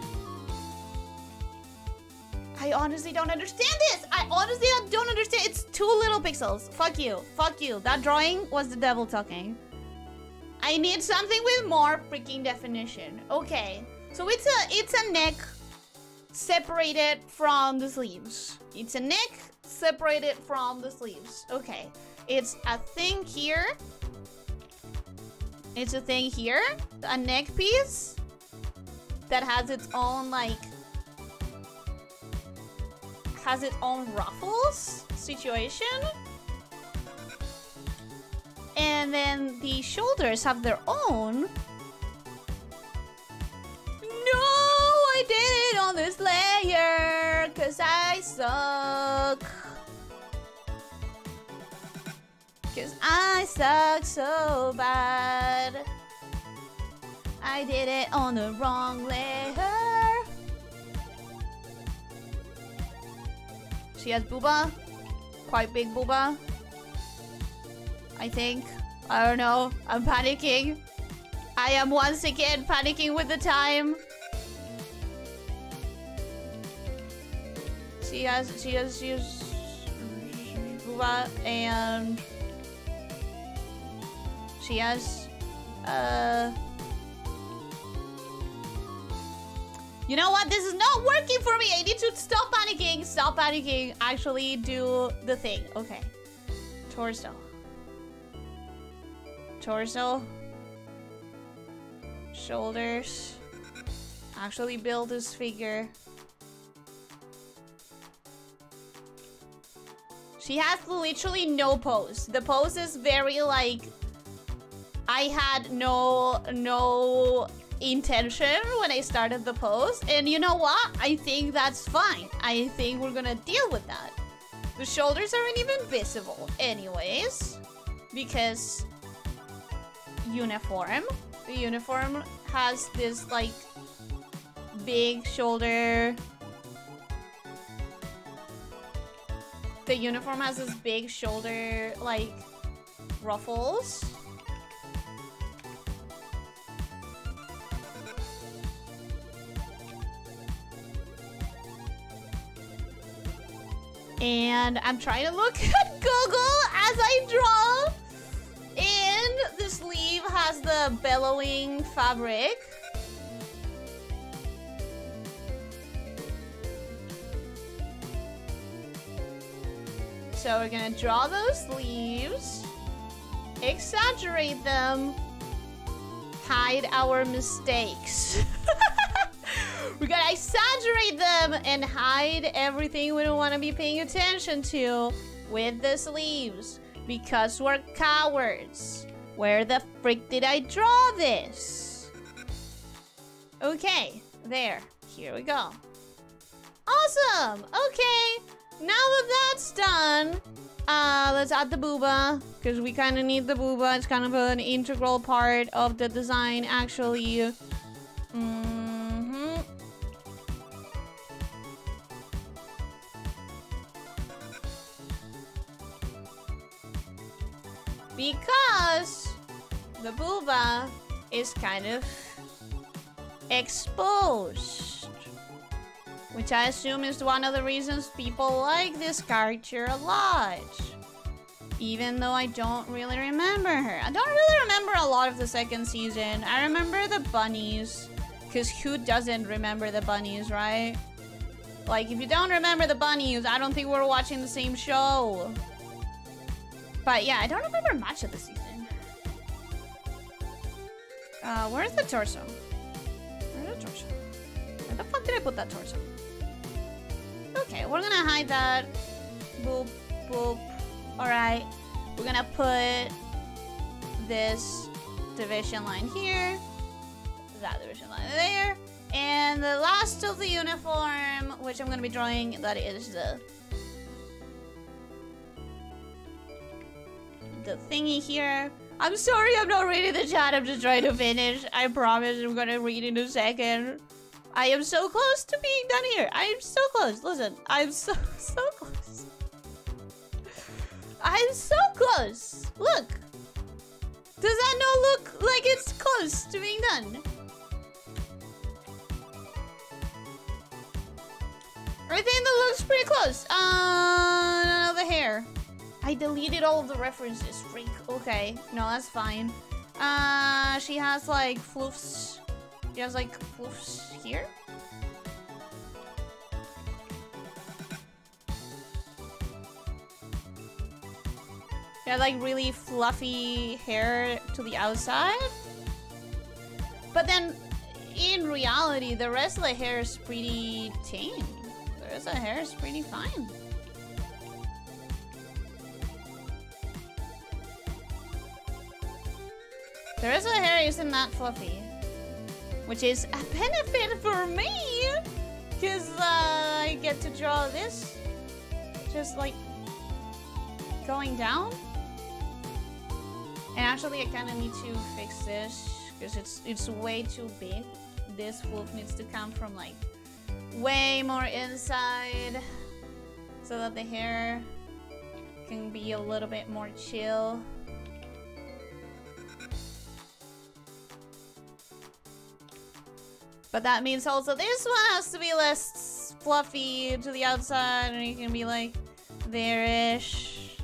Speaker 1: I honestly don't understand this. I honestly don't understand. It's two little pixels. Fuck you. Fuck you. That drawing was the devil talking. I need something with more freaking definition. Okay. So it's a it's a neck separated from the sleeves. It's a neck separated from the sleeves. Okay. It's a thing here. It's a thing here. A neck piece that has its own, like... Has its own ruffles situation. And then the shoulders have their own. No, I did it on this layer, cause I suck. Cause I suck so bad. I did it on the wrong layer. She has booba. Quite big booba. I think. I don't know. I'm panicking. I am once again panicking with the time. She has, she has, she has, booba and she has, uh... You know what? This is not working for me. I need to stop panicking. Stop panicking. Actually do the thing. Okay. Torso. Torso. Shoulders. Actually build this figure. She has literally no pose. The pose is very like I had no no intention when I started the pose. And you know what? I think that's fine. I think we're gonna deal with that. The shoulders aren't even visible anyways. Because uniform. The uniform has this like big shoulder. The uniform has this big shoulder like ruffles. And I'm trying to look at Google as I draw. And the sleeve has the bellowing fabric. So we're gonna draw those sleeves. exaggerate them, hide our mistakes. we gotta exaggerate them and hide everything we don't want to be paying attention to with the sleeves because we're cowards. Where the frick did I draw this? Okay, there. Here we go. Awesome! Okay, now that that's done, uh, let's add the booba, because we kind of need the booba. It's kind of an integral part of the design, actually. Mm Because the booba is kind of exposed. Which I assume is one of the reasons people like this character a lot. Even though I don't really remember her. I don't really remember a lot of the second season. I remember the bunnies. Because who doesn't remember the bunnies, right? Like, if you don't remember the bunnies, I don't think we're watching the same show. But yeah, I don't remember much of the season. Uh, where's the torso? Where's the torso? Where the fuck did I put that torso? Okay, we're gonna hide that. Boop, boop. Alright. We're gonna put this division line here. That division line there. And the last of the uniform, which I'm gonna be drawing, that is the the thingy here. I'm sorry I'm not reading the chat, I'm just trying to finish. I promise I'm gonna read in a second. I am so close to being done here. I am so close. Listen, I'm so, so close. I'm so close. Look. Does that not look like it's close to being done? I think that looks pretty close. Uh, the hair. I deleted all of the references, freak. Okay, no, that's fine. Uh, she has like floofs. She has like floofs here. She had like really fluffy hair to the outside. But then, in reality, the rest of the hair is pretty tame. The rest of the hair is pretty fine. The hair isn't that fluffy. Which is a benefit for me! Because uh, I get to draw this. Just like going down. And actually I kind of need to fix this. Because it's, it's way too big. This wolf needs to come from like way more inside. So that the hair can be a little bit more chill. But that means also this one has to be less fluffy to the outside and you can be like there-ish.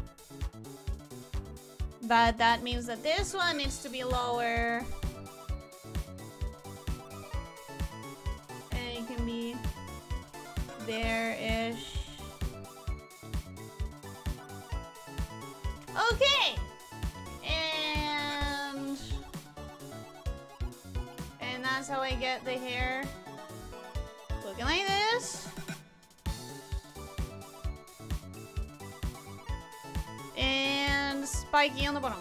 Speaker 1: But that means that this one needs to be lower. And it can be there-ish. Okay! And that's how I get the hair looking like this. And spiky on the bottom.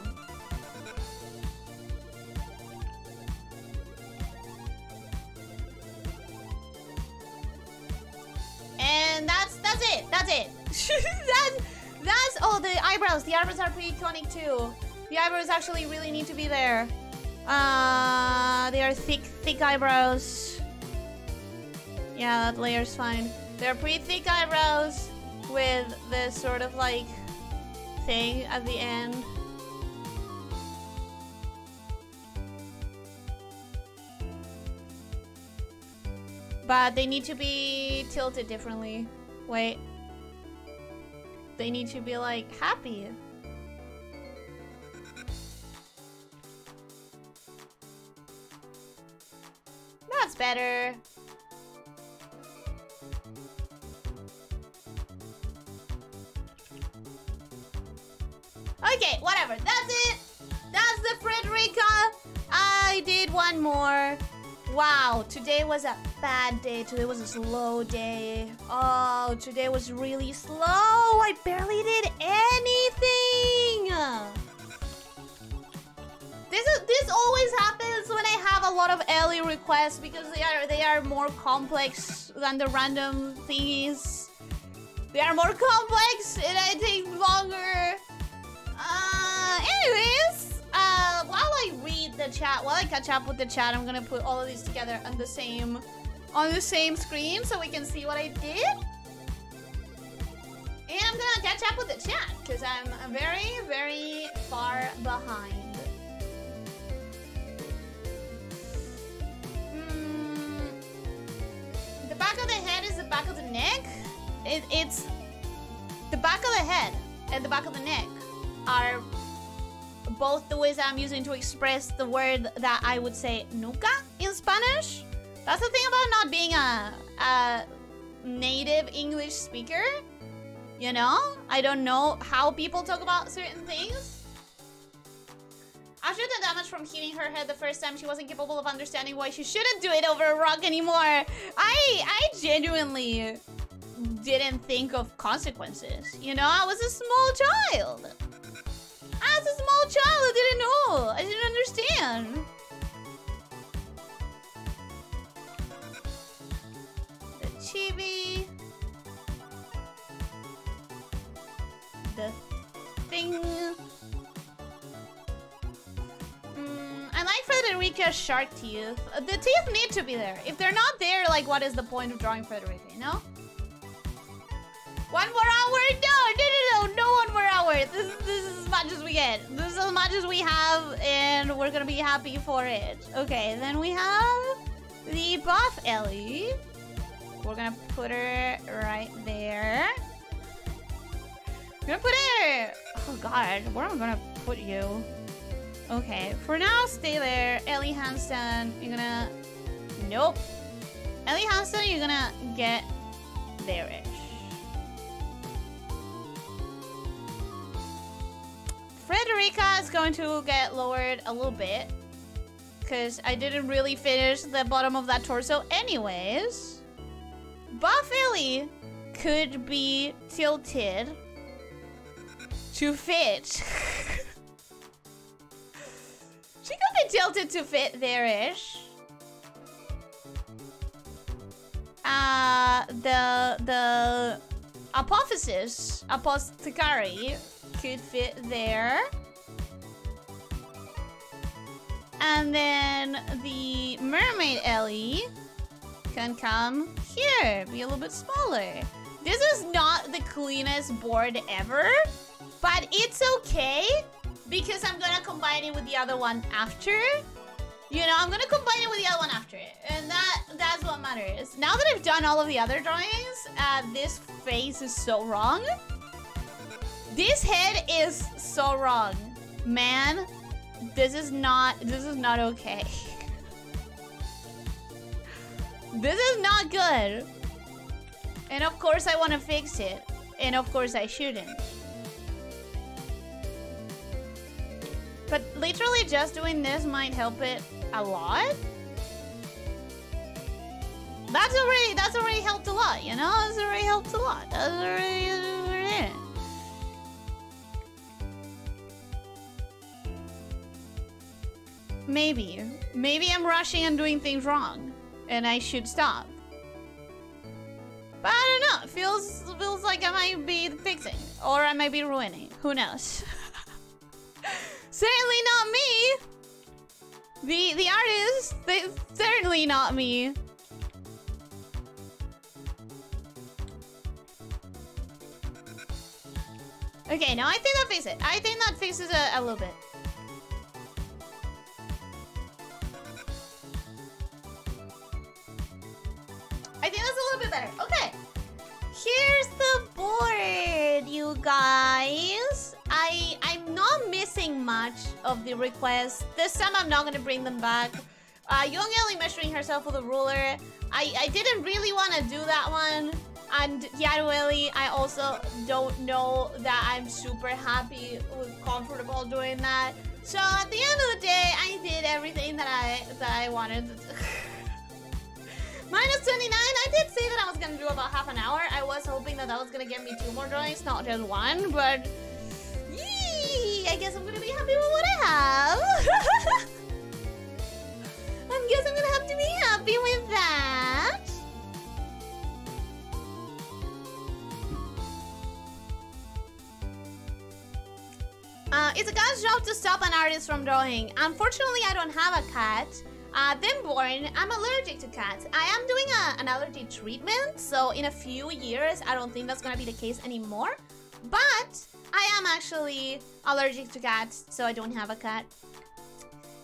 Speaker 1: And that's that's it. That's it. that's that's oh the eyebrows. The eyebrows are pretty iconic too. The eyebrows actually really need to be there. Uh, they are thick, thick eyebrows. Yeah, that layer's fine. They're pretty thick eyebrows with this sort of like thing at the end. But they need to be tilted differently. Wait. They need to be like happy. Better. Okay, whatever. That's it. That's the Frederica. I did one more. Wow, today was a bad day. Today was a slow day. Oh, today was really slow. I barely did anything. This is this always happens when I a lot of Ellie requests because they are they are more complex than the random thingies. They are more complex and I take longer. Uh, anyways, uh, while I read the chat, while I catch up with the chat, I'm gonna put all of these together on the same, on the same screen so we can see what I did. And I'm gonna catch up with the chat because I'm very, very far behind. Back of the head is the back of the neck. It, it's the back of the head and the back of the neck are both the ways I'm using to express the word that I would say nuca in Spanish. That's the thing about not being a, a native English speaker. You know, I don't know how people talk about certain things. After the damage from hitting her head the first time, she wasn't capable of understanding why she shouldn't do it over a rock anymore. I I genuinely didn't think of consequences. You know, I was a small child. I was a small child. I didn't know. I didn't understand. The chibi. The thing. Mm, I like Frederica's shark teeth. The teeth need to be there. If they're not there, like, what is the point of drawing Frederica, you know? One more hour? No, no, no, no, no one more hour. This is, this is as much as we get. This is as much as we have, and we're gonna be happy for it. Okay, then we have the buff Ellie. We're gonna put her right there. We're gonna put her... Oh god, where am I gonna put you? Okay, for now, stay there. Ellie Hansen, you're gonna... Nope. Ellie Hansen, you're gonna get there-ish. Frederica is going to get lowered a little bit. Because I didn't really finish the bottom of that torso anyways. Buff Ellie could be tilted to fit. she could be tilted to fit there-ish. Uh, the, the apophysis, apothecary, could fit there. And then the mermaid Ellie can come here, be a little bit smaller. This is not the cleanest board ever, but it's okay because I'm gonna combine it with the other one after. You know, I'm gonna combine it with the other one after it. And that that's what matters. Now that I've done all of the other drawings, uh, this face is so wrong. This head is so wrong. Man, this is not, this is not okay. this is not good. And of course I want to fix it. And of course I shouldn't. But literally just doing this might help it a lot. That's already, that's already helped a lot, you know? That's already helped a lot. That's already, already Maybe. Maybe I'm rushing and doing things wrong. And I should stop. But I don't know. Feels, feels like I might be fixing. Or I might be ruining. Who knows? certainly not me! The, the artist, they, certainly not me. Okay, now I think that fixes it. I think that fixes it a little bit. I think that's a little bit better. Okay. Here's the board, you guys. I, I'm not missing much of the requests. This time I'm not to bring them back. Uh, Young Ellie measuring herself with a ruler. I, I didn't really want to do that one. And Yaru Ellie, I also don't know that I'm super happy, with comfortable doing that. So at the end of the day, I did everything that I that I wanted. Minus 29, I did say that I was gonna do about half an hour. I was hoping that that was gonna get me two more drawings, not just one, but... Yee, I guess I'm gonna be happy with what I have. I guess I'm gonna have to be happy with that. Uh, it's a guy's job to stop an artist from drawing. Unfortunately, I don't have a cat. Uh, then born, I'm allergic to cats. I am doing a, an allergy treatment, so in a few years, I don't think that's gonna be the case anymore. But I am actually allergic to cats, so I don't have a cat.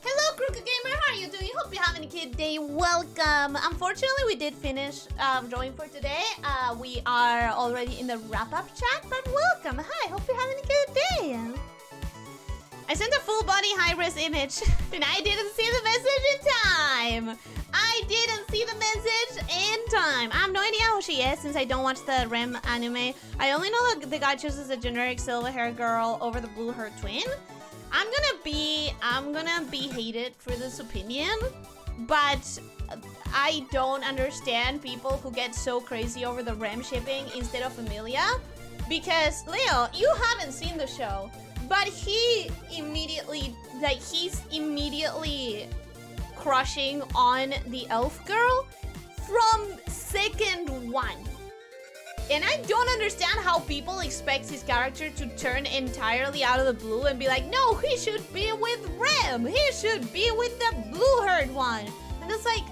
Speaker 1: Hello, Crooked Gamer. How are you doing? Hope you're having a good day. Welcome. Unfortunately, we did finish um, drawing for today. Uh, we are already in the wrap-up chat, but welcome. Hi, hope you're having a good day. I sent a full body high-res image, and I didn't see the message in time. I didn't see the message in time. I have no idea who she is since I don't watch the Rem anime. I only know that the guy chooses a generic silver hair girl over the blue hair twin. I'm gonna be, I'm gonna be hated for this opinion, but I don't understand people who get so crazy over the Rem shipping instead of Amelia. Because, Leo, you haven't seen the show. But he immediately, like, he's immediately crushing on the elf girl from second one. And I don't understand how people expect his character to turn entirely out of the blue and be like, no, he should be with Rem. He should be with the blue-haired one. And it's like,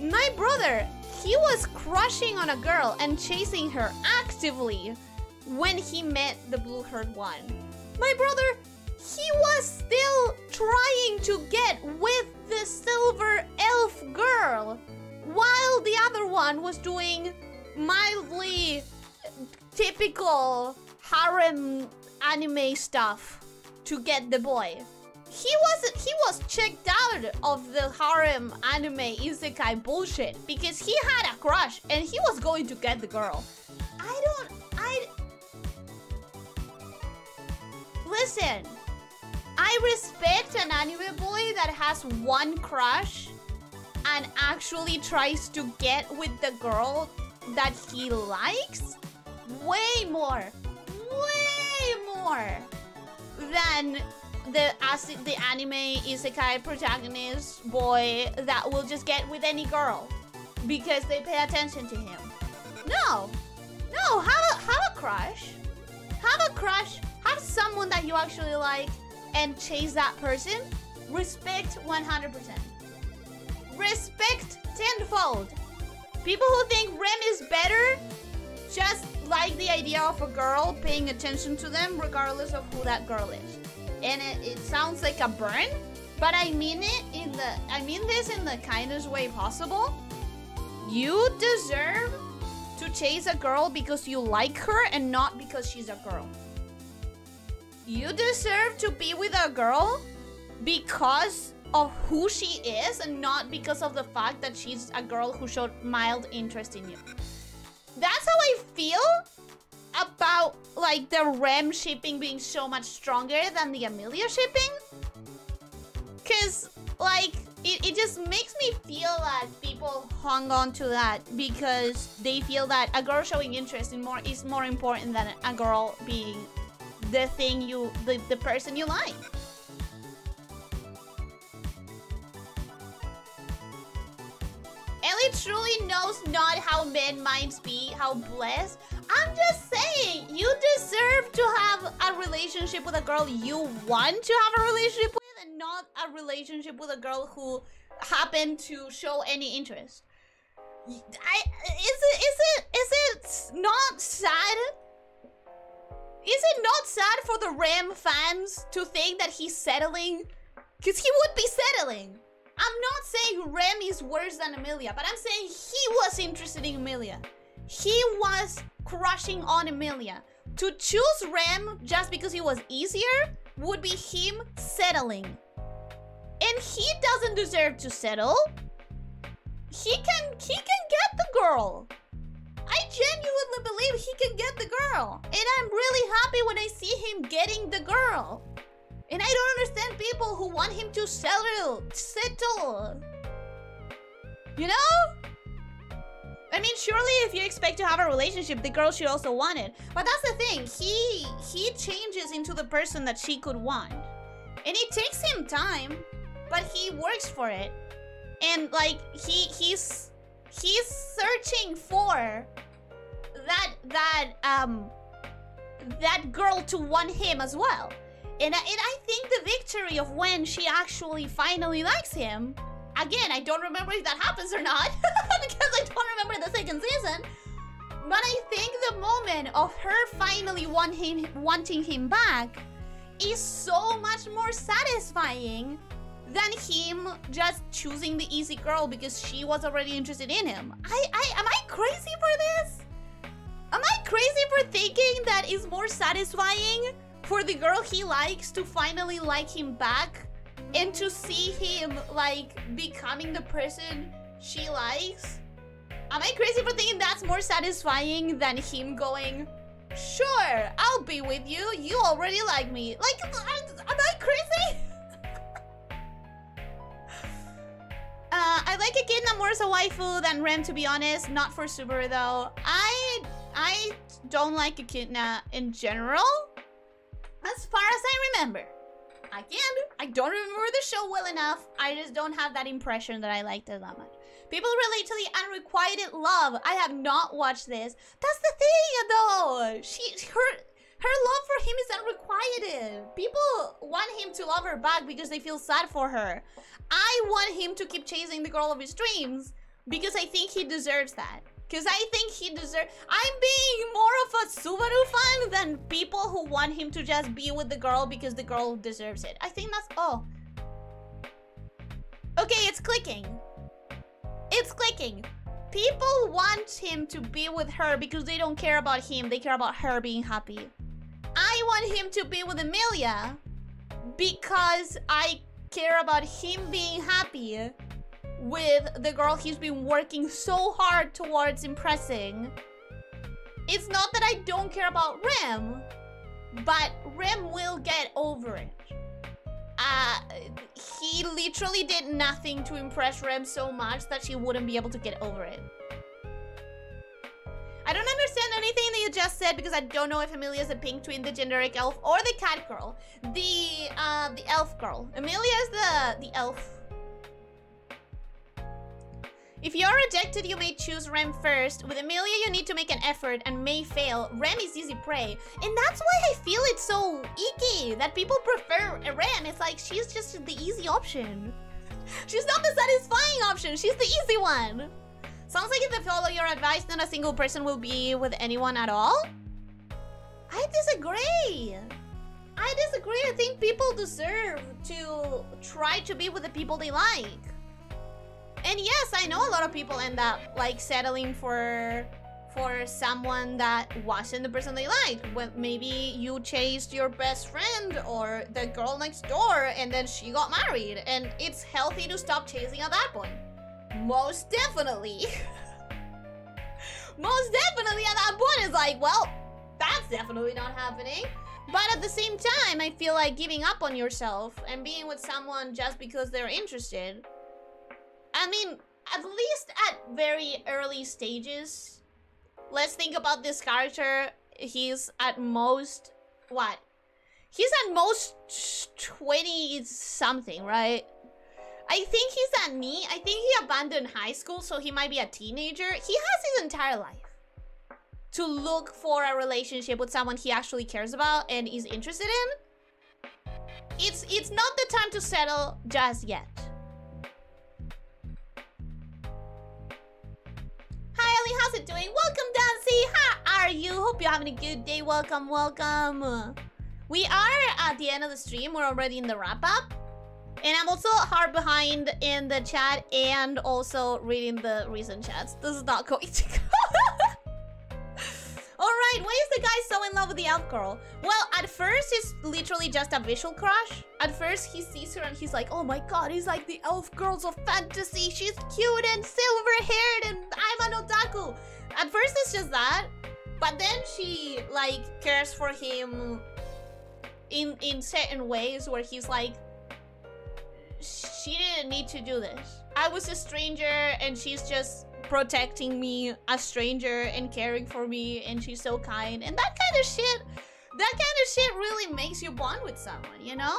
Speaker 1: my brother, he was crushing on a girl and chasing her actively when he met the blue-haired one. My brother, he was still trying to get with the silver elf girl while the other one was doing mildly typical harem anime stuff to get the boy. He was he was checked out of the harem anime isekai bullshit because he had a crush and he was going to get the girl. I don't Listen, I respect an anime boy that has one crush and actually tries to get with the girl that he likes way more, way more than the as the anime isekai protagonist boy that will just get with any girl because they pay attention to him. No, no, have a have a crush, have a crush have someone that you actually like and chase that person, respect 100%. Respect tenfold. People who think Rem is better just like the idea of a girl paying attention to them regardless of who that girl is. And it, it sounds like a burn, but I mean it in the I mean this in the kindest way possible. You deserve to chase a girl because you like her and not because she's a girl. You deserve to be with a girl because of who she is and not because of the fact that she's a girl who showed mild interest in you. That's how I feel about like the Rem shipping being so much stronger than the Amelia shipping. Cause like it, it just makes me feel that people hung on to that because they feel that a girl showing interest in more is more important than a girl being the thing you, the, the person you like. Ellie truly knows not how men minds be, how blessed. I'm just saying, you deserve to have a relationship with a girl you want to have a relationship with and not a relationship with a girl who happened to show any interest. I, is it, is it, is it not sad is it not sad for the Ram fans to think that he's settling? Because he would be settling. I'm not saying Rem is worse than Amelia, but I'm saying he was interested in Amelia. He was crushing on Amelia. To choose Ram just because he was easier would be him settling. And he doesn't deserve to settle. He can he can get the girl. I genuinely believe he can get the girl. And I'm really happy when I see him getting the girl. And I don't understand people who want him to settle. Settle. You know? I mean, surely if you expect to have a relationship, the girl should also want it. But that's the thing. He he changes into the person that she could want. And it takes him time, but he works for it. And like he he's he's searching for that that um that girl to want him as well. And I, and I think the victory of when she actually finally likes him Again, I don't remember if that happens or not because I don't remember the second season. But I think the moment of her finally want him, wanting him back is so much more satisfying than him just choosing the easy girl because she was already interested in him. I, I, am I crazy for this? Am I crazy for thinking that is more satisfying for the girl he likes to finally like him back and to see him like becoming the person she likes am i crazy for thinking that's more satisfying than him going sure i'll be with you you already like me like am i crazy Uh, i like echidna more as a waifu than rem to be honest not for subaru though i i don't like echidna in general as far as i remember Again, I don't remember the show well enough. I just don't have that impression that I liked it that much. People relate to the unrequited love. I have not watched this. That's the thing, though. She, her, her love for him is unrequited. People want him to love her back because they feel sad for her. I want him to keep chasing the girl of his dreams because I think he deserves that. Because I think he deserves... I'm being more of a Subaru fan than people who want him to just be with the girl because the girl deserves it. I think that's... Oh. Okay, it's clicking. It's clicking. People want him to be with her because they don't care about him. They care about her being happy. I want him to be with Amelia because I care about him being happy with the girl he's been working so hard towards impressing. It's not that I don't care about Rem, but Rem will get over it. Uh, he literally did nothing to impress Rem so much that she wouldn't be able to get over it. I don't understand anything that you just said because I don't know if Amelia is a pink twin, the generic elf, or the cat girl. The, uh, the elf girl. Amelia is the, the elf if you're rejected, you may choose Rem first. With Amelia, you need to make an effort and may fail. Rem is easy prey. And that's why I feel it's so icky that people prefer Rem. It's like, she's just the easy option. She's not the satisfying option. She's the easy one. Sounds like if they follow your advice, not a single person will be with anyone at all? I disagree. I disagree. I think people deserve to try to be with the people they like. And yes, I know a lot of people end up like settling for for someone that wasn't the person they liked. Well, maybe you chased your best friend or the girl next door and then she got married. And it's healthy to stop chasing at that point. Most definitely. Most definitely at that point is like, well, that's definitely not happening. But at the same time, I feel like giving up on yourself and being with someone just because they're interested I mean, at least at very early stages, let's think about this character. He's at most, what? He's at most 20 something, right? I think he's at me. I think he abandoned high school, so he might be a teenager. He has his entire life to look for a relationship with someone he actually cares about and is interested in. It's it's not the time to settle just yet. Hi Ellie, how's it doing? Welcome Dancy, how are you? Hope you're having a good day. Welcome, welcome. We are at the end of the stream. We're already in the wrap up. And I'm also hard behind in the chat and also reading the recent chats. This is not going to go. Alright, why is the guy so in love with the elf girl? Well, at first, it's literally just a visual crush. At first, he sees her and he's like, oh my god, he's like the elf girls of fantasy. She's cute and silver-haired and I'm an otaku. At first, it's just that. But then she, like, cares for him in in certain ways where he's like she didn't need to do this. I was a stranger and she's just protecting me, a stranger, and caring for me, and she's so kind. And that kind of shit, that kind of shit really makes you bond with someone, you know?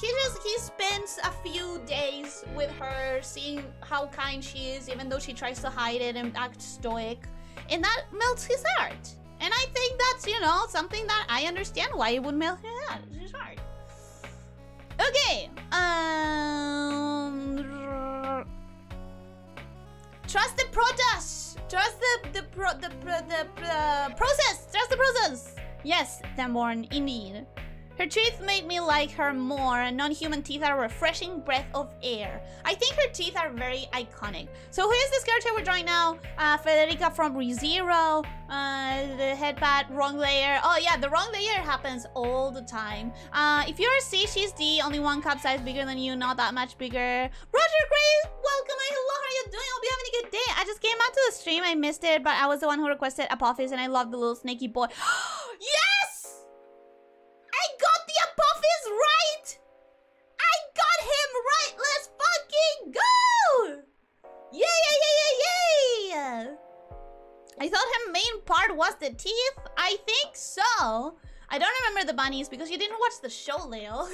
Speaker 1: He just, he spends a few days with her, seeing how kind she is, even though she tries to hide it and act stoic. And that melts his heart. And I think that's, you know, something that I understand why it would melt his heart. Okay. Um. Trust the process. Trust the the pro the the, the uh, process. Trust the process. Yes, Damborn, indeed. Her teeth made me like her more. and Non-human teeth are a refreshing breath of air. I think her teeth are very iconic. So who is this character we're drawing now? Uh, Frederica from ReZero. Uh, the headband, wrong layer. Oh yeah, the wrong layer happens all the time. Uh, if you're a C, she's D. Only one cup size bigger than you, not that much bigger. Roger Gray, welcome. Hello, how are you doing? Hope you're having a good day. I just came out to the stream. I missed it, but I was the one who requested Apophis, and I love the little snaky boy. yes! I got the Apophis right! I got him right! Let's fucking go! Yay, yay, yay, yay, yay! I thought her main part was the teeth. I think so. I don't remember the bunnies because you didn't watch the show, Leo.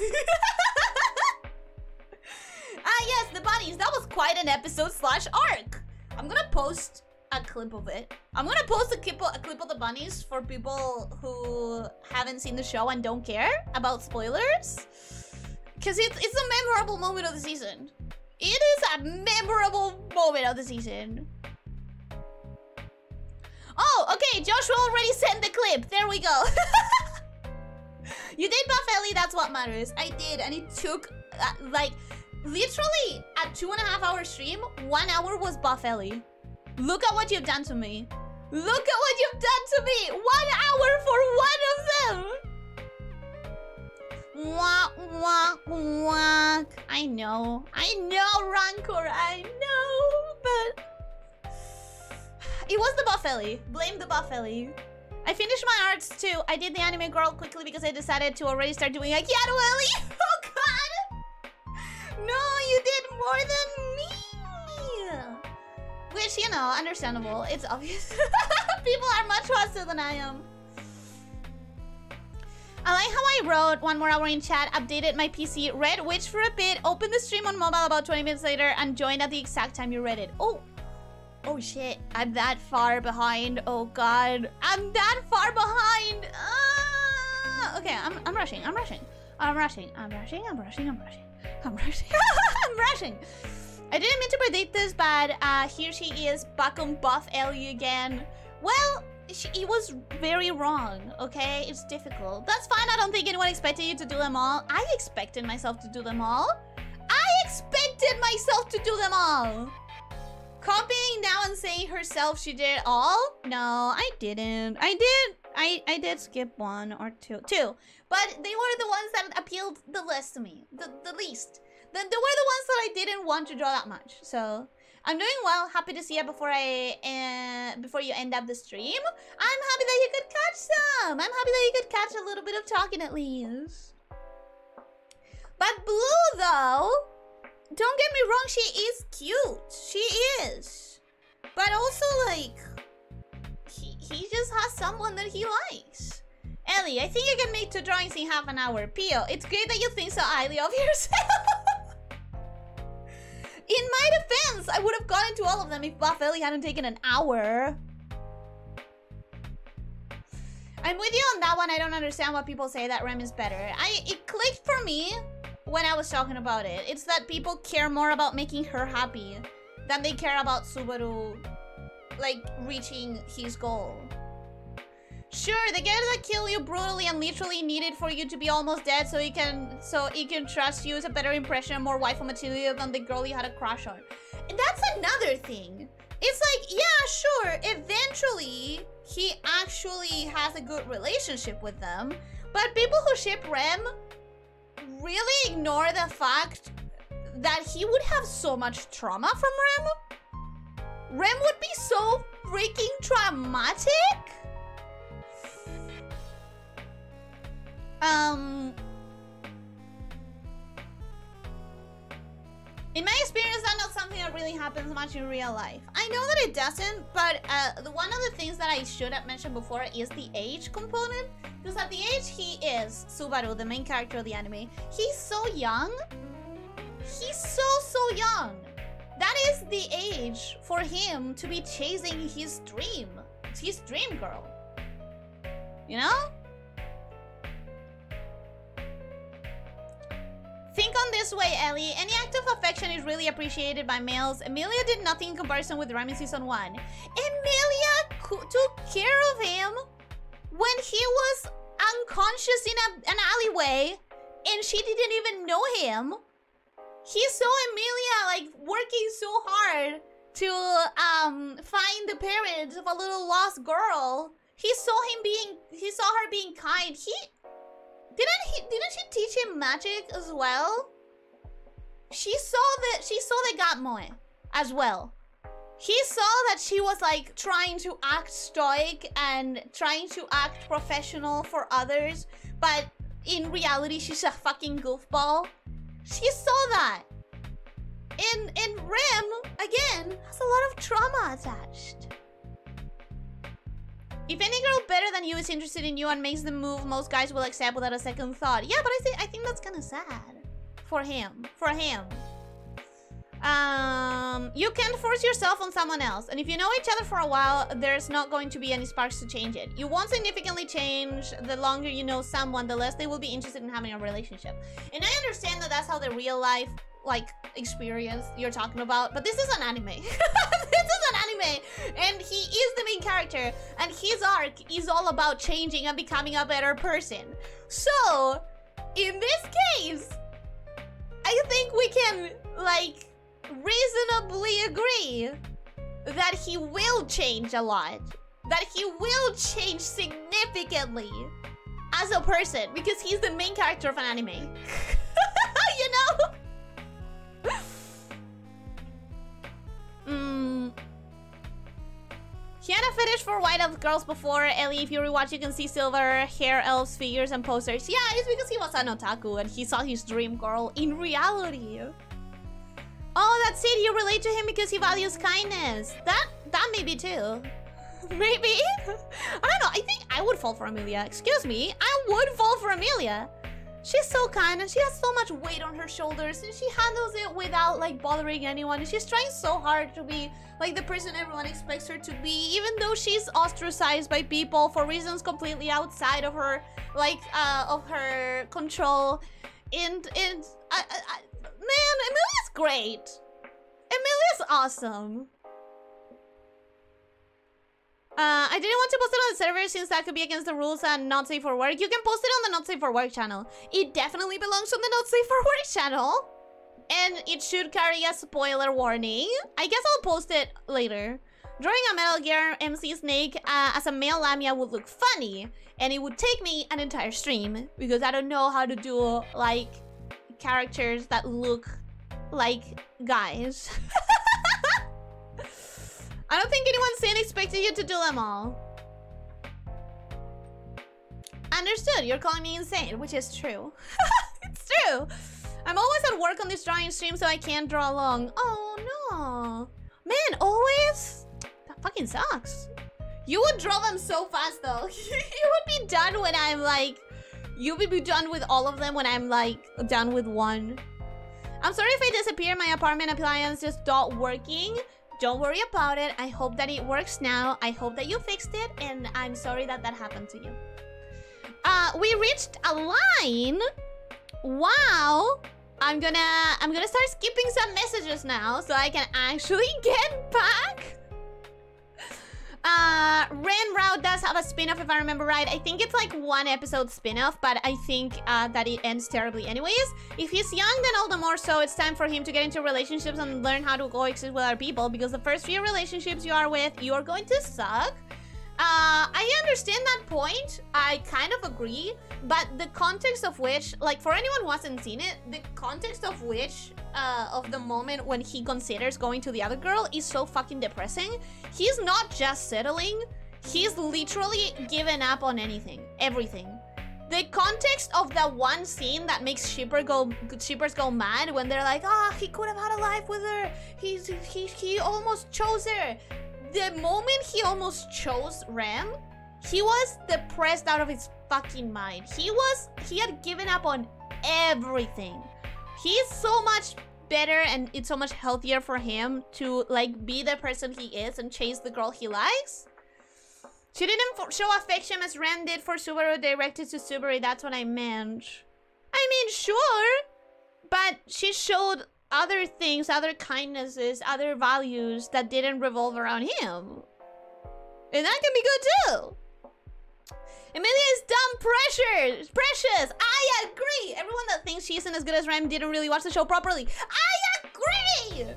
Speaker 1: ah, yes, the bunnies. That was quite an episode slash arc. I'm gonna post a clip of it. I'm gonna post a clip, of, a clip of the bunnies for people who haven't seen the show and don't care about spoilers. Because it's, it's a memorable moment of the season. It is a memorable moment of the season. Oh, okay, Joshua already sent the clip. There we go. you did buff Ellie, that's what matters. I did, and it took, uh, like, literally a two and a half hour stream, one hour was buff Ellie. Look at what you've done to me. Look at what you've done to me. One hour for one of them. Wah, wah, wah. I know. I know, Rancor. I know. But... It was the buff Ellie. Blame the buff Ellie. I finished my arts too. I did the anime girl quickly because I decided to already start doing a Ellie. Oh god! No, you did more than! which, you know, understandable. It's obvious. People are much faster than I am. I like how I wrote one more hour in chat, updated my PC, read Witch for a bit, opened the stream on mobile about 20 minutes later, and joined at the exact time you read it. Oh! Oh shit, I'm that far behind. Oh god. I'm that far behind! Uh... Okay, I'm, I'm rushing, I'm rushing. I'm rushing, I'm rushing, I'm rushing, I'm rushing. I'm rushing. I'm rushing. I didn't mean to predict this, but uh, here she is back on buff Ellie again. Well, she, it was very wrong, okay? It's difficult. That's fine, I don't think anyone expected you to do them all. I expected myself to do them all. I expected myself to do them all. Copying now and saying herself she did it all? No, I didn't. I did. I, I did skip one or two. Two. But they were the ones that appealed the least to me. The, the least. They, they were the ones that I didn't want to draw that much. So I'm doing well. Happy to see you before I uh, before you end up the stream. I'm happy that you could catch some. I'm happy that you could catch a little bit of talking at least. But Blue though, don't get me wrong, she is cute. She is. But also like he, he just has someone that he likes. Ellie, I think you can make two drawings in half an hour. Pio, it's great that you think so highly of yourself. In my defense, I would have gotten to all of them if Buff Ellie hadn't taken an hour. I'm with you on that one. I don't understand why people say that Rem is better. I It clicked for me when I was talking about it. It's that people care more about making her happy than they care about Subaru, like, reaching his goal. Sure, the guy that kill you brutally and literally needed for you to be almost dead so he can so he can trust you is a better impression and more waifu material than the girl you had a crush on. And that's another thing. It's like, yeah, sure, eventually he actually has a good relationship with them, but people who ship Rem really ignore the fact that he would have so much trauma from Rem. Rem would be so freaking traumatic Um, in my experience, that's not something that really happens much in real life. I know that it doesn't, but uh, one of the things that I should have mentioned before is the age component. Because at the age he is, Subaru, the main character of the anime, he's so young. He's so, so young. That is the age for him to be chasing his dream. his dream girl. You know? Think on this way, Ellie. Any act of affection is really appreciated by males. Emilia did nothing in comparison with Remy Season 1. Emilia took care of him when he was unconscious in a, an alleyway and she didn't even know him. He saw Emilia like working so hard to um find the parents of a little lost girl. He saw him being he saw her being kind. He didn't he didn't she teach him magic as well? She saw that she saw the Gatmoe as well. He saw that she was like trying to act stoic and trying to act professional for others, but in reality she's a fucking goofball. She saw that. In in Rim, again, has a lot of trauma attached. If any girl better than you is interested in you and makes the move, most guys will accept without a second thought. Yeah, but I think I think that's kind of sad for him. For him. Um, you can't force yourself on someone else. And if you know each other for a while, there's not going to be any sparks to change it. You won't significantly change the longer you know someone, the less they will be interested in having a relationship. And I understand that that's how the real life like experience you're talking about but this is an anime this is an anime and he is the main character and his arc is all about changing and becoming a better person so in this case i think we can like reasonably agree that he will change a lot that he will change significantly as a person because he's the main character of an anime you know mm. He had a fetish for white elf girls before. Ellie, if you rewatch, you can see silver hair elves figures and posters. Yeah, it's because he was an otaku and he saw his dream girl in reality. Oh, that's it. You relate to him because he values kindness. That that may be too. Maybe? I don't know. I think I would fall for Amelia. Excuse me. I would fall for Amelia. She's so kind and she has so much weight on her shoulders and she handles it without like bothering anyone. And She's trying so hard to be like the person everyone expects her to be even though she's ostracized by people for reasons completely outside of her like uh of her control. And and I, I, man, Emilia's great. Emilia's awesome. Uh, I didn't want to post it on the server since that could be against the rules and not safe for work. You can post it on the not safe for work channel. It definitely belongs on the not safe for work channel. And it should carry a spoiler warning. I guess I'll post it later. Drawing a Metal Gear MC Snake uh, as a male Lamia would look funny. And it would take me an entire stream. Because I don't know how to do, like, characters that look like guys. I don't think anyone's saying expecting you to do them all. Understood, you're calling me insane, which is true. it's true. I'm always at work on this drawing stream, so I can't draw long. Oh, no. Man, always? That fucking sucks. You would draw them so fast, though. you would be done when I'm, like... You would be done with all of them when I'm, like, done with one. I'm sorry if I disappear. My apartment appliance just stopped working. Don't worry about it. I hope that it works now. I hope that you fixed it. And I'm sorry that that happened to you. Uh, we reached a line. Wow. I'm gonna I'm gonna start skipping some messages now so I can actually get back. Uh, Ren does have a spin-off if I remember right. I think it's like one episode spin-off, but I think uh, that it ends terribly anyways. If he's young, then all the more so it's time for him to get into relationships and learn how to coexist with other people because the first few relationships you are with, you are going to suck. Uh, I understand that point. I kind of agree. But the context of which, like for anyone who hasn't seen it, the context of which, uh, of the moment when he considers going to the other girl is so fucking depressing. He's not just settling. He's literally given up on anything. Everything. the context of that one scene that makes shipper go shippers go mad when they're like, ah, oh, he could have had a life with her. He's he he almost chose her. The moment he almost chose Ram, he was depressed out of his fucking mind. He was he had given up on everything. He's so much better and it's so much healthier for him to like be the person he is and chase the girl he likes she didn't show affection as Ram did for Subaru directed to Subaru, that's what I meant. I mean, sure, but she showed other things, other kindnesses, other values that didn't revolve around him. And that can be good too. Emilia is dumb precious. Precious. I agree. Everyone that thinks she isn't as good as Rem didn't really watch the show properly. I agree.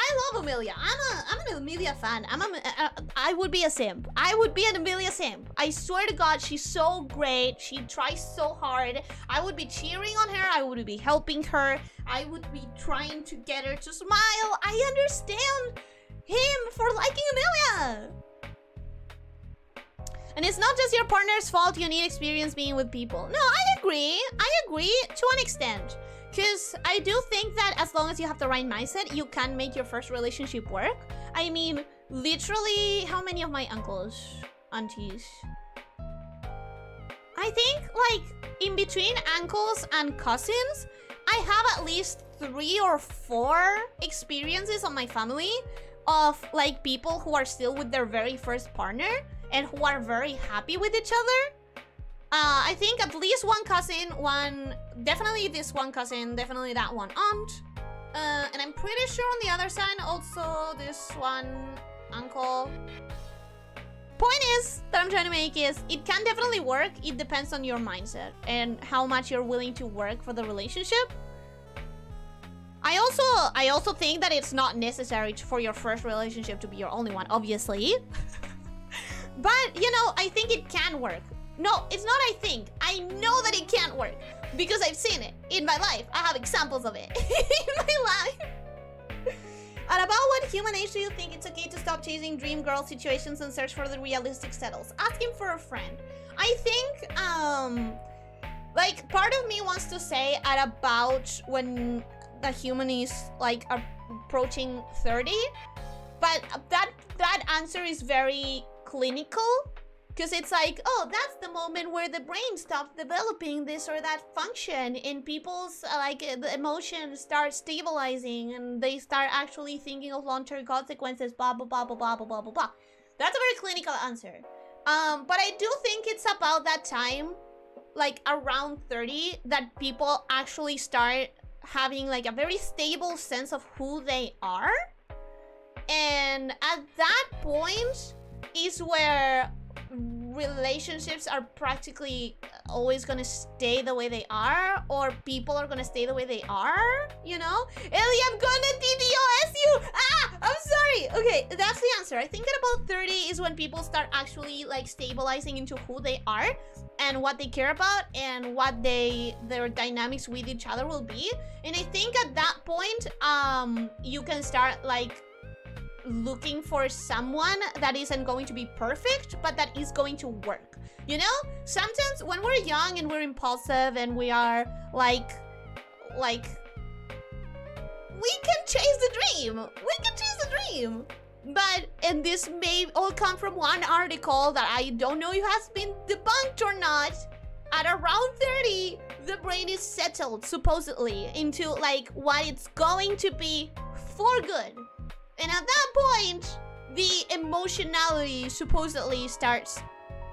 Speaker 1: I love Amelia. I'm a I'm an Amelia fan. I'm a, a uh, I would be a simp. I would be an Amelia simp. I swear to God, she's so great. She tries so hard. I would be cheering on her. I would be helping her. I would be trying to get her to smile. I understand him for liking Amelia. And it's not just your partner's fault you need experience being with people. No, I agree. I agree to an extent. Because I do think that as long as you have the right mindset, you can make your first relationship work. I mean, literally, how many of my uncles, aunties? I think, like, in between uncles and cousins, I have at least three or four experiences on my family of, like, people who are still with their very first partner and who are very happy with each other uh, I think at least one cousin, one... Definitely this one cousin, definitely that one aunt. Uh, and I'm pretty sure on the other side also this one uncle. Point is, that I'm trying to make is, it can definitely work. It depends on your mindset and how much you're willing to work for the relationship. I also I also think that it's not necessary for your first relationship to be your only one, obviously. but, you know, I think it can work. No, it's not I think. I know that it can't work. Because I've seen it in my life. I have examples of it in my life. And about what human age do you think it's okay to stop chasing dream girl situations and search for the realistic settles? Ask him for a friend. I think, um, like, part of me wants to say at about when the human is, like, approaching 30. But that, that answer is very clinical because it's like, oh, that's the moment where the brain stops developing this or that function and people's uh, like uh, the emotions start stabilizing and they start actually thinking of long-term consequences, blah, blah, blah, blah, blah, blah, blah, blah, blah. That's a very clinical answer. Um, but I do think it's about that time, like around 30, that people actually start having like a very stable sense of who they are. And at that point is where relationships are practically always gonna stay the way they are or people are gonna stay the way they are you know? Ellie I'm gonna DDoS you! Ah! I'm sorry! Okay that's the answer. I think at about 30 is when people start actually like stabilizing into who they are and what they care about and what they their dynamics with each other will be. And I think at that point um you can start like looking for someone that isn't going to be perfect, but that is going to work. You know? Sometimes when we're young and we're impulsive and we are like, like, we can chase the dream. We can chase the dream. But, and this may all come from one article that I don't know if has been debunked or not. At around 30, the brain is settled, supposedly, into like what it's going to be for good. And at that point, the emotionality supposedly starts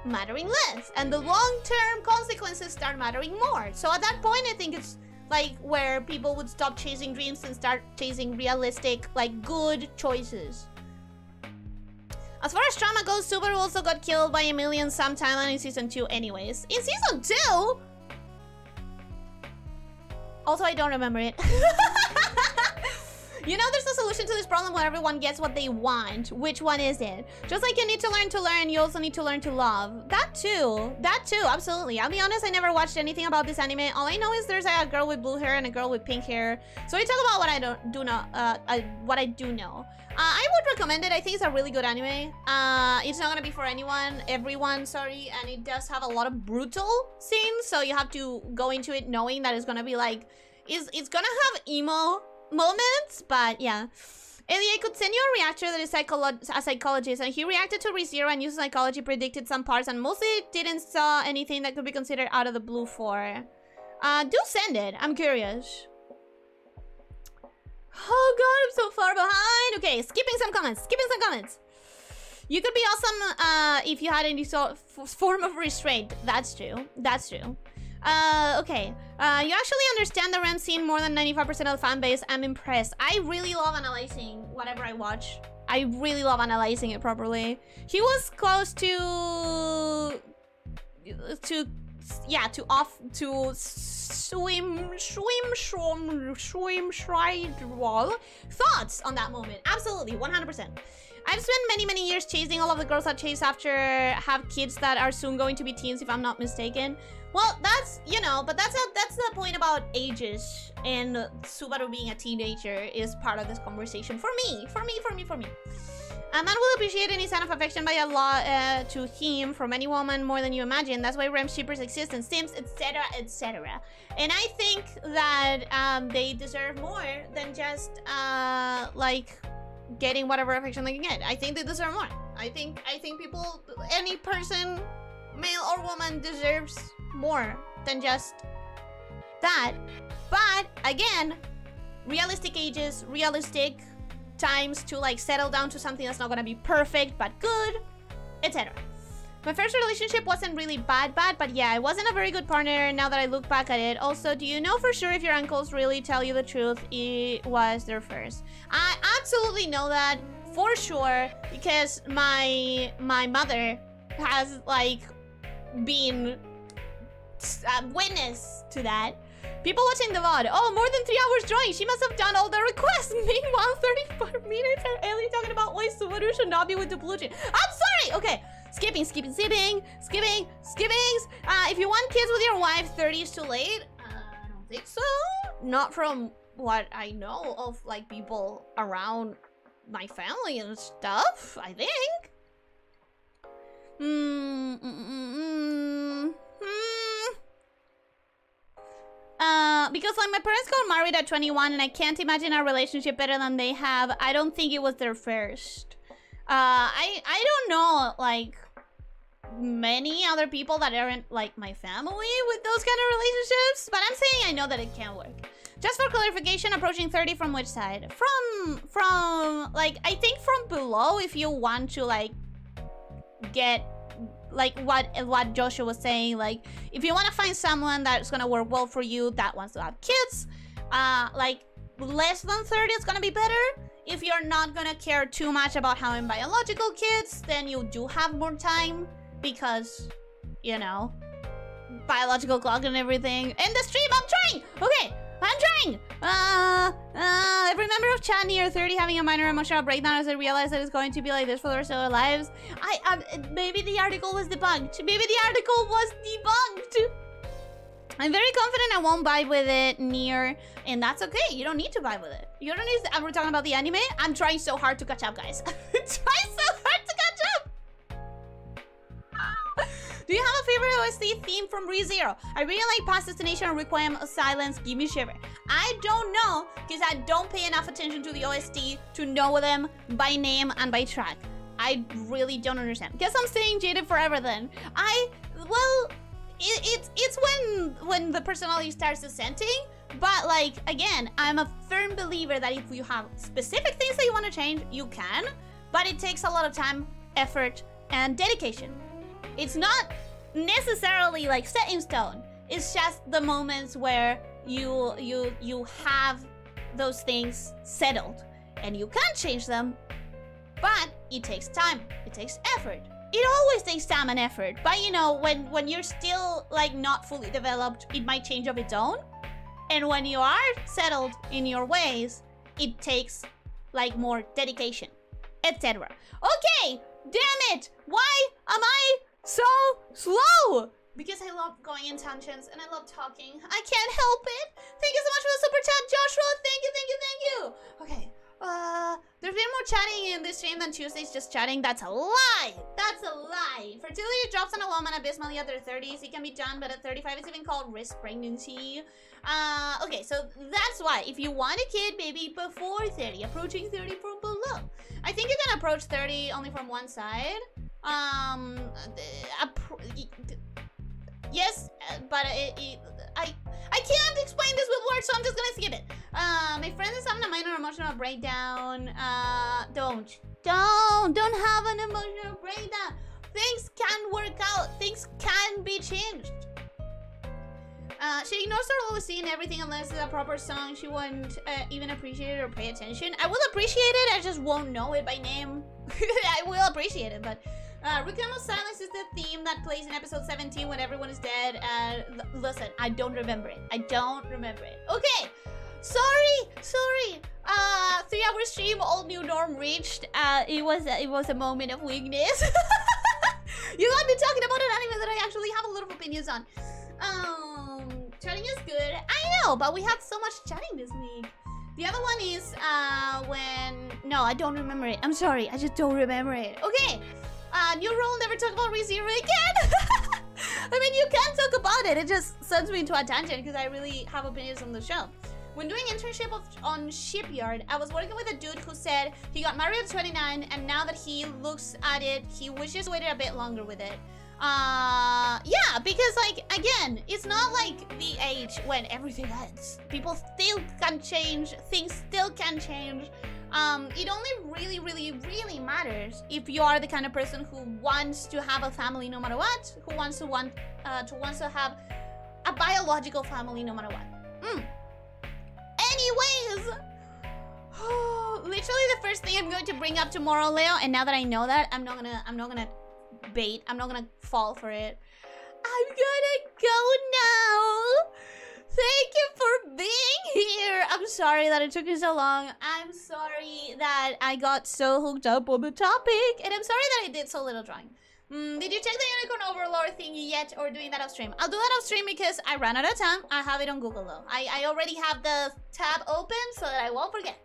Speaker 1: mattering less. And the long-term consequences start mattering more. So at that point, I think it's like where people would stop chasing dreams and start chasing realistic, like good choices. As far as trauma goes, Subaru also got killed by a million sometime in season 2 anyways. In season 2? Also, I don't remember it. You know there's a solution to this problem where everyone gets what they want. Which one is it? Just like you need to learn to learn, you also need to learn to love. That too. That too, absolutely. I'll be honest, I never watched anything about this anime. All I know is there's a girl with blue hair and a girl with pink hair. So we talk about what I don't do know, uh, uh, what I do know. Uh, I would recommend it. I think it's a really good anime. Uh, it's not gonna be for anyone, everyone, sorry. And it does have a lot of brutal scenes. So you have to go into it knowing that it's gonna be like, it's, it's gonna have emo moments, but yeah. Elie could send you a reactor that is psycholo a psychologist, and he reacted to ReZero and used psychology, predicted some parts, and mostly didn't saw anything that could be considered out of the blue for. Uh, do send it. I'm curious. Oh god, I'm so far behind. Okay, skipping some comments. Skipping some comments. You could be awesome uh, if you had any sort of form of restraint. That's true. That's true. Uh, okay. Uh, you actually understand the Rem scene more than 95% of the fan base. I'm impressed. I really love analyzing whatever I watch. I really love analyzing it properly. He was close to... To... Yeah, to off... To swim... Swim... Swim... Swim... Stride... Wall. Thoughts on that moment. Absolutely. 100%. I've spent many, many years chasing all of the girls that chase after have kids that are soon going to be teens, if I'm not mistaken. Well, that's, you know, but that's a, that's the point about ages and Subaru being a teenager is part of this conversation. For me, for me, for me, for me. A man will appreciate any sign of affection by a lot uh, to him from any woman more than you imagine. That's why REM shippers exist and Sims, etc., etc. And I think that um, they deserve more than just, uh, like, getting whatever affection they can get. I think they deserve more. I think, I think people, any person, male or woman, deserves more than just that. But again, realistic ages, realistic times to like settle down to something that's not gonna be perfect but good, etc. My first relationship wasn't really bad bad, but yeah, I wasn't a very good partner now that I look back at it. Also, do you know for sure if your uncles really tell you the truth it was their first? I absolutely know that for sure because my my mother has like been uh, witness to that. People watching the VOD. Oh, more than three hours drawing. She must have done all the requests. Meanwhile, 34 minutes and Elie talking about why Subaru should not be with the blue I'm sorry. Okay. Skipping, skipping, skipping, skipping, skipping. Uh, if you want kids with your wife, 30 is too late. Uh, I don't think so. Not from what I know of like people around my family and stuff, I think. Mm, mm, mm. Uh, because like my parents got married at 21 and I can't imagine our relationship better than they have. I don't think it was their first. Uh, I I don't know like many other people that aren't like my family with those kind of relationships, but I'm saying I know that it can work. Just for clarification, approaching 30 from which side? From, from, like, I think from below if you want to, like, get like what what Joshua was saying, like if you want to find someone that's gonna work well for you that wants to have kids, uh, like less than 30 is gonna be better. If you're not gonna care too much about having biological kids, then you do have more time because, you know, biological clock and everything. In the stream, I'm trying! Okay, I'm trying! Uh, uh, every member of chat near 30 having a minor emotional breakdown as they realize that it's going to be like this for the rest of their lives. I, um, maybe the article was debunked. Maybe the article was debunked. I'm very confident I won't vibe with it near, and that's okay. You don't need to vibe with it. You don't need to, we're talking about the anime. I'm trying so hard to catch up, guys. trying so hard to catch up. Do you have a favorite OST theme from ReZero? I really like Past Destination and Requiem Silence, Give Me Shiver. I don't know, because I don't pay enough attention to the OST to know them by name and by track. I really don't understand. Guess I'm staying jaded forever then. I, well, it, it's it's when when the personality starts ascending, but like, again, I'm a firm believer that if you have specific things that you want to change, you can, but it takes a lot of time, effort, and dedication. It's not necessarily like set in stone. It's just the moments where you you you have those things settled and you can't change them, but it takes time. It takes effort. It always takes time and effort. But you know, when when you're still like not fully developed, it might change of its own. And when you are settled in your ways, it takes like more dedication, etc. Okay, damn it! Why am I so slow? Because I love going in tangents and I love talking. I can't help it. Thank you so much for the super chat, Joshua. Thank you, thank you, thank you. Okay. Uh, there's been more chatting in this stream than Tuesdays just chatting. That's a lie. That's a lie. Fertility drops on a woman abysmally at their 30s. It can be done, but at 35, it's even called risk pregnancy. Uh, okay, so that's why. If you want a kid, maybe before 30, approaching 30 from below. I think you can approach 30 only from one side. Um, yes, but it, it, I I can't explain this with words, so I'm just gonna skip it. Uh, my friend is having a minor emotional breakdown. Uh, don't, don't, don't have an emotional breakdown. Things can work out. Things can be changed. Uh, she ignores her low scene everything unless it's a proper song. She won't uh, even appreciate it or pay attention. I will appreciate it, I just won't know it by name. I will appreciate it, but uh, Requiem of silence is the theme that plays in episode 17 when everyone is dead. Uh, listen, I don't remember it. I don't remember it. Okay, sorry, sorry. Uh, three hour stream, old new norm reached. Uh, it was it was a moment of weakness. you got me talking about an anime that I actually have a lot of opinions on. Um, chatting is good. I know, but we had so much chatting this week. The other one is uh when no, I don't remember it. I'm sorry, I just don't remember it. Okay. New rule, never talk about ReZero again. I mean, you can talk about it. It just sends me into a tangent because I really have opinions on the show. When doing internship of, on Shipyard, I was working with a dude who said he got married at 29 and now that he looks at it, he wishes waited a bit longer with it. Uh, yeah, because like, again, it's not like the age when everything ends. People still can change, things still can change. Um, it only really, really, really matters if you are the kind of person who wants to have a family no matter what, who wants to want uh, to wants to have a biological family no matter what. Mm. Anyways, literally the first thing I'm going to bring up tomorrow, Leo. And now that I know that, I'm not gonna, I'm not gonna bait. I'm not gonna fall for it. I'm gonna go now. Thank you for being here. I'm sorry that it took you so long. I'm sorry that I got so hooked up on the topic. And I'm sorry that I did so little drawing. Mm, did you check the Unicorn Overlord thing yet or doing that off stream? I'll do that off stream because I ran out of time. I have it on Google though. I, I already have the tab open so that I won't forget.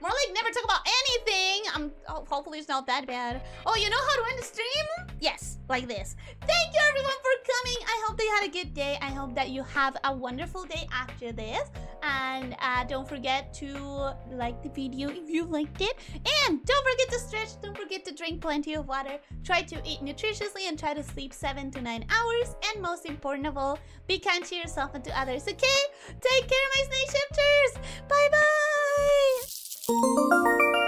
Speaker 1: More like never talk about anything. I'm oh, hopefully it's not that bad. Oh, you know how to end the stream? Yes, like this. Thank you everyone for coming. I hope that you had a good day. I hope that you have a wonderful day after this. And uh, don't forget to like the video if you liked it. And don't forget to stretch. Don't forget to drink plenty of water. Try to eat nutritiously and try to sleep seven to nine hours. And most important of all, be kind to yourself and to others, okay? Take care, my snake shifters. Bye-bye. You